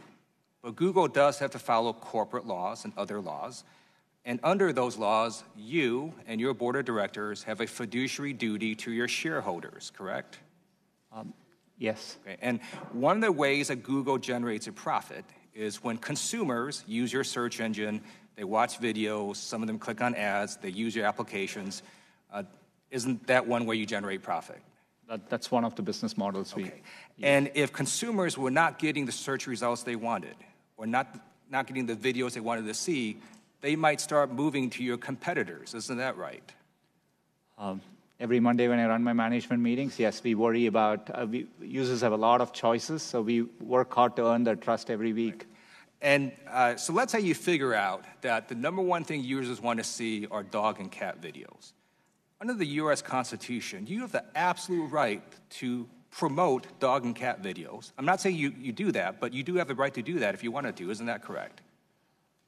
Speaker 23: but Google does have to follow corporate laws and other laws. And under those laws, you and your board of directors have a fiduciary duty to your shareholders, correct?
Speaker 4: Um, yes.
Speaker 23: Okay. And one of the ways that Google generates a profit is when consumers use your search engine, they watch videos, some of them click on ads, they use your applications. Uh, isn't that one way you generate profit?
Speaker 4: That, that's one of the business models we.
Speaker 23: Okay. And if consumers were not getting the search results they wanted, or not, not getting the videos they wanted to see, they might start moving to your competitors. Isn't that right?
Speaker 4: Um, every Monday when I run my management meetings, yes, we worry about uh, we, users have a lot of choices, so we work hard to earn their trust every week.
Speaker 23: And uh, so let's say you figure out that the number one thing users want to see are dog and cat videos. Under the US Constitution, you have the absolute right to promote dog and cat videos. I'm not saying you, you do that, but you do have the right to do that if you want to. Do, isn't that correct?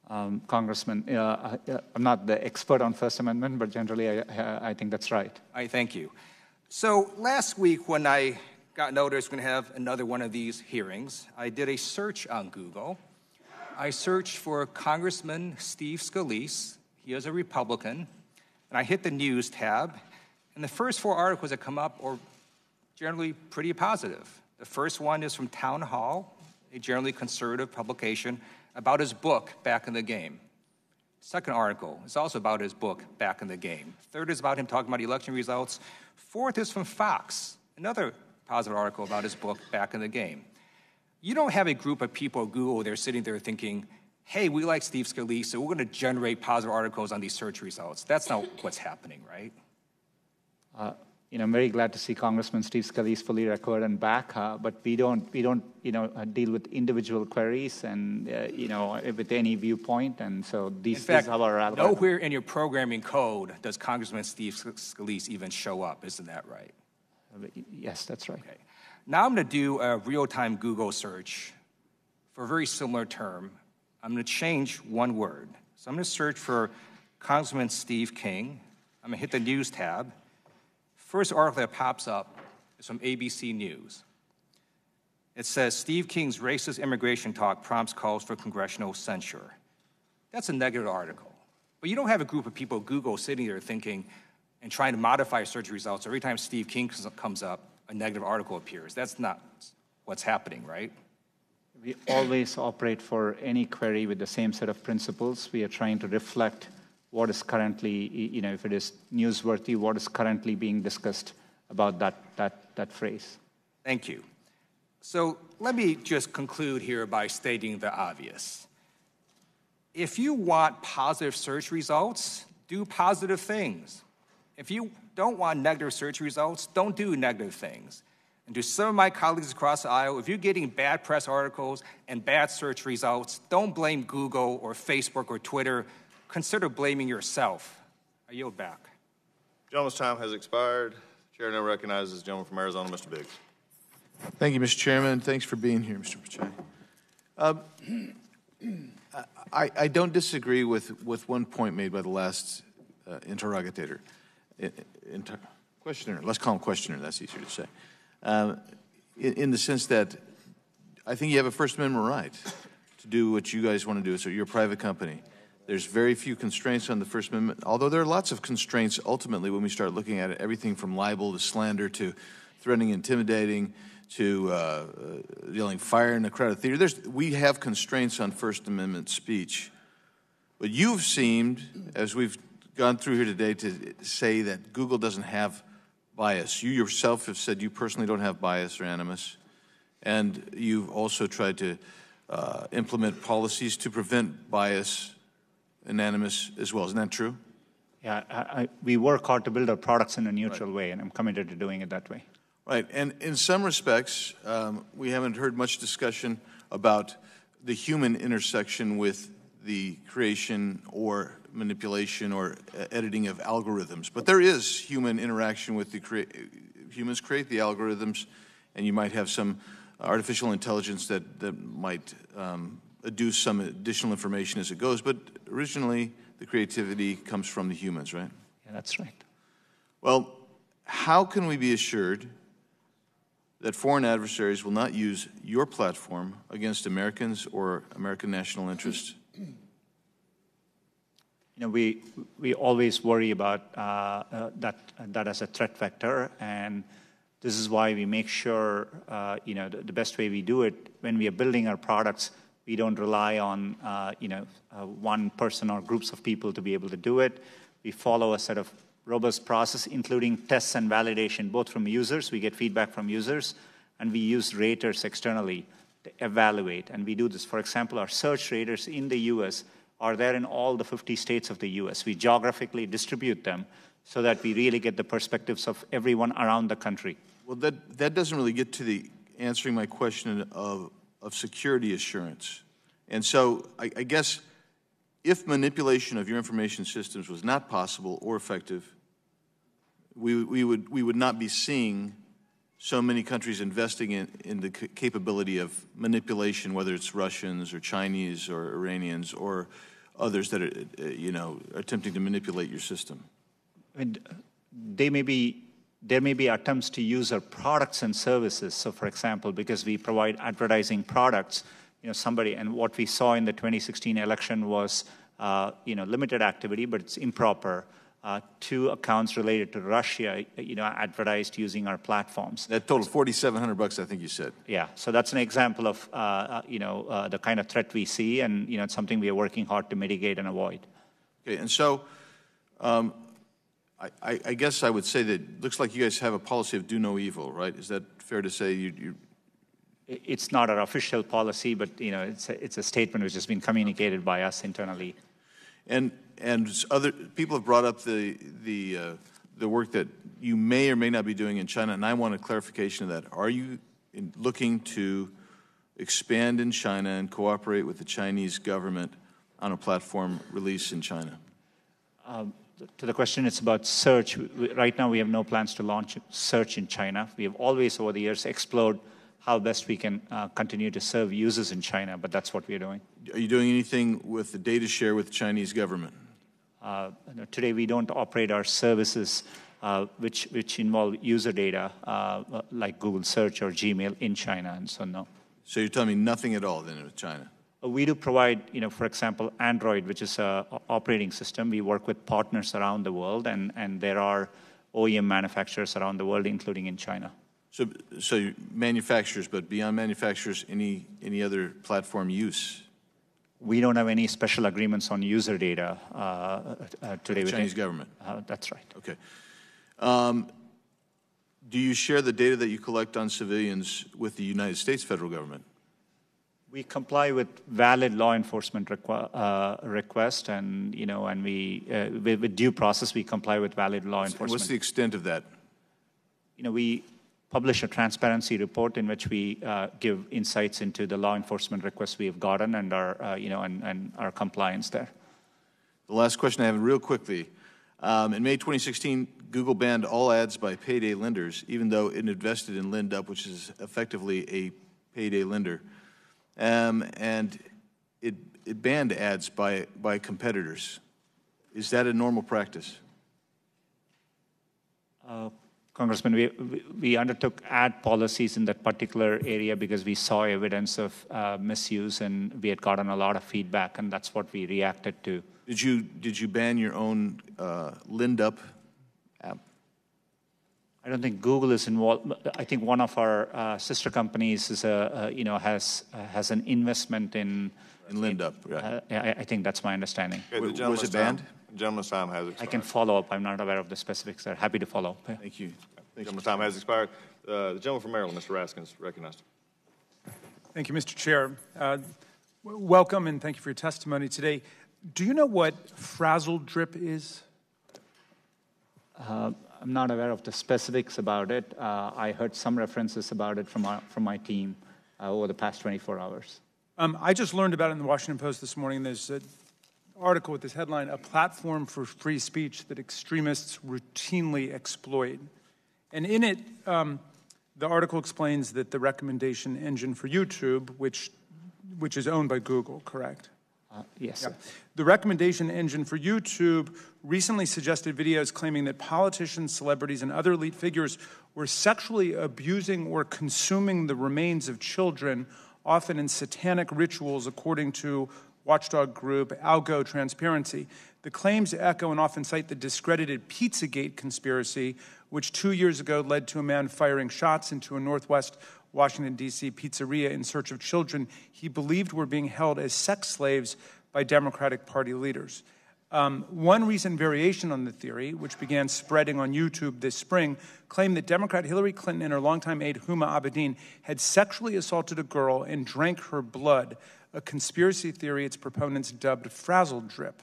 Speaker 4: Um, Congressman, uh, I'm not the expert on First Amendment, but generally I, I think that's right.
Speaker 23: I thank you. So last week, when I got notice we're going to have another one of these hearings, I did a search on Google. I searched for Congressman Steve Scalise. He is a Republican. And I hit the news tab, and the first four articles that come up are generally pretty positive. The first one is from Town Hall, a generally conservative publication, about his book, Back in the Game. Second article is also about his book, Back in the Game. Third is about him talking about election results. Fourth is from Fox, another positive article about his book, Back in the Game. You don't have a group of people at Google, they're sitting there thinking, hey, we like Steve Scalise, so we're going to generate positive articles on these search results. That's not what's happening, right?
Speaker 4: Uh, you know, I'm very glad to see Congressman Steve Scalise fully record and back, uh, but we don't, we don't, you know, uh, deal with individual queries and, uh, you know, with any viewpoint, and so these,
Speaker 23: in fact,
Speaker 4: these are our
Speaker 23: nowhere in your programming code does Congressman Steve Scalise even show up. Isn't that right?
Speaker 4: Uh, yes, that's right.
Speaker 23: Okay. Now I'm going to do a real-time Google search for a very similar term, I'm going to change one word. So I'm going to search for Congressman Steve King. I'm going to hit the News tab. First article that pops up is from ABC News. It says Steve King's racist immigration talk prompts calls for congressional censure. That's a negative article. But you don't have a group of people Google sitting there thinking and trying to modify search results. Every time Steve King comes up, a negative article appears. That's not what's happening, right?
Speaker 4: We always operate for any query with the same set of principles. We are trying to reflect what is currently, you know, if it is newsworthy, what is currently being discussed about that, that, that phrase.
Speaker 23: Thank you. So let me just conclude here by stating the obvious. If you want positive search results, do positive things. If you don't want negative search results, don't do negative things. And to some of my colleagues across the aisle, if you're getting bad press articles and bad search results, don't blame Google or Facebook or Twitter. Consider blaming yourself. I yield back.
Speaker 17: Gentleman's time has expired. The Chair now recognizes the gentleman from Arizona, Mr. Biggs.
Speaker 24: Thank you, Mr. Chairman. Thanks for being here, Mr. Pichai. Um, I, I, don't disagree with, with one point made by the last uh, interrogator. Inter- questioner. Let's call him questioner. That's easier to say uh, in, in, the sense that I think you have a First Amendment right to do what you guys want to do. So you're a private company. There's very few constraints on the First Amendment, although there are lots of constraints ultimately when we start looking at it, everything from libel to slander to threatening, intimidating to uh, uh, yelling fire in a crowded theater. There's, we have constraints on First Amendment speech. But you've seemed, as we've gone through here today, to say that Google doesn't have bias. You yourself have said you personally don't have bias or animus, and you've also tried to uh, implement policies to prevent bias and animus as well. Isn't that true?
Speaker 4: Yeah, I, I, we work hard to build our products in a neutral right. way, and I'm committed to doing it that way.
Speaker 24: Right, and in some respects, um, we haven't heard much discussion about the human intersection with the creation or manipulation or uh, editing of algorithms. But there is human interaction with the crea- humans create the algorithms, and you might have some artificial intelligence that, that might um, adduce some additional information as it goes. But originally, the creativity comes from the humans, right?
Speaker 4: Yeah, that's right.
Speaker 24: Well, how can we be assured that foreign adversaries will not use your platform against Americans or American national interests?
Speaker 4: You know, we, we always worry about uh, uh, that, that as a threat vector, and this is why we make sure, uh, you know, the, the, best way we do it, when we are building our products, we don't rely on, uh, you know, uh, one person or groups of people to be able to do it. We follow a set of robust process, including tests and validation, both from users, we get feedback from users, and we use raters externally to evaluate. And we do this, for example, our search raters in the US are there in all the 50 states of the US. We geographically distribute them so that we really get the perspectives of everyone around the country.
Speaker 24: Well, that, that doesn't really get to the answering my question of, of security assurance. And so I, I guess if manipulation of your information systems was not possible or effective, we, we, would, we would not be seeing so many countries investing in, in the capability of manipulation, whether it's Russians or Chinese or Iranians or others that are, uh, you know, attempting to manipulate your system?
Speaker 4: And they may be, there may be attempts to use our products and services. So, for example, because we provide advertising products, you know, somebody, and what we saw in the 2016 election was, uh, you know, limited activity, but it's improper uh, two accounts related to Russia, you know, advertised using our platforms.
Speaker 24: That total 4,700 bucks, I think you said.
Speaker 4: Yeah, so that's an example of, uh, uh, you know, uh, the kind of threat we see, and you know, it's something we are working hard to mitigate and avoid.
Speaker 24: Okay, and so, um, I, I, guess I would say that it looks like you guys have a policy of do no evil, right? Is that fair to say? You, you...
Speaker 4: It's not our official policy, but you know, it's a, it's a statement which has been communicated by us internally.
Speaker 24: And and other people have brought up the the uh, the work that you may or may not be doing in China, and I want a clarification of that. Are you looking to expand in China and cooperate with the Chinese government on a platform release in China?
Speaker 4: Um, to the question, it's about search. Right now, we have no plans to launch search in China. We have always, over the years, explored how best we can uh, continue to serve users in China, but that's what we're doing.
Speaker 24: Are you doing anything with the data share with the Chinese government?
Speaker 4: Uh, today, we don't operate our services uh, which, which involve user data, uh, like Google Search or Gmail, in China, and so no.
Speaker 24: So you're telling me nothing at all then with China?
Speaker 4: We do provide, you know, for example, Android, which is an operating system. We work with partners around the world, and, and there are OEM manufacturers around the world, including in China.
Speaker 24: So, so manufacturers, but beyond manufacturers, any any other platform use?
Speaker 4: We don't have any special agreements on user data uh, uh, today.
Speaker 24: With Chinese government.
Speaker 4: Uh, that's right.
Speaker 24: Okay. Um, do you share the data that you collect on civilians with the United States federal government?
Speaker 4: We comply with valid law enforcement requ- uh, request, and you know, and we uh, with, with, due process, we comply with valid law enforcement.
Speaker 24: What's the extent of that?
Speaker 4: You know, we publish a transparency report in which we uh, give insights into the law enforcement requests we have gotten and our, uh, you know, and, and, our compliance there.
Speaker 24: The last question I have, real quickly. Um, in May 2016, Google banned all ads by payday lenders, even though it invested in LendUp, which is effectively a payday lender. Um, and it, it banned ads by, by competitors. Is that a normal practice?
Speaker 4: Uh, Congressman, we, we undertook ad policies in that particular area because we saw evidence of uh, misuse and we had gotten a lot of feedback, and that's what we reacted to.
Speaker 24: Did you, did you ban your own uh, LendUp app?
Speaker 4: I don't think Google is involved. I think one of our uh, sister companies is a, uh, you know has uh, has an investment in
Speaker 24: in LendUp. Right.
Speaker 4: Uh, I, I, think that's my understanding.
Speaker 24: Okay, was it banned?
Speaker 17: Gentleman's time has expired.
Speaker 4: I can follow up. I'm not aware of the specifics there. Happy to follow up.
Speaker 24: Thank you.
Speaker 17: Thank gentleman's time has expired. Uh, the gentleman from Maryland, Mr. Raskins, recognized.
Speaker 25: Thank you, Mr. Chair. Uh, welcome and thank you for your testimony today. Do you know what frazzle drip is?
Speaker 4: I'm not aware of the specifics about it. Uh, I heard some references about it from, our, from my team uh, over the past 24 hours.
Speaker 25: Um, I just learned about it in the Washington Post this morning. There's an article with this headline A Platform for Free Speech That Extremists Routinely Exploit. And in it, um, the article explains that the recommendation engine for YouTube, which, which is owned by Google, correct?
Speaker 4: Uh, yes.
Speaker 25: Yeah. The recommendation engine for YouTube recently suggested videos claiming that politicians, celebrities, and other elite figures were sexually abusing or consuming the remains of children, often in satanic rituals, according to watchdog group Algo Transparency. The claims echo and often cite the discredited Pizzagate conspiracy, which two years ago led to a man firing shots into a Northwest Washington, D.C. pizzeria in search of children he believed were being held as sex slaves by Democratic Party leaders. Um, one recent variation on the theory, which began spreading on YouTube this spring, claimed that Democrat Hillary Clinton and her longtime aide Huma Abedin had sexually assaulted a girl and drank her blood, a conspiracy theory its proponents dubbed frazzle drip.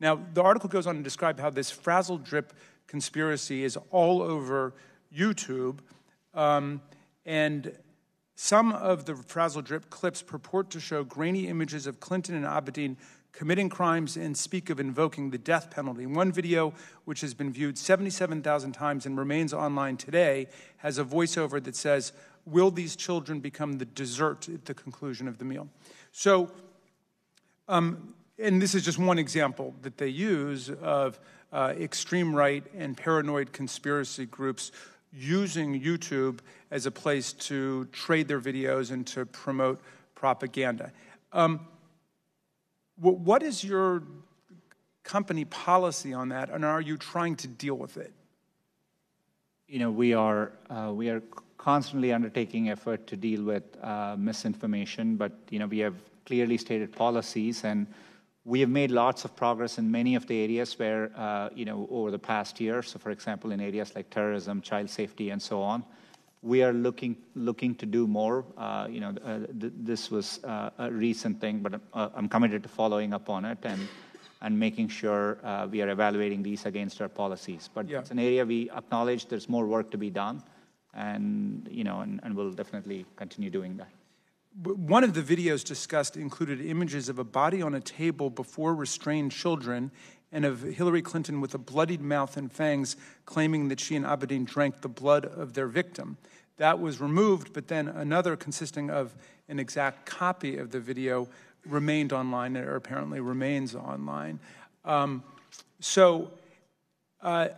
Speaker 25: Now, the article goes on to describe how this frazzle drip conspiracy is all over YouTube. Um, and some of the frazzle drip clips purport to show grainy images of Clinton and Abedin committing crimes and speak of invoking the death penalty. One video, which has been viewed 77,000 times and remains online today, has a voiceover that says, Will these children become the dessert at the conclusion of the meal? So, um, and this is just one example that they use of uh, extreme right and paranoid conspiracy groups using YouTube as a place to trade their videos and to promote propaganda. Um, what is your company policy on that, and are you trying to deal with it?
Speaker 4: You know, we are uh, we are constantly undertaking effort to deal with uh, misinformation, but you know we have clearly stated policies and we have made lots of progress in many of the areas where, uh, you know, over the past year. So, for example, in areas like terrorism, child safety, and so on, we are looking looking to do more. Uh, you know, uh, th- this was uh, a recent thing, but uh, I'm committed to following up on it and and making sure uh, we are evaluating these against our policies. But yeah. it's an area we acknowledge there's more work to be done, and you know, and, and we'll definitely continue doing that.
Speaker 25: One of the videos discussed included images of a body on a table before restrained children and of Hillary Clinton with a bloodied mouth and fangs claiming that she and Abedin drank the blood of their victim. That was removed, but then another consisting of an exact copy of the video remained online, or apparently remains online. Um, so, uh,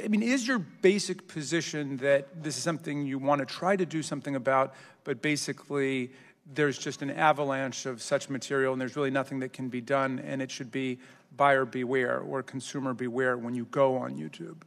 Speaker 25: I mean, is your basic position that this is something you want to try to do something about, but basically there's just an avalanche of such material and there's really nothing that can be done, and it should be buyer beware or consumer beware when you go on YouTube?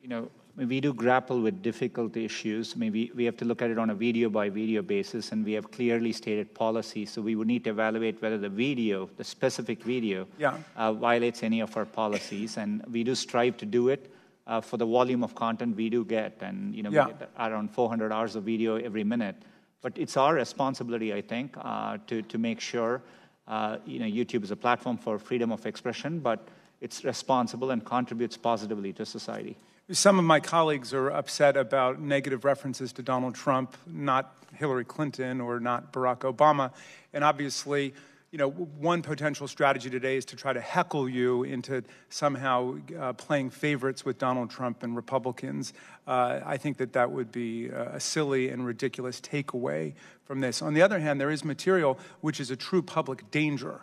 Speaker 4: You know, we do grapple with difficult issues. I mean, we we have to look at it on a video by video basis, and we have clearly stated policies. So we would need to evaluate whether the video, the specific video, yeah. uh, violates any of our policies. And we do strive to do it uh, for the volume of content we do get. And you know, yeah. we get around 400 hours of video every minute. But it's our responsibility, I think, uh, to to make sure uh, you know YouTube is a platform for freedom of expression, but it's responsible and contributes positively to society.
Speaker 25: Some of my colleagues are upset about negative references to Donald Trump, not Hillary Clinton or not Barack Obama. And obviously, you know, one potential strategy today is to try to heckle you into somehow uh, playing favorites with Donald Trump and Republicans. Uh, I think that that would be a silly and ridiculous takeaway from this. On the other hand, there is material which is a true public danger.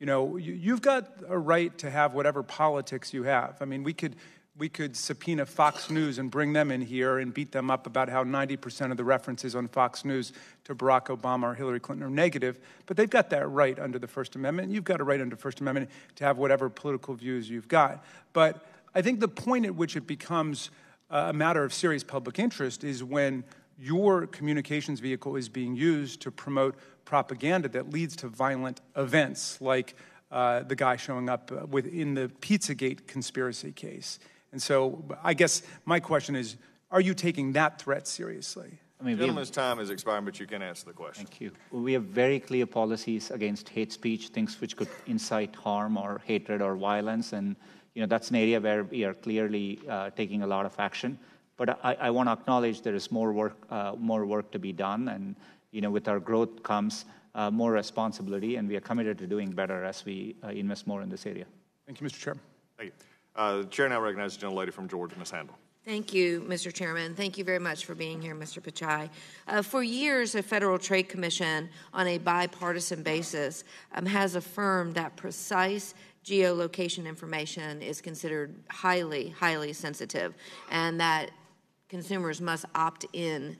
Speaker 25: You know, you, have got a right to have whatever politics you have. I mean, we could we could subpoena Fox News and bring them in here and beat them up about how 90% of the references on Fox News to Barack Obama or Hillary Clinton are negative, but they've got that right under the First Amendment. You've got a right under First Amendment to have whatever political views you've got. But I think the point at which it becomes a matter of serious public interest is when your communications vehicle is being used to promote propaganda that leads to violent events like uh, the guy showing up within the Pizzagate conspiracy case. And so I guess my question is are you taking that threat seriously?
Speaker 17: I mean, Gentleman's have, time is expiring, but you can answer the question.
Speaker 4: Thank you. We have very clear policies against hate speech, things which could incite harm or hatred or violence, and you know that's an area where we are clearly uh, taking a lot of action. But I, I want to acknowledge there is more work, uh, more work to be done, and you know, with our growth comes uh, more responsibility, and we are committed to doing better as we uh, invest more in this area.
Speaker 25: Thank you, Mr. Chair.
Speaker 17: Thank you. Uh, the chair now recognizes the gentlelady from Georgia, Ms. Handel.
Speaker 21: Thank you, Mr. Chairman. Thank you very much for being here, Mr. Pichai. Uh, for years, the Federal Trade Commission, on a bipartisan basis, um, has affirmed that precise geolocation information is considered highly, highly sensitive, and that consumers must opt in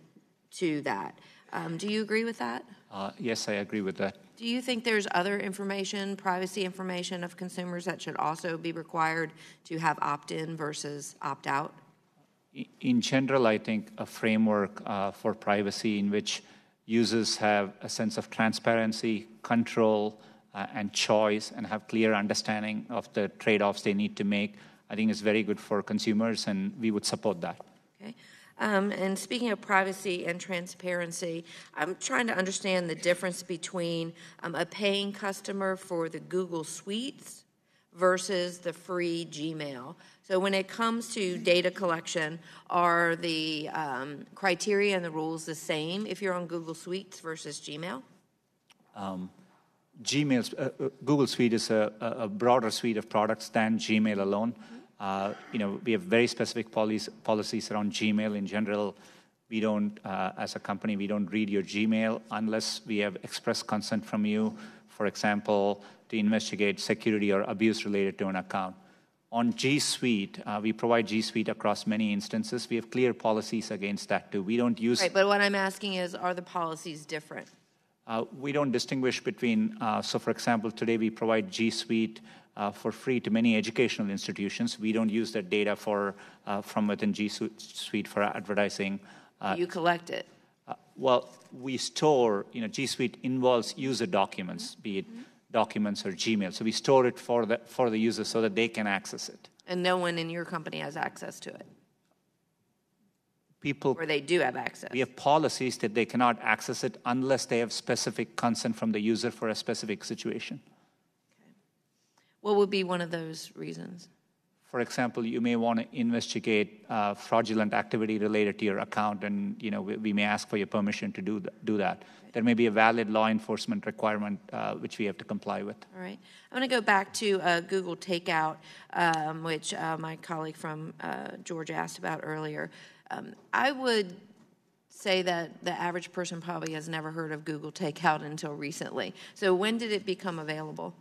Speaker 21: to that. Um, do you agree with that?
Speaker 4: Uh, yes, I agree with that.
Speaker 21: Do you think there's other information, privacy information of consumers that should also be required to have opt in versus opt out?
Speaker 4: In general, I think a framework uh, for privacy in which users have a sense of transparency, control, uh, and choice, and have clear understanding of the trade offs they need to make, I think is very good for consumers, and we would support that.
Speaker 21: Okay. Um, and speaking of privacy and transparency, I'm trying to understand the difference between um, a paying customer for the Google Suites versus the free Gmail. So, when it comes to data collection, are the um, criteria and the rules the same if you're on Google Suites versus Gmail?
Speaker 4: Um, Gmail, uh, uh, Google Suite is a, a, broader suite of products than Gmail alone. Uh, you know, we have very specific policies, policies around Gmail in general. We don't, uh, as a company, we don't read your Gmail unless we have express consent from you, for example, to investigate security or abuse related to an account. On G Suite, uh, we provide G Suite across many instances. We have clear policies against that too. We don't use.
Speaker 21: Right, but what I'm asking is, are the policies different?
Speaker 4: Uh, we don't distinguish between, uh, so for example, today we provide G Suite uh, for free to many educational institutions. We don't use that data for, uh, from within G Suite for advertising.
Speaker 21: Uh, you collect it?
Speaker 4: Uh, well, we store, you know, G Suite involves user documents, be it mm-hmm. documents or Gmail. So we store it for the, for the user so that they can access it.
Speaker 21: And no one in your company has access to it?
Speaker 4: people
Speaker 21: or they do have access.
Speaker 4: We have policies that they cannot access it unless they have specific consent from the user for a specific situation.
Speaker 21: What would be one of those reasons?
Speaker 4: For example, you may want to investigate uh, fraudulent activity related to your account, and you know we, we may ask for your permission to do, th- do that. There may be a valid law enforcement requirement uh, which we have to comply with.
Speaker 21: All right. I'm going to go back to uh, Google Takeout, um, which uh, my colleague from uh, Georgia asked about earlier. Um, I would say that the average person probably has never heard of Google Takeout until recently. So when did it become available?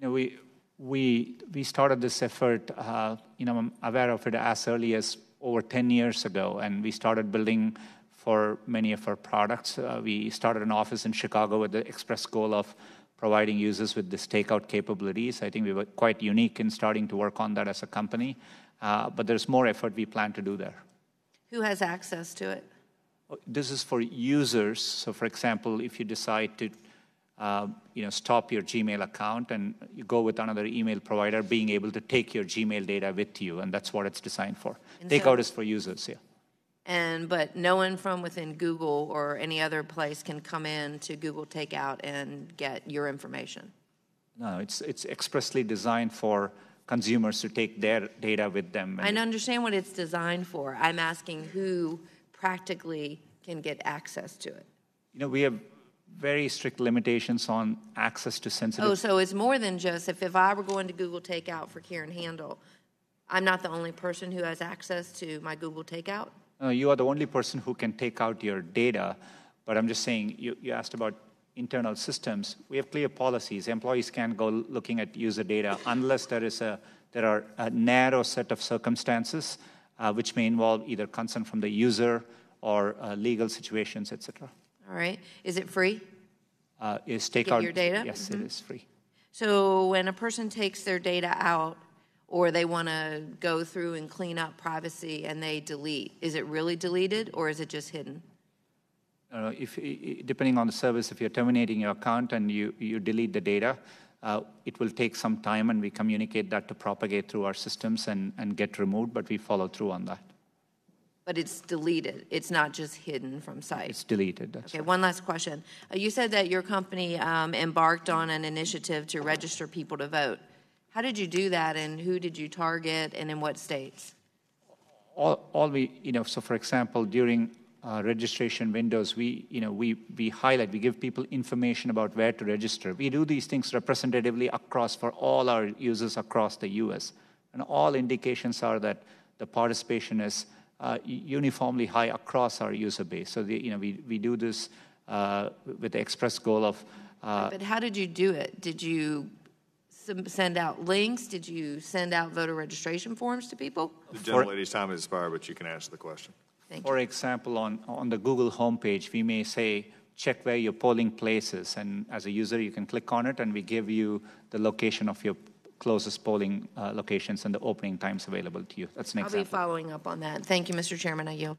Speaker 4: You know, we we we started this effort. Uh, you know, I'm aware of it as early as over 10 years ago, and we started building for many of our products. Uh, we started an office in Chicago with the express goal of providing users with this takeout capabilities. I think we were quite unique in starting to work on that as a company, uh, but there's more effort we plan to do there.
Speaker 21: Who has access to it?
Speaker 4: This is for users. So, for example, if you decide to uh, you know, stop your Gmail account and you go with another email provider, being able to take your Gmail data with you, and that's what it's designed for. And Takeout so, is for users, yeah.
Speaker 21: And but no one from within Google or any other place can come in to Google Takeout and get your information.
Speaker 4: No, it's it's expressly designed for consumers to take their data with them.
Speaker 21: I understand what it's designed for. I'm asking who practically can get access to it.
Speaker 4: You know, we have very strict limitations on access to sensitive.
Speaker 21: Oh, so it's more than just if, if I were going to Google Takeout for Karen Handel, I'm not the only person who has access to my Google Takeout?
Speaker 4: No, you are the only person who can take out your data. But I'm just saying, you, you asked about internal systems, we have clear policies. Employees can't go looking at user data unless there is a there are a narrow set of circumstances uh, which may involve either consent from the user or uh, legal situations, etc.
Speaker 21: All right. Is it free?
Speaker 4: Uh, is take out
Speaker 21: your data?
Speaker 4: Yes, mm-hmm. it is free.
Speaker 21: So when a person takes their data out, or they want to go through and clean up privacy and they delete, is it really deleted or is it just hidden?
Speaker 4: uh, if, depending on the service, if you're terminating your account and you, you delete the data, uh, it will take some time and we communicate that to propagate through our systems and, and get removed, but we follow through on that.
Speaker 21: But it's deleted. It's not just hidden from sight.
Speaker 4: It's deleted.
Speaker 21: okay.
Speaker 4: Right.
Speaker 21: One last question. Uh, you said that your company um, embarked on an initiative to register people to vote. How did you do that, and who did you target, and in what states?
Speaker 4: All, all we, you know. So, for example, during uh, registration windows, we, you know, we, we highlight, we give people information about where to register. We do these things representatively across for all our users across the US. And all indications are that the participation is uniformly high across our user base. So, the, you know, we, we do this uh, with the express goal of. Uh,
Speaker 21: but how did you do it? Did you send out links? Did you send out voter registration forms to people?
Speaker 17: The gentlelady's time has expired, but you can answer the question.
Speaker 21: Thank
Speaker 4: For example, on, on the Google homepage, we may say, check where your polling place is. And as a user, you can click on it, and we give you the location of your closest polling uh, locations and the opening times available to you. That's an
Speaker 21: I'll
Speaker 4: example.
Speaker 21: be following up on that. Thank you, Mr. Chairman. I yield.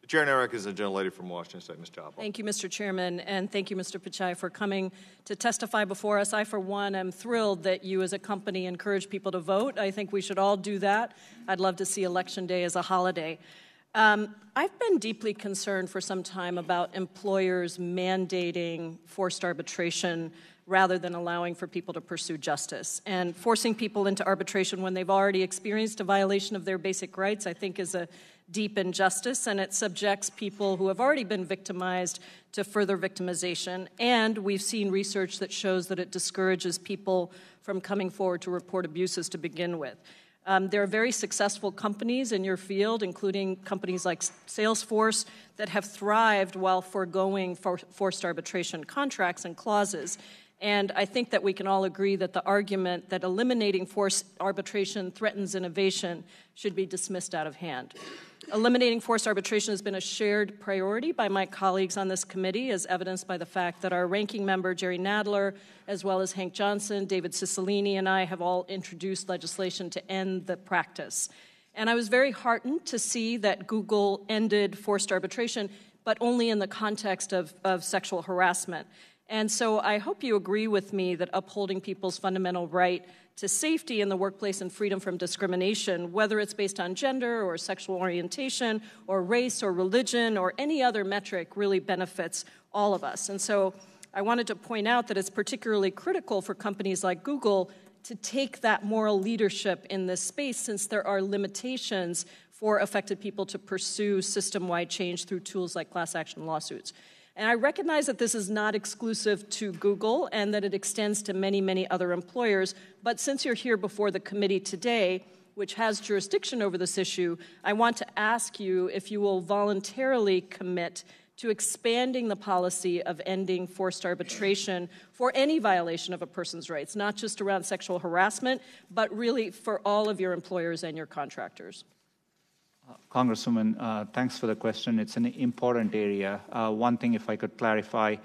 Speaker 17: The chair now recognizes the gentlelady from Washington State, Ms. Jayapal.
Speaker 26: Thank you, Mr. Chairman, and thank you, Mr. Pichai, for coming to testify before us. I, for one, am thrilled that you as a company encourage people to vote. I think we should all do that. I'd love to see Election Day as a holiday. Um, I've been deeply concerned for some time about employers mandating forced arbitration rather than allowing for people to pursue justice. And forcing people into arbitration when they've already experienced a violation of their basic rights, I think, is a deep injustice, and it subjects people who have already been victimized to further victimization. And we've seen research that shows that it discourages people from coming forward to report abuses to begin with. Um, there are very successful companies in your field, including companies like Salesforce, that have thrived while foregoing for forced arbitration contracts and clauses. And I think that we can all agree that the argument that eliminating forced arbitration threatens innovation should be dismissed out of hand. Eliminating forced arbitration has been a shared priority by my colleagues on this committee, as evidenced by the fact that our ranking member, Jerry Nadler, as well as Hank Johnson, David Cicilline, and I have all introduced legislation to end the practice. And I was very heartened to see that Google ended forced arbitration, but only in the context of, of sexual harassment. And so I hope you agree with me that upholding people's fundamental right to safety in the workplace and freedom from discrimination, whether it's based on gender or sexual orientation or race or religion or any other metric, really benefits all of us. And so I wanted to point out that it's particularly critical for companies like Google to take that moral leadership in this space since there are limitations for affected people to pursue system wide change through tools like class action lawsuits. And I recognize that this is not exclusive to Google and that it extends to many, many other employers. But since you're here before the committee today, which has jurisdiction over this issue, I want to ask you if you will voluntarily commit to expanding the policy of ending forced arbitration for any violation of a person's rights, not just around sexual harassment, but really for all of your employers and your contractors.
Speaker 4: Congresswoman, uh, thanks for the question. It's an important area. Uh, one thing, if I could clarify,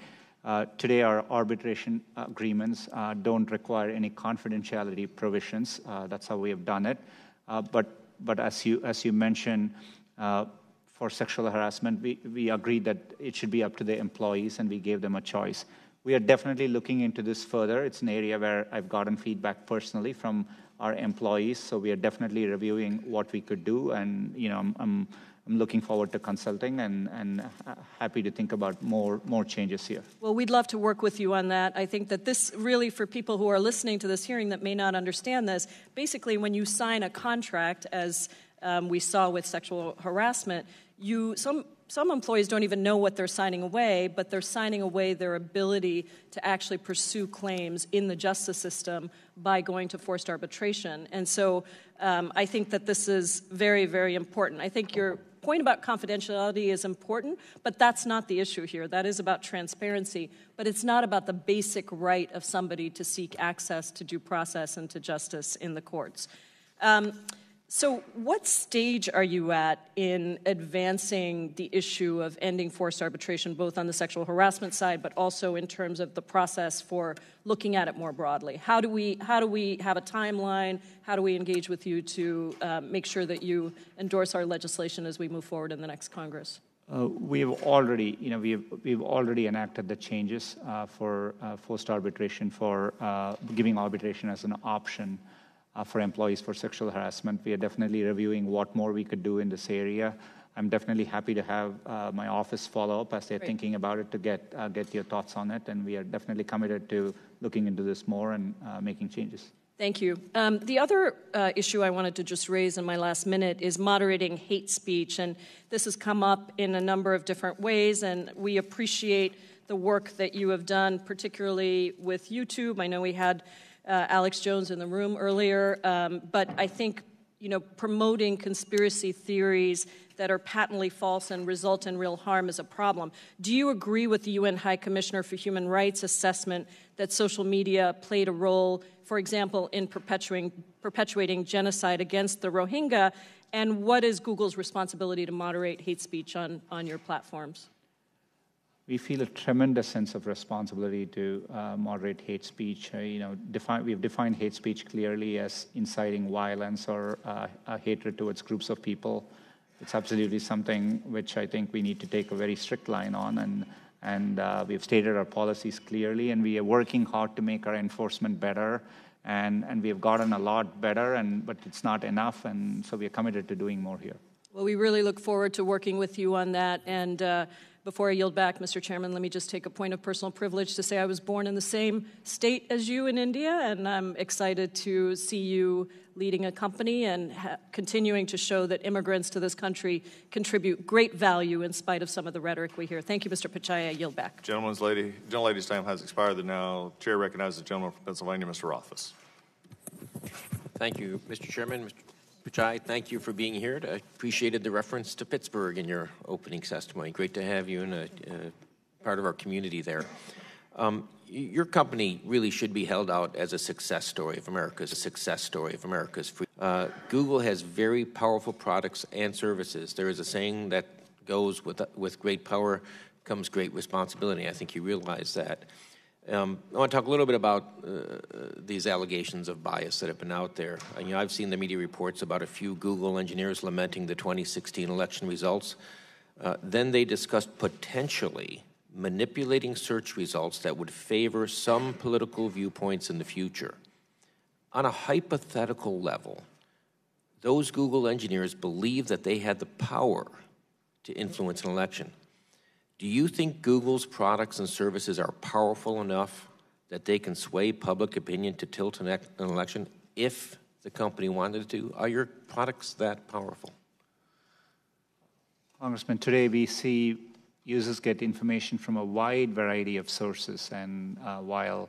Speaker 4: uh, today our arbitration agreements uh, don't require any confidentiality provisions. Uh, that's how we have done it. Uh, but, but as you as you mentioned, for sexual harassment, we, we agreed that it should be up to the employees, and we gave them a choice. We are definitely looking into this further. It's an area where I've gotten feedback personally from our employees. So we are definitely reviewing what we could do, and you know, I'm, I'm, I'm looking forward to consulting and, and happy to think about more more changes here.
Speaker 26: Well, we'd love to work with you on that. I think that this really, for people who are listening to this hearing that may not understand this, basically, when you sign a contract, as um, we saw with sexual harassment, you some some employees don't even know what they're signing away, but they're signing away their ability to actually pursue claims in the justice system by going to forced arbitration. And so um, I think that this is very, very important. I think your point about confidentiality is important, but that's not the issue here. That is about transparency, but it's not about the basic right of somebody to seek access to due process and to justice in the courts. Um, so, what stage are you at in advancing the issue of ending forced arbitration, both on the sexual harassment side, but also in terms of the process for looking at it more broadly? How do we how do we have a timeline? How do we engage with you to uh, make sure that you endorse our legislation as we move forward in the next Congress?
Speaker 4: Uh, we've already, you know, we've we've already enacted the changes uh, for uh, forced arbitration for uh, giving arbitration as an option uh, for employees for sexual harassment. We are definitely reviewing what more we could do in this area. I'm definitely happy to have uh, my office follow up as they're Great. thinking about it to get uh, get your thoughts on it, and we are definitely committed to looking into this more and uh, making changes.
Speaker 26: Thank you. Um, the other uh, issue I wanted to just raise in my last minute is moderating hate speech, and this has come up in a number of different ways, and we appreciate the work that you have done, particularly with YouTube. I know we had uh, Alex Jones in the room earlier, um, but I think you know, promoting conspiracy theories that are patently false and result in real harm is a problem. Do you agree with the UN High Commissioner for Human Rights assessment that social media played a role, for example, in perpetuating, perpetuating genocide against the Rohingya? And what is Google's responsibility to moderate hate speech on, on your platforms?
Speaker 4: We feel a tremendous sense of responsibility to uh, moderate hate speech. Uh, you know, define, we've defined hate speech clearly as inciting violence or uh, hatred towards groups of people. It's absolutely something which I think we need to take a very strict line on, and and uh, we've stated our policies clearly, and we are working hard to make our enforcement better. And, and we have gotten a lot better, and, but it's not enough, and so we are committed to doing more here.
Speaker 26: Well, we really look forward to working with you on that. And uh, before I yield back, Mr. Chairman, let me just take a point of personal privilege to say I was born in the same state as you in India, and I'm excited to see you leading a company and ha- continuing to show that immigrants to this country contribute great value in spite of some of the rhetoric we hear. Thank you, Mr. Pichai. I yield back.
Speaker 17: Gentleman's lady, gentlelady's time has expired. The now chair recognizes the gentleman from Pennsylvania, Mr. Rothfus.
Speaker 27: Thank you, Mr. Chairman. Mr. Pichai, thank you for being here. I appreciated the reference to Pittsburgh in your opening testimony. Great to have you in a, a part of our community there. Um, your company really should be held out as a success story of America's a success story of America's free. Uh, Google has very powerful products and services. There is a saying that goes with with great power comes great responsibility. I think you realize that. Um, I want to talk a little bit about uh, these allegations of bias that have been out there. Uh, you know, I've seen the media reports about a few Google engineers lamenting the 2016 election results. Uh, then they discussed potentially manipulating search results that would favor some political viewpoints in the future. On a hypothetical level, those Google engineers believed that they had the power to influence an election. Do you think Google's products and services are powerful enough that they can sway public opinion to tilt an, election if the company wanted to? Are your products that powerful?
Speaker 4: Congressman, today we see users get information from a wide variety of sources, and uh, while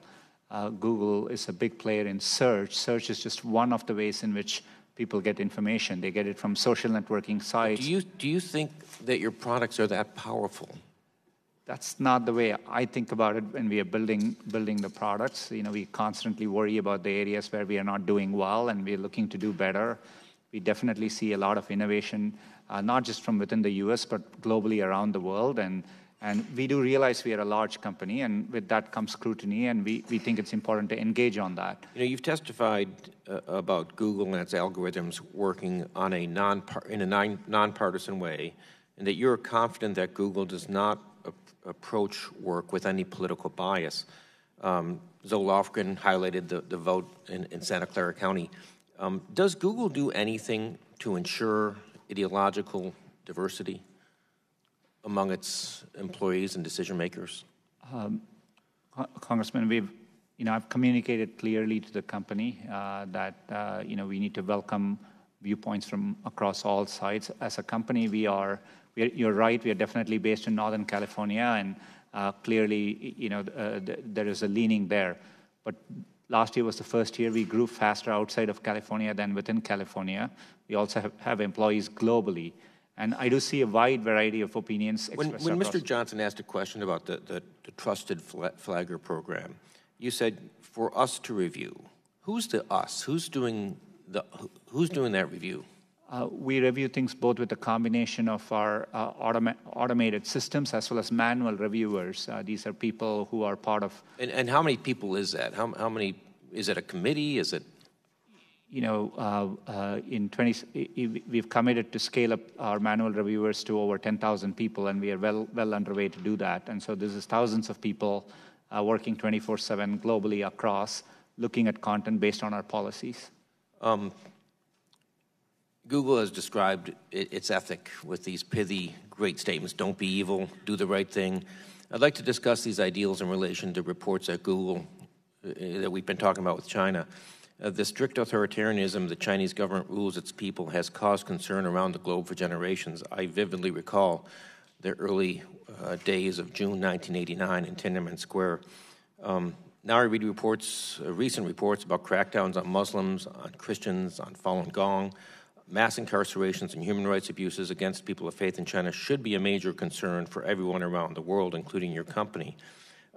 Speaker 4: uh, Google is a big player in search, search is just one of the ways in which people get information. They get it from social networking sites.
Speaker 27: Do you, do you think that your products are that powerful?
Speaker 4: That's not the way I think about it when we are building building the products. You know, we constantly worry about the areas where we are not doing well, and we're looking to do better. We definitely see a lot of innovation, uh, not just from within the U.S. but globally around the world, and and we do realize we are a large company, and with that comes scrutiny, and we, we think it's important to engage on that.
Speaker 27: You know, you've testified uh, about Google and its algorithms working on a non in a non nonpartisan way, and that you're confident that Google does not approach work with any political bias. Um, Zoe Lofgren highlighted the, the vote in, in Santa Clara County. Um, does Google do anything to ensure ideological diversity among its employees and decision makers? Um,
Speaker 4: Congressman, we've, you know, I've communicated clearly to the company uh, that, uh, you know, we need to welcome viewpoints from across all sides. As a company, we are you're right, we are definitely based in Northern California, and uh, clearly, you know, uh, there is a leaning there. But last year was the first year we grew faster outside of California than within California. We also have, have employees globally. And I do see a wide variety of opinions.
Speaker 27: When, when Mr. Johnson asked a question about the, the, the Trusted Flagger program, you said for us to review. Who's the us? Who's doing the who's doing that review?
Speaker 4: Uh, we review things both with a combination of our uh, automa- automated systems as well as manual reviewers. Uh, these are people who are part of.
Speaker 27: And, and how many people is that? How, how many? Is it a committee? Is it?
Speaker 4: You know, uh, uh, in 20, we've committed to scale up our manual reviewers to over 10,000 people, and we are well well underway to do that. And so this is thousands of people uh, working 24/7 globally across, looking at content based on our policies.
Speaker 27: Google has described its ethic with these pithy, great statements don't be evil, do the right thing. I'd like to discuss these ideals in relation to reports at Google uh, that we've been talking about with China. Uh, the strict authoritarianism the Chinese government rules its people has caused concern around the globe for generations. I vividly recall the early uh, days of June 1989 in Tiananmen Square. Um, now I read reports, uh, recent reports about crackdowns on Muslims, on Christians, on Falun Gong, mass incarcerations and human rights abuses against people of faith in China should be a major concern for everyone around the world, including your company.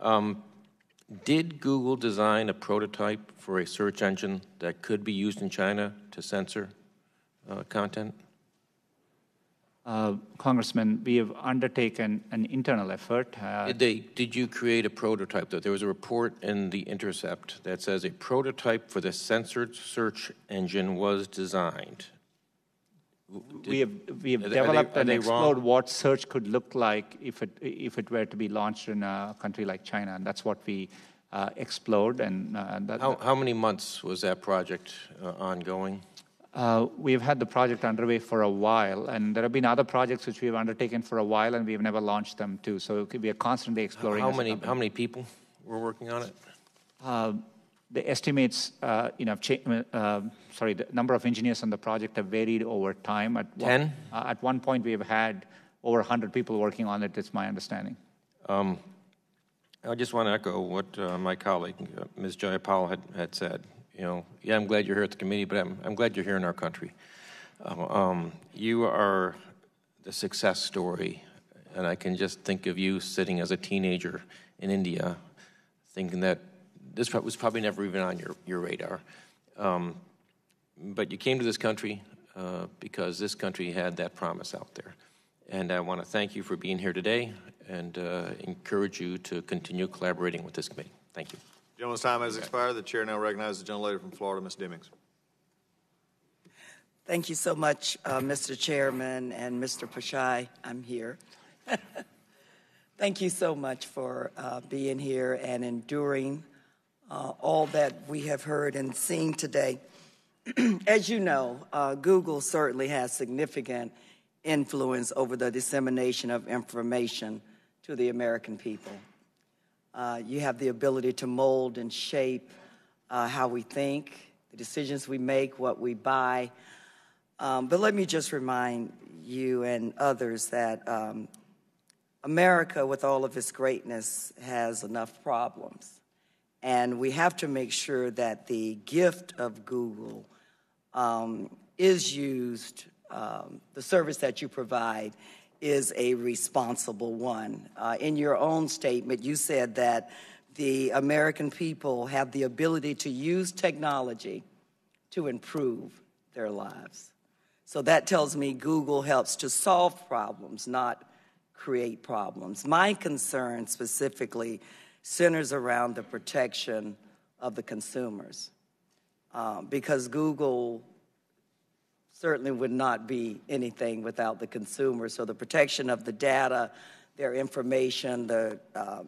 Speaker 27: Um, did Google design a prototype for a search engine that could be used in China to censor uh, content?
Speaker 4: Uh, Congressman, we have undertaken an internal effort. Uh,
Speaker 27: did, they, did you create a prototype? Though there was a report in the Intercept that says a prototype for the censored search engine was designed.
Speaker 4: We have we have developed they, and explored wrong? what search could look like if it if it were to be launched in a country like China, and that's what we uh, explored. And uh, that,
Speaker 27: how, how many months was that project uh, ongoing?
Speaker 4: Uh, we've had the project underway for a while, and there have been other projects which we've undertaken for a while, and we've never launched them too. So we are constantly exploring.
Speaker 27: How many? How many people were working on it?
Speaker 4: Uh, the estimates, uh, you know, uh, sorry, the number of engineers on the project have varied over time. At
Speaker 27: Ten.
Speaker 4: One, uh, at one point, we have had over 100 people working on it. It's my understanding. Um,
Speaker 27: I just want to echo what uh, my colleague, Ms. Jayapal, had, had said you know, yeah, I'm glad you're here at the committee, but I'm, I'm glad you're here in our country. Um, um, you are the success story, and I can just think of you sitting as a teenager in India, thinking that this was probably never even on your, your radar. Um, but you came to this country uh, because this country had that promise out there. And I want to thank you for being here today and uh, encourage you to continue collaborating with this committee. Thank you.
Speaker 17: Gentleman's time has expired. The chair now recognizes the gentlelady from Florida, Ms. Demings.
Speaker 28: Thank you so much, uh, Mr. Chairman and Mr. Pichai. I'm here. Thank you so much for uh, being here and enduring uh, all that we have heard and seen today. As you know, uh, Google certainly has significant influence over the dissemination of information to the American people. Uh, you have the ability to mold and shape uh, how we think, the decisions we make, what we buy. Um, but let me just remind you and others that um, America, with all of its greatness, has enough problems. And we have to make sure that the gift of Google um, is used, um, the service that you provide is a responsible one. Uh, in your own statement, you said that the American people have the ability to use technology to improve their lives. So that tells me Google helps to solve problems, not create problems. My concern specifically centers around the protection of the consumers. Um, because Google certainly would not be anything without the consumer. So the protection of the data, their information, the uh,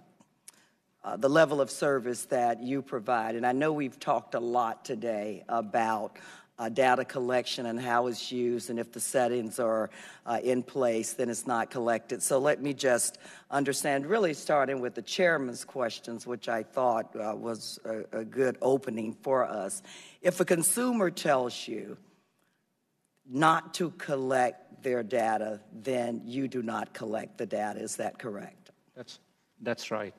Speaker 28: uh, the level of service that you provide. And I know we've talked a lot today about uh, data collection and how it's used, and if the settings are uh, in place, then it's not collected. So let me just understand, really starting with the chairman's questions, which I thought uh, was a, a good opening for us. If a consumer tells you, not to collect their data, then you do not collect the data. Is that correct?
Speaker 4: That's, that's right.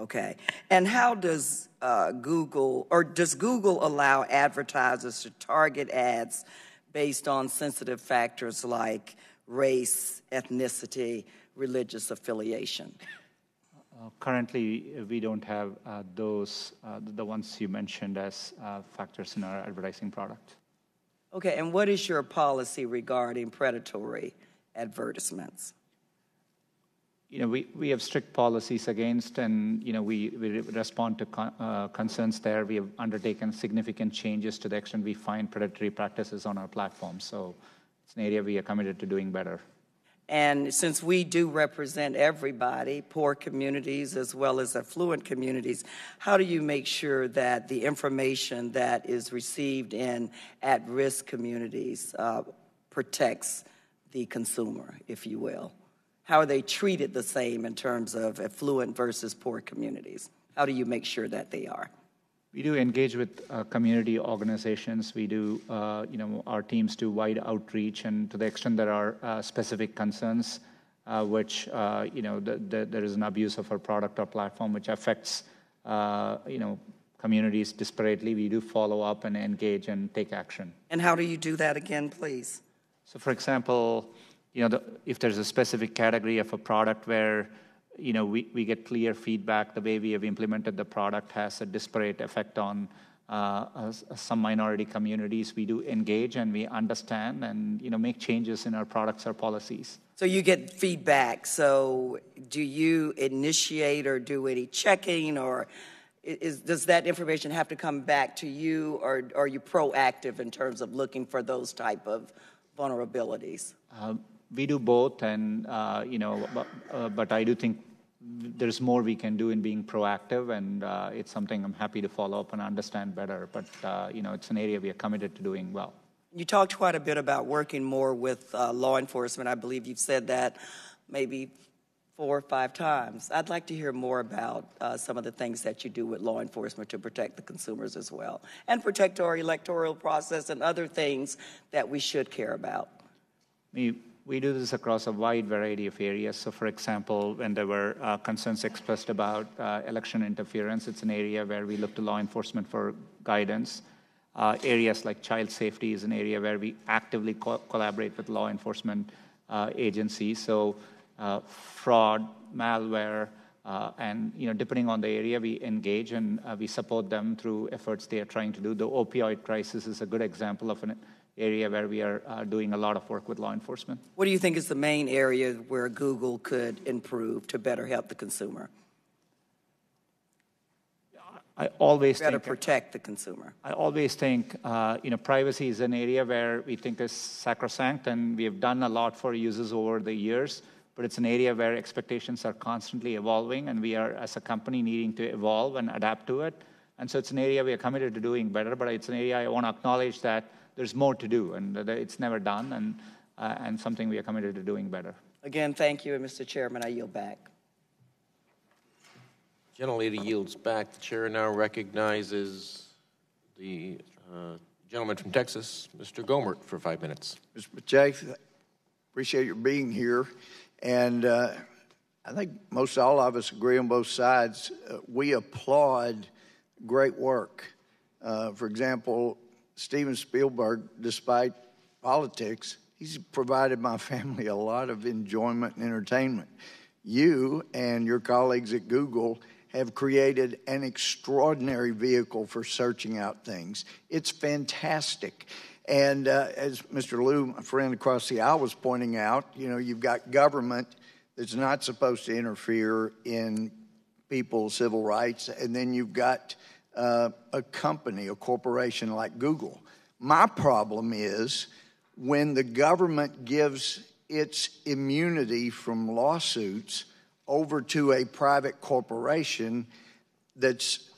Speaker 28: Okay. And how does uh, Google, or does Google allow advertisers to target ads based on sensitive factors like race, ethnicity, religious affiliation?
Speaker 4: Uh, currently, we don't have uh, those, uh, the ones you mentioned as uh, factors in our advertising product.
Speaker 28: Okay, and what is your policy regarding predatory advertisements?
Speaker 4: You know, we, we have strict policies against, and you know, we, we respond to con- uh, concerns there. We have undertaken significant changes to the extent we find predatory practices on our platform. So it's an area we are committed to doing better.
Speaker 28: And since we do represent everybody, poor communities as well as affluent communities, how do you make sure that the information that is received in at risk communities uh, protects the consumer, if you will? How are they treated the same in terms of affluent versus poor communities? How do you make sure that they are?
Speaker 4: We do engage with uh, community organizations. We do, uh, you know, our teams do wide outreach, and to the extent there are uh, specific concerns, uh, which, uh, you know, the, the, there is an abuse of our product or platform which affects, uh, you know, communities disparately, we do follow up and engage and take action.
Speaker 28: And how do you do that again, please?
Speaker 4: So, for example, you know, the, if there's a specific category of a product where you know we, we get clear feedback, the way we have implemented the product has a disparate effect on uh, some minority communities. We do engage and we understand and you know make changes in our products or policies.
Speaker 28: So you get feedback. So do you initiate or do any checking or is, does that information have to come back to you or, or are you proactive in terms of looking for those type of vulnerabilities?
Speaker 4: Um, we do both, and uh, you know, but, uh, but, I do think there's more we can do in being proactive, and uh, it's something I'm happy to follow up and understand better. But uh, you know, it's an area we are committed to doing well.
Speaker 28: You talked quite a bit about working more with uh, law enforcement. I believe you've said that maybe four or five times. I'd like to hear more about uh, some of the things that you do with law enforcement to protect the consumers as well, and protect our electoral process and other things that we should care about.
Speaker 4: We, we do this across a wide variety of areas. So, for example, when there were uh, concerns expressed about uh, election interference, it's an area where we look to law enforcement for guidance. Uh, areas like child safety is an area where we actively co- collaborate with law enforcement uh, agencies. So, uh, fraud, malware, uh, and you know, depending on the area, we engage and uh, we support them through efforts they are trying to do. The opioid crisis is a good example of an area where we are uh, doing a lot of work with law enforcement.
Speaker 28: What do you think is the main area where Google could improve to better help the consumer?
Speaker 4: I always
Speaker 28: better
Speaker 4: think,
Speaker 28: protect the consumer.
Speaker 4: I always think uh, you know privacy is an area where we think is sacrosanct, and we have done a lot for users over the years. But it's an area where expectations are constantly evolving, and we are, as a company, needing to evolve and adapt to it. And so it's an area we are committed to doing better. But it's an area I want to acknowledge that there's more to do, and it's never done, and uh, and something we are committed to doing better.
Speaker 28: Again, thank you, and Mr. Chairman, I yield back.
Speaker 27: Gentlelady yields back. The chair now recognizes the uh, gentleman from Texas, Mr. Gohmert, for five minutes.
Speaker 29: Mr. Pichai, appreciate your being here. And uh, I think most all of us agree on both sides. Uh, we applaud great work. Uh, for example, Steven Spielberg, despite politics, he's provided my family a lot of enjoyment and entertainment. You and your colleagues at Google have created an extraordinary vehicle for searching out things. It's fantastic. And uh, as Mr. Lieu, my friend across the aisle, was pointing out, you know, you've got government that's not supposed to interfere in people's civil rights, and then you've got uh, a company, a corporation like Google. My problem is when the government gives its immunity from lawsuits over to a private corporation that's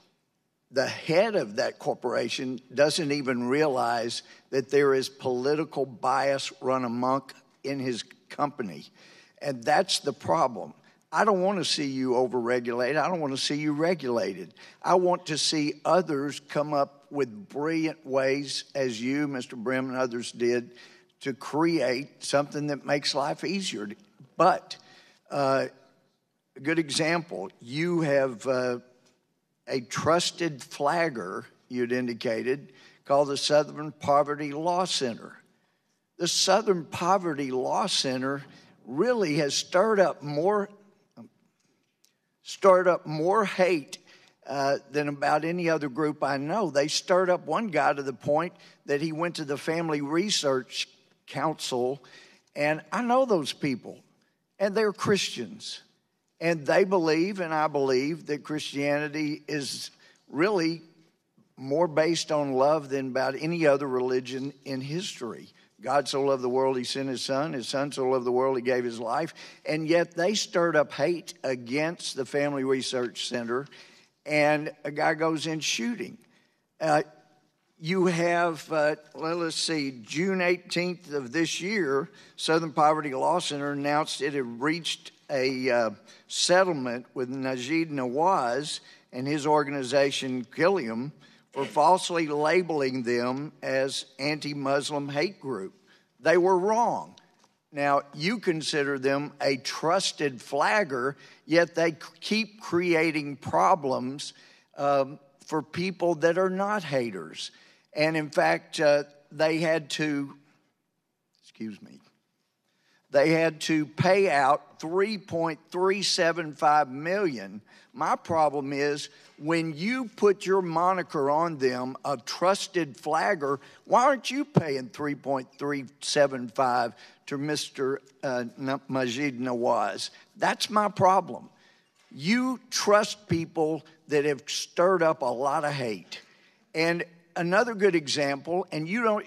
Speaker 29: the head of that corporation doesn't even realize that there is political bias run amok in his company. And that's the problem. I don't want to see you overregulated. I don't want to see you regulated. I want to see others come up with brilliant ways, as you, Mr. Brin, and others did, to create something that makes life easier. But uh, a good example you have uh, a trusted flagger, you'd indicated, called the Southern Poverty Law Center. The Southern Poverty Law Center really has stirred up more stirred up more hate uh, than about any other group I know. They stirred up one guy to the point that he went to the Family Research Council, and I know those people, and they're Christians. And they believe, and I believe, that Christianity is really more based on love than about any other religion in history. God so loved the world, he sent his son. His son so loved the world, he gave his life. And yet they stirred up hate against the Family Research Center, and a guy goes in shooting. Uh, you have, uh, well, let's see, June 18th of this year, Southern Poverty Law Center announced it had reached a uh, settlement with Maajid Nawaz and his organization Quilliam for falsely labeling them as anti Muslim hate group. They were wrong. Now, you consider them a trusted flagger, yet they keep creating problems um, for people that are not haters. And in fact, uh, they had to excuse me, they had to pay out 3.375 million. My problem is when you put your moniker on them, a trusted flagger, why aren't you paying 3.375 to Mr. Uh, Maajid Nawaz? That's my problem. You trust people that have stirred up a lot of hate. And another good example, and you don't,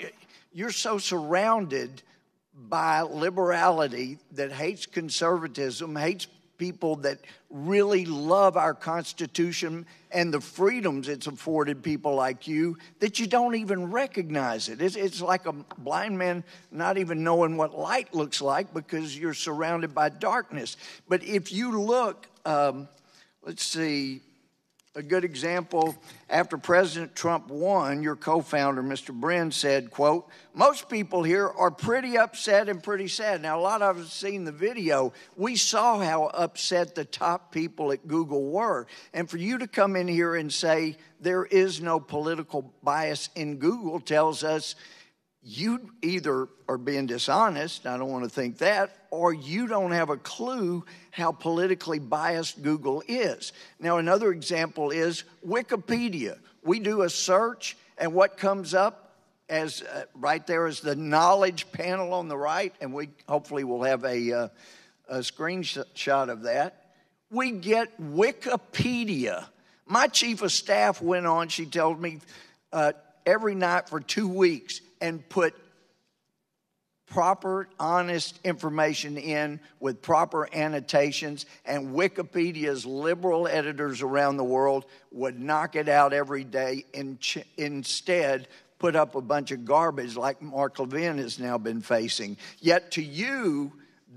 Speaker 29: you're so surrounded by liberality that hates conservatism, hates people that really love our Constitution and the freedoms it's afforded people like you that you don't even recognize it. It's, it's, like a blind man not even knowing what light looks like because you're surrounded by darkness. But if you look, um, let's see, a good example after president trump won your co-founder mr brin said quote most people here are pretty upset and pretty sad. Now a lot of us seen the video. We saw how upset the top people at google were. And for you to come in here and say there is no political bias in google tells us you either are being dishonest, I don't want to think that, or you don't have a clue how politically biased Google is. Now, another example is Wikipedia. We do a search, and what comes up as uh, right there is the knowledge panel on the right, and we hopefully will have a, uh, a screenshot of that. We get Wikipedia. My chief of staff went on, she told me, uh, every night for two weeks and put proper, honest information in with proper annotations, and Wikipedia's liberal editors around the world would knock it out every day and ch- instead put up a bunch of garbage like Mark Levin has now been facing. Yet to you,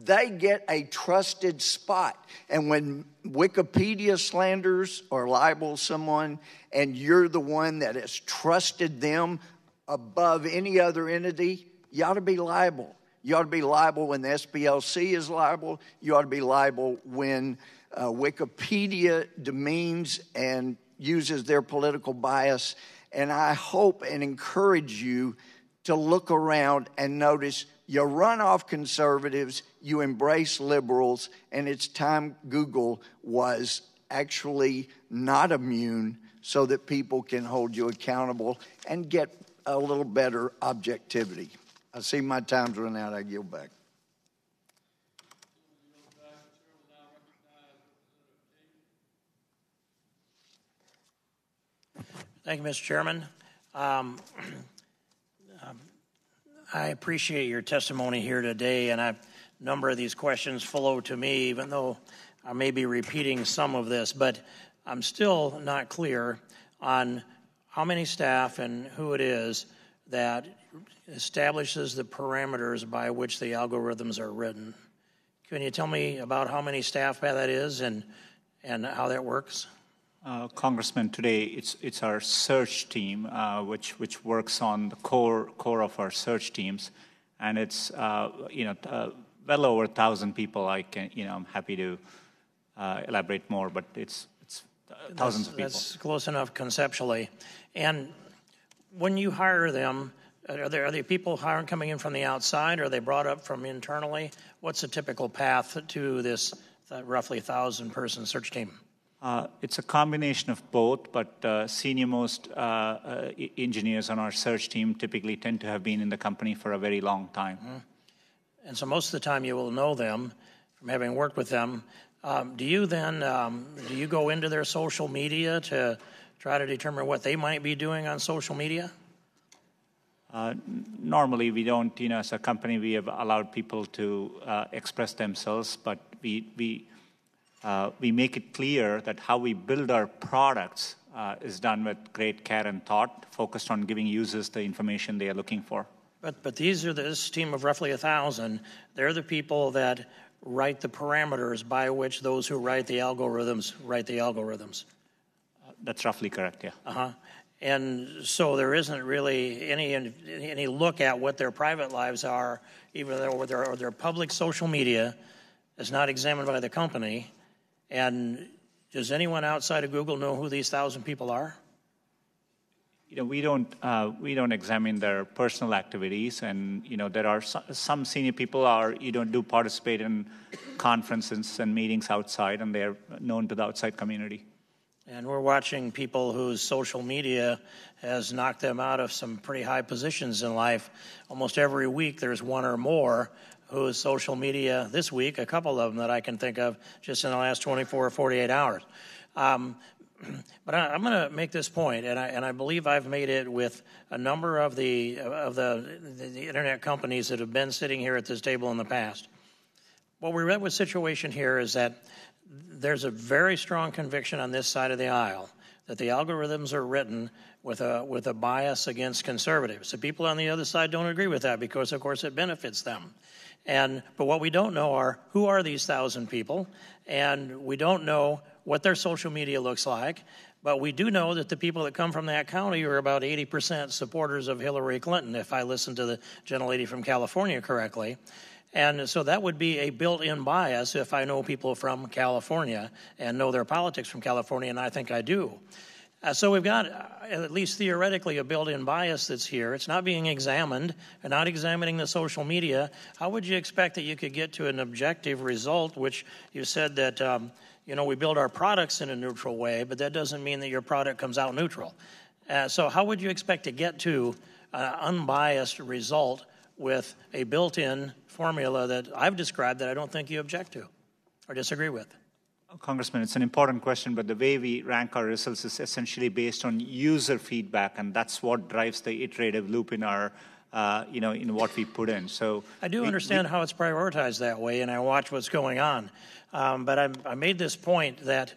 Speaker 29: they get a trusted spot. And when Wikipedia slanders or libels someone, and you're the one that has trusted them above any other entity, you ought to be liable. You ought to be liable when the SPLC is liable. You ought to be liable when uh, Wikipedia demeans and uses their political bias. And I hope and encourage you to look around and notice you run off conservatives, you embrace liberals, and it's time Google was actually not immune so that people can hold you accountable and get a little better objectivity. I see my time's run out. I yield back.
Speaker 30: Thank you, Mr. Chairman. Um, um, I appreciate your testimony here today, and a number of these questions flow to me, even though I may be repeating some of this, but I'm still not clear on how many staff and who it is that establishes the parameters by which the algorithms are written. Can you tell me about how many staff that is and, and how that works?
Speaker 4: Uh, Congressman, today it's it's our search team, uh, which which works on the core core of our search teams, and it's uh, you know uh, well over a thousand people. I can you know I'm happy to uh, elaborate more, but it's thousands
Speaker 30: that's,
Speaker 4: of people.
Speaker 30: That's close enough conceptually. And when you hire them, are there, are there people hiring coming in from the outside? Or are they brought up from internally? What's the typical path to this roughly thousand person search team?
Speaker 4: Uh, it's a combination of both, but uh, senior most uh, uh engineers on our search team typically tend to have been in the company for a very long time. Mm-hmm.
Speaker 30: And so most of the time you will know them from having worked with them. Um, do you then um, do you go into their social media to try to determine what they might be doing on social media?
Speaker 4: Uh, normally, we don't. You know, as a company, we have allowed people to uh, express themselves, but we we uh, we make it clear that how we build our products uh, is done with great care and thought, focused on giving users the information they are looking for.
Speaker 30: But but these are this team of roughly a thousand. They're the people that write the parameters by which those who write the algorithms write the algorithms.
Speaker 4: Uh, that's roughly correct, yeah.
Speaker 30: Uh-huh. And so there isn't really any any look at what their private lives are, even though their, or their public social media is not examined by the company. And does anyone outside of Google know who these thousand people are?
Speaker 4: you know, we don't uh, we don't examine their personal activities, and you know, there are some, some senior people are you know do participate in conferences and meetings outside, and they're known to the outside community.
Speaker 30: And we're watching people whose social media has knocked them out of some pretty high positions in life. Almost every week, there's one or more whose social media, this week, a couple of them that I can think of just in the last 24 or 48 hours. Um, but I, am going to make this point, and I, and I believe I've made it with a number of the of the, the, the internet companies that have been sitting here at this table in the past. What we're read with situation here is that there's a very strong conviction on this side of the aisle that the algorithms are written with a with a bias against conservatives. The people on the other side don't agree with that because, of course, it benefits them. And but what we don't know are who are these thousand people, and we don't know what their social media looks like. But we do know that the people that come from that county are about 80% supporters of Hillary Clinton, if I listen to the gentlelady from California correctly. And so that would be a built in bias if I know people from California and know their politics from California, and I think I do. Uh, so we've got, uh, at least theoretically, a built-in bias that's here. It's not being examined and not examining the social media. How would you expect that you could get to an objective result, which you said that, um, you know, we build our products in a neutral way, but that doesn't mean that your product comes out neutral. Uh, so how would you expect to get to an unbiased result with a built-in formula that I've described that I don't think you object to or disagree with?
Speaker 4: Congressman, it's an important question, but the way we rank our results is essentially based on user feedback, and that's what drives the iterative loop in our, uh, you know, in what we put in. So
Speaker 30: I do
Speaker 4: we,
Speaker 30: understand
Speaker 4: we,
Speaker 30: how it's prioritized that way, and I watch what's going on. Um, but I, I made this point that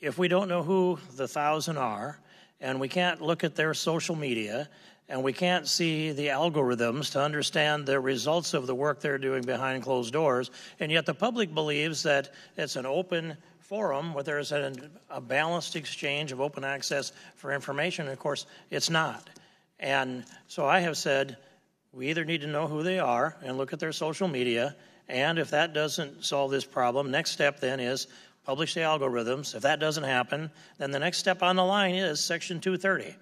Speaker 30: if we don't know who the thousand are, and we can't look at their social media, and we can't see the algorithms to understand the results of the work they're doing behind closed doors. And yet the public believes that it's an open forum where there's a, a balanced exchange of open access for information. And of course, it's not. And so I have said we either need to know who they are and look at their social media. And if that doesn't solve this problem, next step then is publish the algorithms. If that doesn't happen, then the next step on the line is Section 230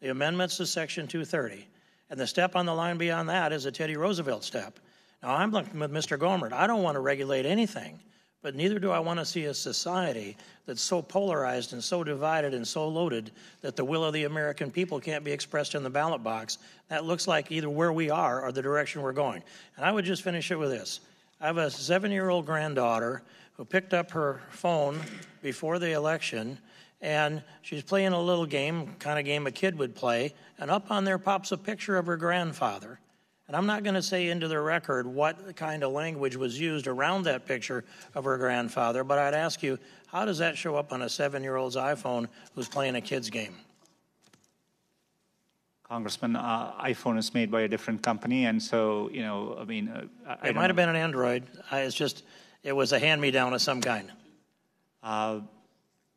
Speaker 30: the amendments to Section 230. And the step on the line beyond that is a Teddy Roosevelt step. Now, I'm looking with Mr. Gohmert. I don't want to regulate anything, but neither do I want to see a society that's so polarized and so divided and so loaded that the will of the American people can't be expressed in the ballot box. That looks like either where we are or the direction we're going. And I would just finish it with this I have a seven year old granddaughter who picked up her phone before the election and she's playing a little game, kind of game a kid would play, and up on there pops a picture of her grandfather. And I'm not going to say into the record what kind of language was used around that picture of her grandfather, but I'd ask you, how does that show up on a seven year old's iPhone who's playing a kid's game?
Speaker 4: Congressman, uh, iPhone is made by a different company, and so, you know, I mean, uh, I
Speaker 30: it might have been an Android. I, it's just, it was a hand me down of some kind.
Speaker 4: Uh,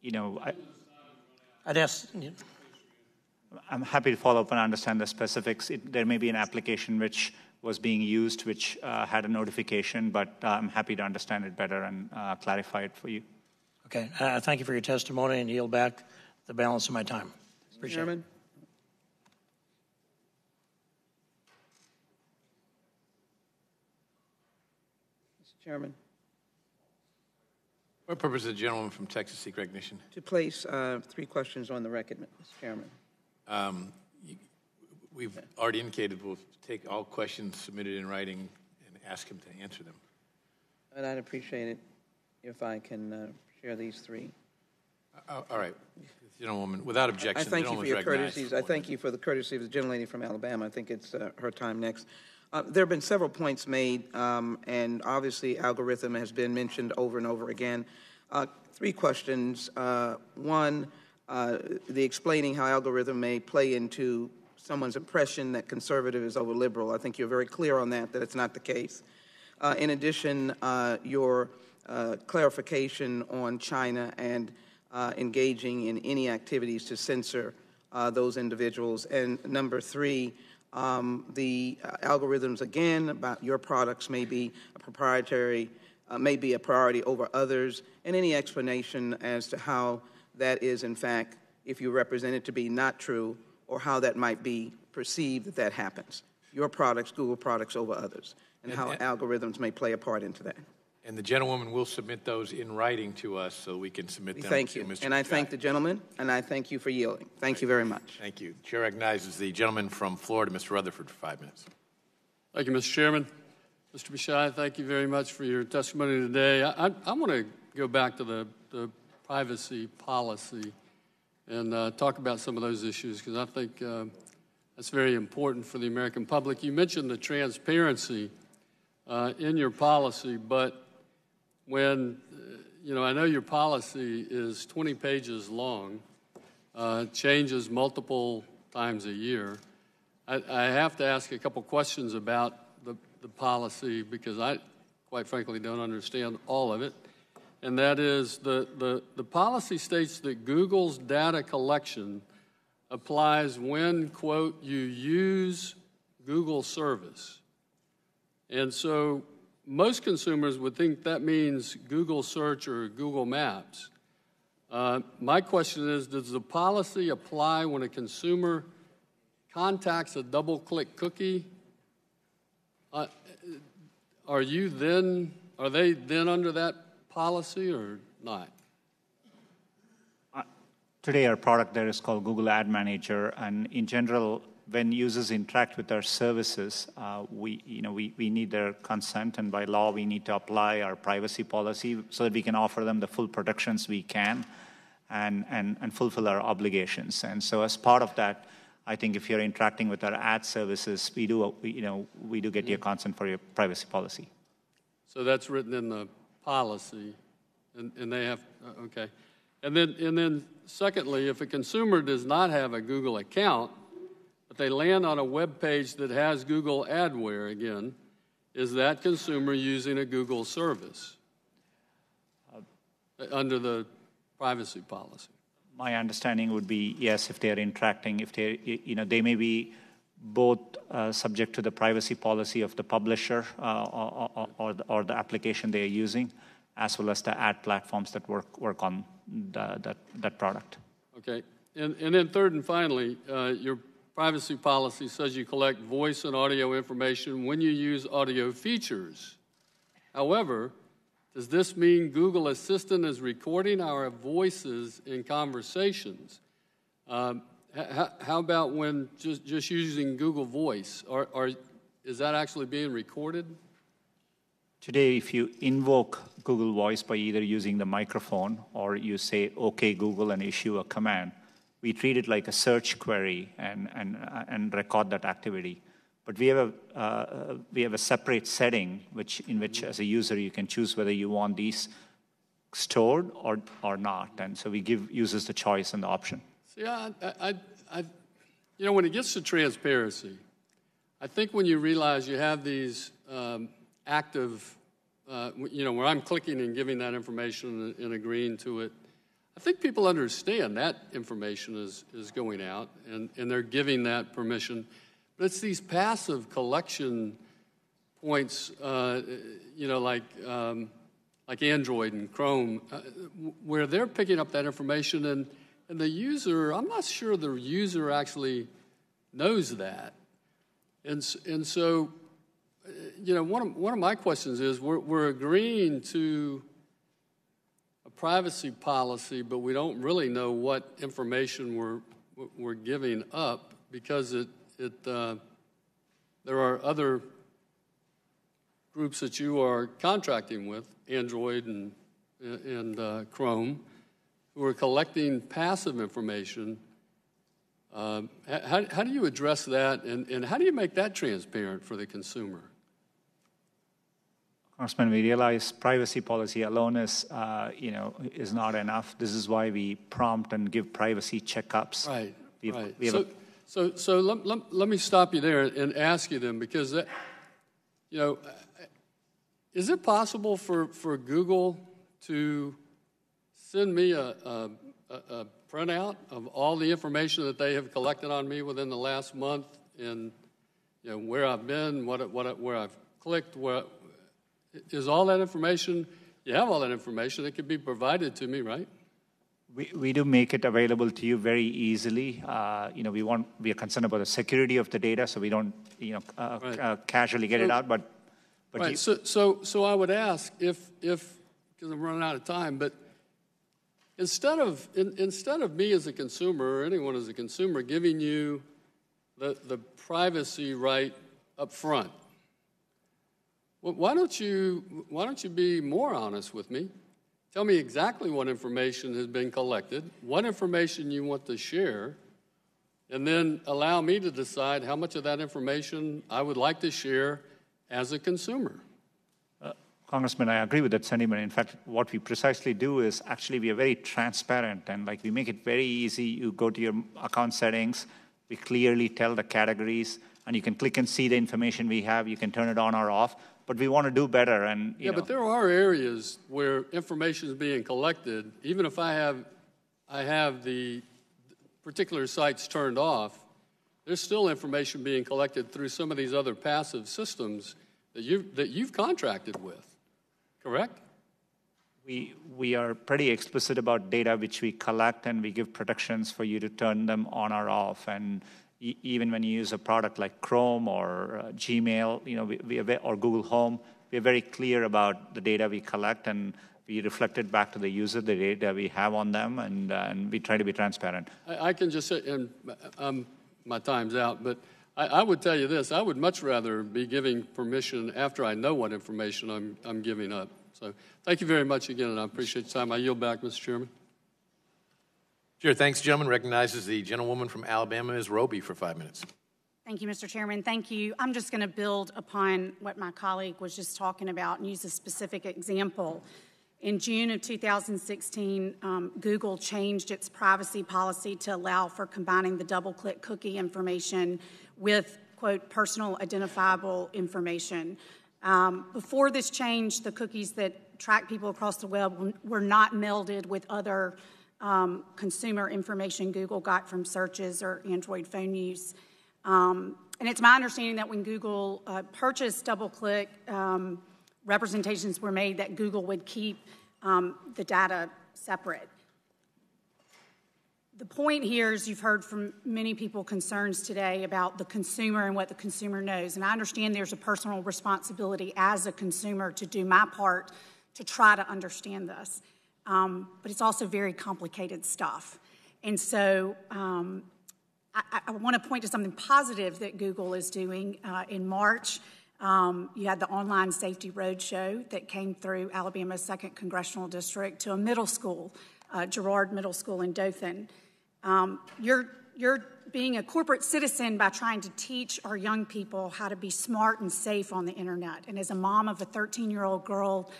Speaker 4: you know, I,
Speaker 30: I'd ask.
Speaker 4: I'm happy to follow up and understand the specifics. It, there may be an application which was being used which uh, had a notification, but uh, I'm happy to understand it better and uh, clarify it for you.
Speaker 30: Okay. Uh, thank you for your testimony and yield back the balance of my time. Appreciate
Speaker 8: Chairman.
Speaker 30: it.
Speaker 8: Mr. Chairman.
Speaker 1: What purpose does the gentleman from Texas seek recognition?
Speaker 8: To place uh, three questions on the record, Mr. Chairman.
Speaker 1: Um, we've already indicated we'll take all questions submitted in writing and ask him to answer them.
Speaker 8: And I'd appreciate it if I can uh, share these three.
Speaker 1: Uh, all right. Gentlewoman, without objection,
Speaker 8: I thank you for your courtesies. I thank you for the courtesy of the gentlelady from Alabama. I think it's uh, her time next. Uh, there have been several points made, um, and obviously algorithm has been mentioned over and over again. Uh, three questions. Uh, one, uh, the explaining how algorithm may play into someone's impression that conservative is over liberal. I think you're very clear on that, that it's not the case. Uh, in addition, your clarification on China and engaging in any activities to censor those individuals. And number three, um, the uh, algorithms, again, about your products may be a proprietary, uh, may be a priority over others, and any explanation as to how that is, in fact, if you represent it to be not true,
Speaker 31: or how that might be perceived that that happens. Your products, Google products over others, and,
Speaker 1: And-
Speaker 31: how
Speaker 1: and-
Speaker 31: algorithms may play a part into that.
Speaker 1: And the gentlewoman will submit those in writing to us so we can submit
Speaker 31: We
Speaker 1: them
Speaker 31: thank
Speaker 1: to
Speaker 31: you.
Speaker 1: Mr. Chairman.
Speaker 31: And I
Speaker 1: Pichai.
Speaker 31: thank the gentleman, and I thank you for yielding. Thank you very much.
Speaker 1: Thank you. Chair recognizes the gentleman from Florida, Mr. Rutherford, for five minutes.
Speaker 32: Thank you, Mr. Chairman. Mr. Pichai, thank you very much for your testimony today. I, I, I want to go back to the, the privacy policy and uh, talk about some of those issues because I think uh, that's very important for the American public. You mentioned the transparency uh, in your policy, but when, uh, you know, I know your policy is 20 pages long, uh, changes multiple times a year. I, I have to ask a couple questions about the, the policy because I, quite frankly, don't understand all of it. And that is the, the, the policy states that Google's data collection applies when, quote, you use Google service. And so most consumers would think that means Google search or Google Maps. Uh, my question is Does the policy apply when a consumer contacts a DoubleClick cookie? Uh, are you then, are they then under that policy or not?
Speaker 4: Today, our product there is called Google Ad Manager, and in general, when users interact with our services, uh, we, you know, we, we need their consent, and by law, we need to apply our privacy policy so that we can offer them the full protections we can and, and, and fulfill our obligations. And so, as part of that, I think if you're interacting with our ad services, we do, we, you know, we do get your consent for your privacy policy.
Speaker 32: So that's written in the policy, and, and they have, uh, okay. And then, and then secondly, if a consumer does not have a Google account, but they land on a web page that has Google adware again, is that consumer using a Google service uh, under the privacy policy?
Speaker 4: My understanding would be yes, if they're interacting, if they, you know, they may be both uh, subject to the privacy policy of the publisher uh, or, or, or, the, or, the, application they are using, as well as the ad platforms that work work on the, that that product.
Speaker 32: Okay, and and then third and finally, uh, your privacy policy says you collect voice and audio information when you use audio features. However, does this mean Google Assistant is recording our voices in conversations? Um, how, how, about when just, just using Google Voice? Are, are, is that actually being recorded?
Speaker 4: Today, if you invoke Google Voice by either using the microphone or you say, OK, Google, and issue a command, we treat it like a search query and, and, and record that activity. But we have a, uh, we have a separate setting which, in which, as a user, you can choose whether you want these stored or, or not. And so we give users the choice and the option.
Speaker 32: See, I, I, I, you know, when it gets to transparency, I think when you realize you have these um, active, uh, you know, where I'm clicking and giving that information and agreeing to it, I think people understand that information is, is going out and, and they're giving that permission. But it's these passive collection points, uh, you know, like, um, like Android and Chrome, uh, where they're picking up that information and, and the user, I'm not sure the user actually knows that. And, and so, you know, one of, one of my questions is we're, we're agreeing to privacy policy, but we don't really know what information we're, we're giving up because it, it, uh, there are other groups that you are contracting with, Android and, and uh, Chrome, who are collecting passive information. Um, how, how do you address that, and, and how do you make that transparent for the consumer?
Speaker 4: Congressman, we realize privacy policy alone is, uh, you know, is not enough. This is why we prompt and give privacy checkups.
Speaker 32: Right,
Speaker 4: We've,
Speaker 32: right.
Speaker 4: we have
Speaker 32: so, so, so let, let, let me stop you there and ask you then, because, that, you know, is it possible for, for Google to send me a, a, a, printout of all the information that they have collected on me within the last month and, you know, where I've been, what, what, where I've clicked, where, is all that information, you have all that information, it could be provided to me, right?
Speaker 4: We, we do make it available to you very easily. Uh, you know, we want we are concerned about the security of the data, so we don't you know uh,
Speaker 32: Right.
Speaker 4: uh, casually get it out. But but
Speaker 32: right.
Speaker 4: you-
Speaker 32: so, so, so I would ask if, if, because I'm running out of time, but instead of in, instead of me as a consumer or anyone as a consumer giving you the the privacy right up front, well, why don't you why don't you be more honest with me? Tell me exactly what information has been collected, what information you want to share, and then allow me to decide how much of that information I would like to share as a consumer.
Speaker 4: Uh, Congressman, I agree with that sentiment. In fact, what we precisely do is actually we are very transparent and like we make it very easy. You go to your account settings, we clearly tell the categories, and you can click and see the information we have. You can turn it on or off. But we want to do better, and
Speaker 32: Yeah,
Speaker 4: know,
Speaker 32: but there are areas where information is being collected, even if I have, I have the particular sites turned off, there's still information being collected through some of these other passive systems that you that you've contracted with, correct?
Speaker 4: we we are pretty explicit about data which we collect, and we give protections for you to turn them on or off. And even when you use a product like Chrome or uh, Gmail, you know, we, we or Google Home, we are very clear about the data we collect, and we reflect it back to the user, the data we have on them, and uh, and we try to be transparent.
Speaker 32: I, I can just say, and um, my time's out, but I, I would tell you this: I would much rather be giving permission after I know what information I'm I'm giving up. So, thank you very much again, and I appreciate your time. I yield back, Mr. Chairman.
Speaker 1: Chair, thanks, gentleman. Recognizes the gentlewoman from Alabama, Ms. Roby, for five minutes.
Speaker 33: Thank you, Mr. Chairman. Thank you. I'm just going to build upon what my colleague was just talking about and use a specific example. In June of 2016, um, Google changed its privacy policy to allow for combining the DoubleClick cookie information with, quote, personal identifiable information. Um, before this change, the cookies that track people across the web were not melded with other um, consumer information Google got from searches or Android phone use. Um, and it's my understanding that when Google uh, purchased DoubleClick, um, representations were made that Google would keep um, the data separate. The point here is you've heard from many people concerns today about the consumer and what the consumer knows. And I understand there's a personal responsibility as a consumer to do my part to try to understand this. Um, but it's also very complicated stuff. And so um, I, I want to point to something positive that Google is doing. Uh, in March, um, you had the online safety roadshow that came through Alabama's second congressional district to a middle school, uh, Girard Middle School in Dothan. Um, you're you're being a corporate citizen by trying to teach our young people how to be smart and safe on the internet. And as a mom of a 13 year old girl,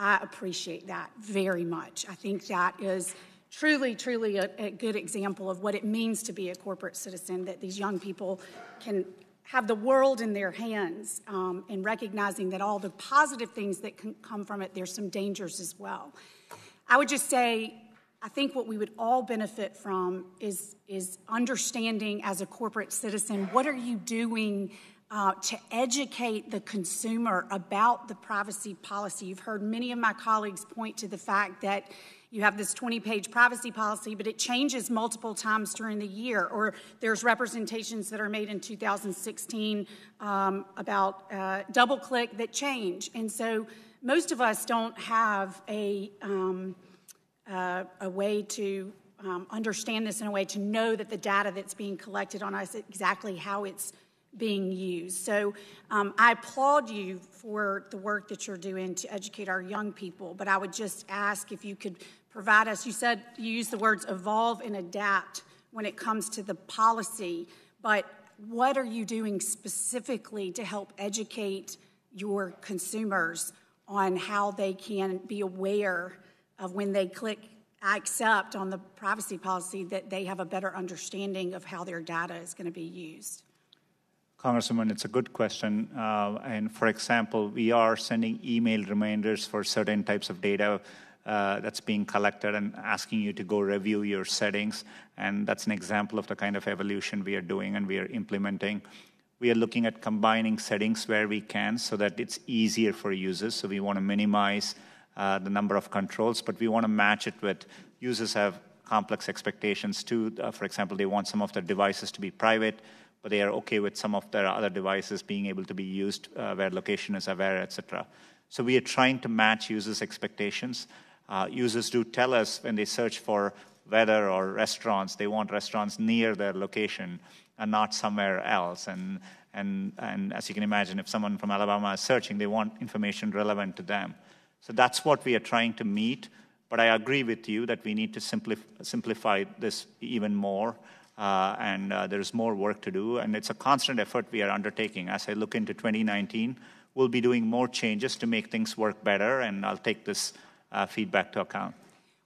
Speaker 33: I appreciate that very much. I think that is truly, truly a, a, good example of what it means to be a corporate citizen, that these young people can have the world in their hands um, and recognizing that all the positive things that can come from it, there's some dangers as well. I would just say, I think what we would all benefit from is, is understanding as a corporate citizen what are you doing uh, to educate the consumer about the privacy policy. You've heard many of my colleagues point to the fact that you have this 20 page privacy policy, but it changes multiple times during the year, or there's representations that are made in 2016 um, about uh, DoubleClick that change. And so most of us don't have a, um, uh, a way to um, understand this in a way to know that the data that's being collected on us exactly how it's being used. So um, I applaud you for the work that you're doing to educate our young people, but I would just ask if you could provide us, you said you used the words evolve and adapt when it comes to the policy, but what are you doing specifically to help educate your consumers on how they can be aware of when they click accept on the privacy policy that they have a better understanding of how their data is going to be used?
Speaker 4: Congresswoman, it's a good question. Uh, and for example, we are sending email reminders for certain types of data uh, that's being collected and asking you to go review your settings. And that's an example of the kind of evolution we are doing and we are implementing. We are looking at combining settings where we can so that it's easier for users. So we want to minimize uh, the number of controls, but we want to match it with users have complex expectations too. Uh, for example, they want some of their devices to be private, but they are okay with some of their other devices being able to be used uh, where location is aware, etc. So we are trying to match users' expectations. Uh, users do tell us when they search for weather or restaurants, they want restaurants near their location and not somewhere else. And, and, and as you can imagine, if someone from Alabama is searching, they want information relevant to them. So that's what we are trying to meet. But I agree with you that we need to simplify, simplify this even more. Uh, and uh, there's more work to do. And it's a constant effort we are undertaking. As I look into 2019, we'll be doing more changes to make things work better, and I'll take this uh, feedback to account.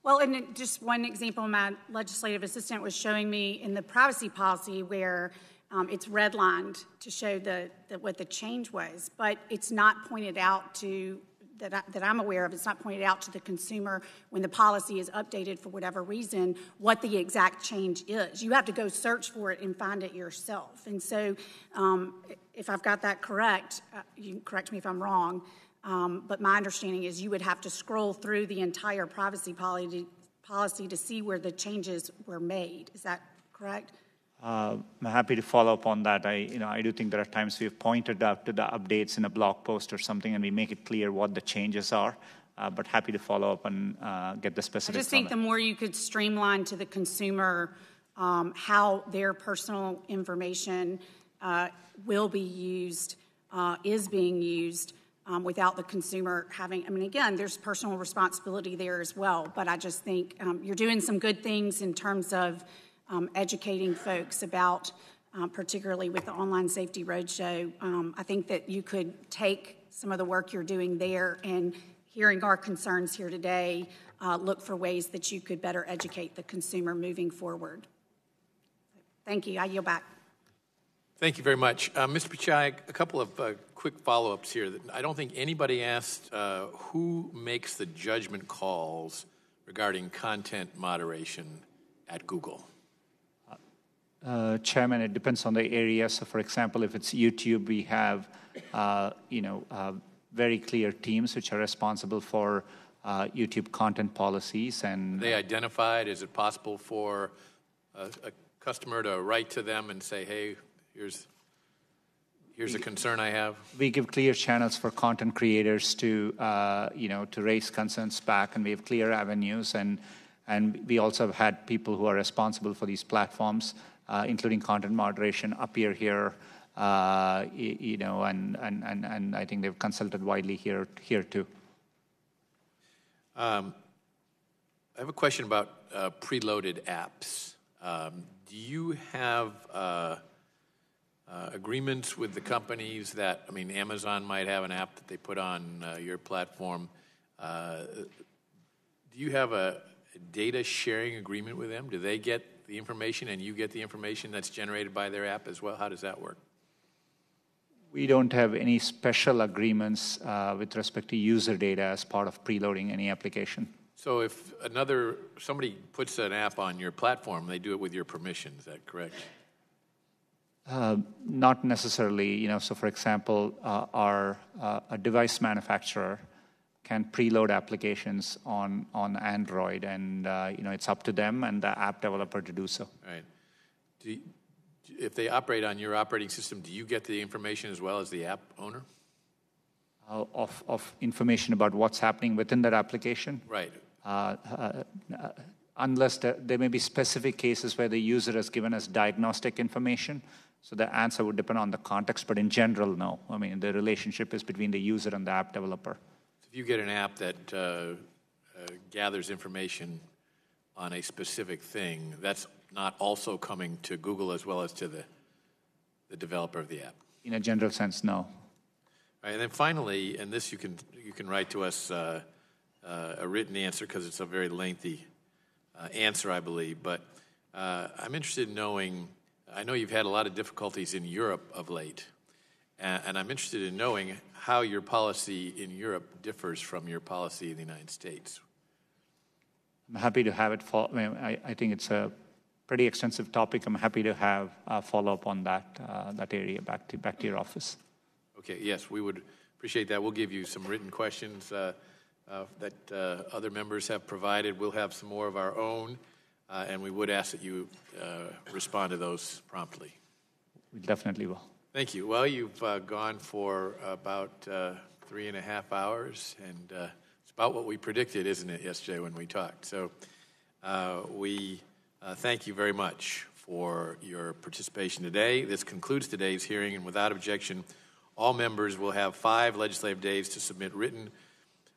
Speaker 33: Well, and just one example, my legislative assistant was showing me in the privacy policy where um, it's redlined to show the, the, what the change was, but it's not pointed out to that, I, that I'm aware of. It's not pointed out to the consumer when the policy is updated for whatever reason what the exact change is. You have to go search for it and find it yourself. And so, um, if I've got that correct, uh, you correct me if I'm wrong. Um, but my understanding is you would have to scroll through the entire privacy policy, policy to see where the changes were made. Is that correct?
Speaker 4: Uh, I'm happy to follow up on that. I, you know, I do think there are times we've pointed out to the updates in a blog post or something, and we make it clear what the changes are. Uh, but happy to follow up and uh, get the specifics.
Speaker 33: I just think the more you could streamline to the consumer um, how their personal information uh, will be used, uh, is being used, um, without the consumer having, I mean, again, there's personal responsibility there as well, but I just think um, you're doing some good things in terms of um, educating folks about, um, particularly with the Online Safety Roadshow. Um, I think that you could take some of the work you're doing there and hearing our concerns here today, uh, look for ways that you could better educate the consumer moving forward. Thank you. I yield back.
Speaker 1: Thank you very much. Uh, Mr. Pichai, a couple of uh, quick follow ups here. That I don't think anybody asked uh, who makes the judgment calls regarding content moderation at Google.
Speaker 4: Uh, Chairman, it depends on the area. So, for example, if it's YouTube, we have, uh, you know, uh, very clear teams which are responsible for YouTube content policies. And
Speaker 1: are they identified? Is it possible for a, a customer to write to them and say, "Hey, here's here's a concern I have?
Speaker 4: We give clear channels for content creators to, uh, you know, to raise concerns back, and we have clear avenues. And, and we also have had people who are responsible for these platforms, uh, including content moderation, appear here, uh, you know, and, and, and, and I think they've consulted widely here, here too.
Speaker 1: Um, I have a question about uh, preloaded apps. Um, do you have uh, uh, agreements with the companies that, I mean, Amazon might have an app that they put on uh, your platform. Uh, do you have a data sharing agreement with them? Do they get the information and you get the information that's generated by their app as well? How does that work?
Speaker 4: We don't have any special agreements uh, with respect to user data as part of preloading any application.
Speaker 1: So if another somebody puts an app on your platform, they do it with your permission. Is that correct?
Speaker 4: Uh, not necessarily, you know, so for example, uh, our uh, a device manufacturer can preload applications on, on Android, and uh, you know it's up to them and the app developer to do so.
Speaker 1: Right. Do you, if they operate on your operating system, do you get the information as well as the app owner?
Speaker 4: Uh, of, of information about what's happening within that application.
Speaker 1: Right.
Speaker 4: unless there, there may be specific cases where the user has given us diagnostic information, so the answer would depend on the context, but in general, no. I mean, the relationship is between the user and the app developer.
Speaker 1: If you get an app that uh, uh, gathers information on a specific thing, that's not also coming to Google as well as to the, the developer of the app.
Speaker 4: In a general sense, no.
Speaker 1: Right, and then finally, and this you can you can write to us uh, uh a written answer because it's a very lengthy uh, answer, I believe. But uh, I'm interested in knowing I know you've had a lot of difficulties in Europe of late, and I'm interested in knowing how your policy in Europe differs from your policy in the United States.
Speaker 4: I'm happy to have it. Follow, I, I, think it's a pretty extensive topic. I'm happy to have a follow up on that uh, that area back to back to your office.
Speaker 1: Okay. Yes, we would appreciate that. We'll give you some written questions uh, uh, that uh, other members have provided. We'll have some more of our own. uh, and we would ask that you uh, respond to those promptly.
Speaker 4: We definitely will.
Speaker 1: Thank you. Well, you've uh, gone for about uh, three and a half hours, and uh, it's about what we predicted, isn't it, yesterday when we talked? So uh, we uh, thank you very much for your participation today. This concludes today's hearing, and without objection, all members will have five legislative days to submit written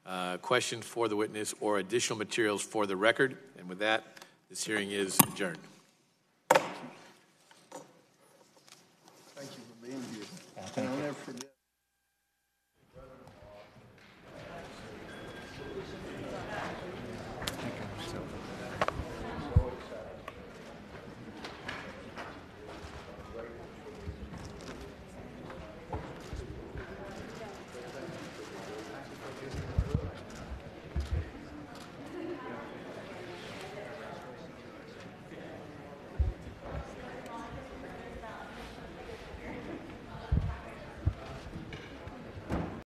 Speaker 1: uh, questions for the witness or additional materials for the record. And with that, this hearing is adjourned.
Speaker 29: Thank you for being here. I'll never forget.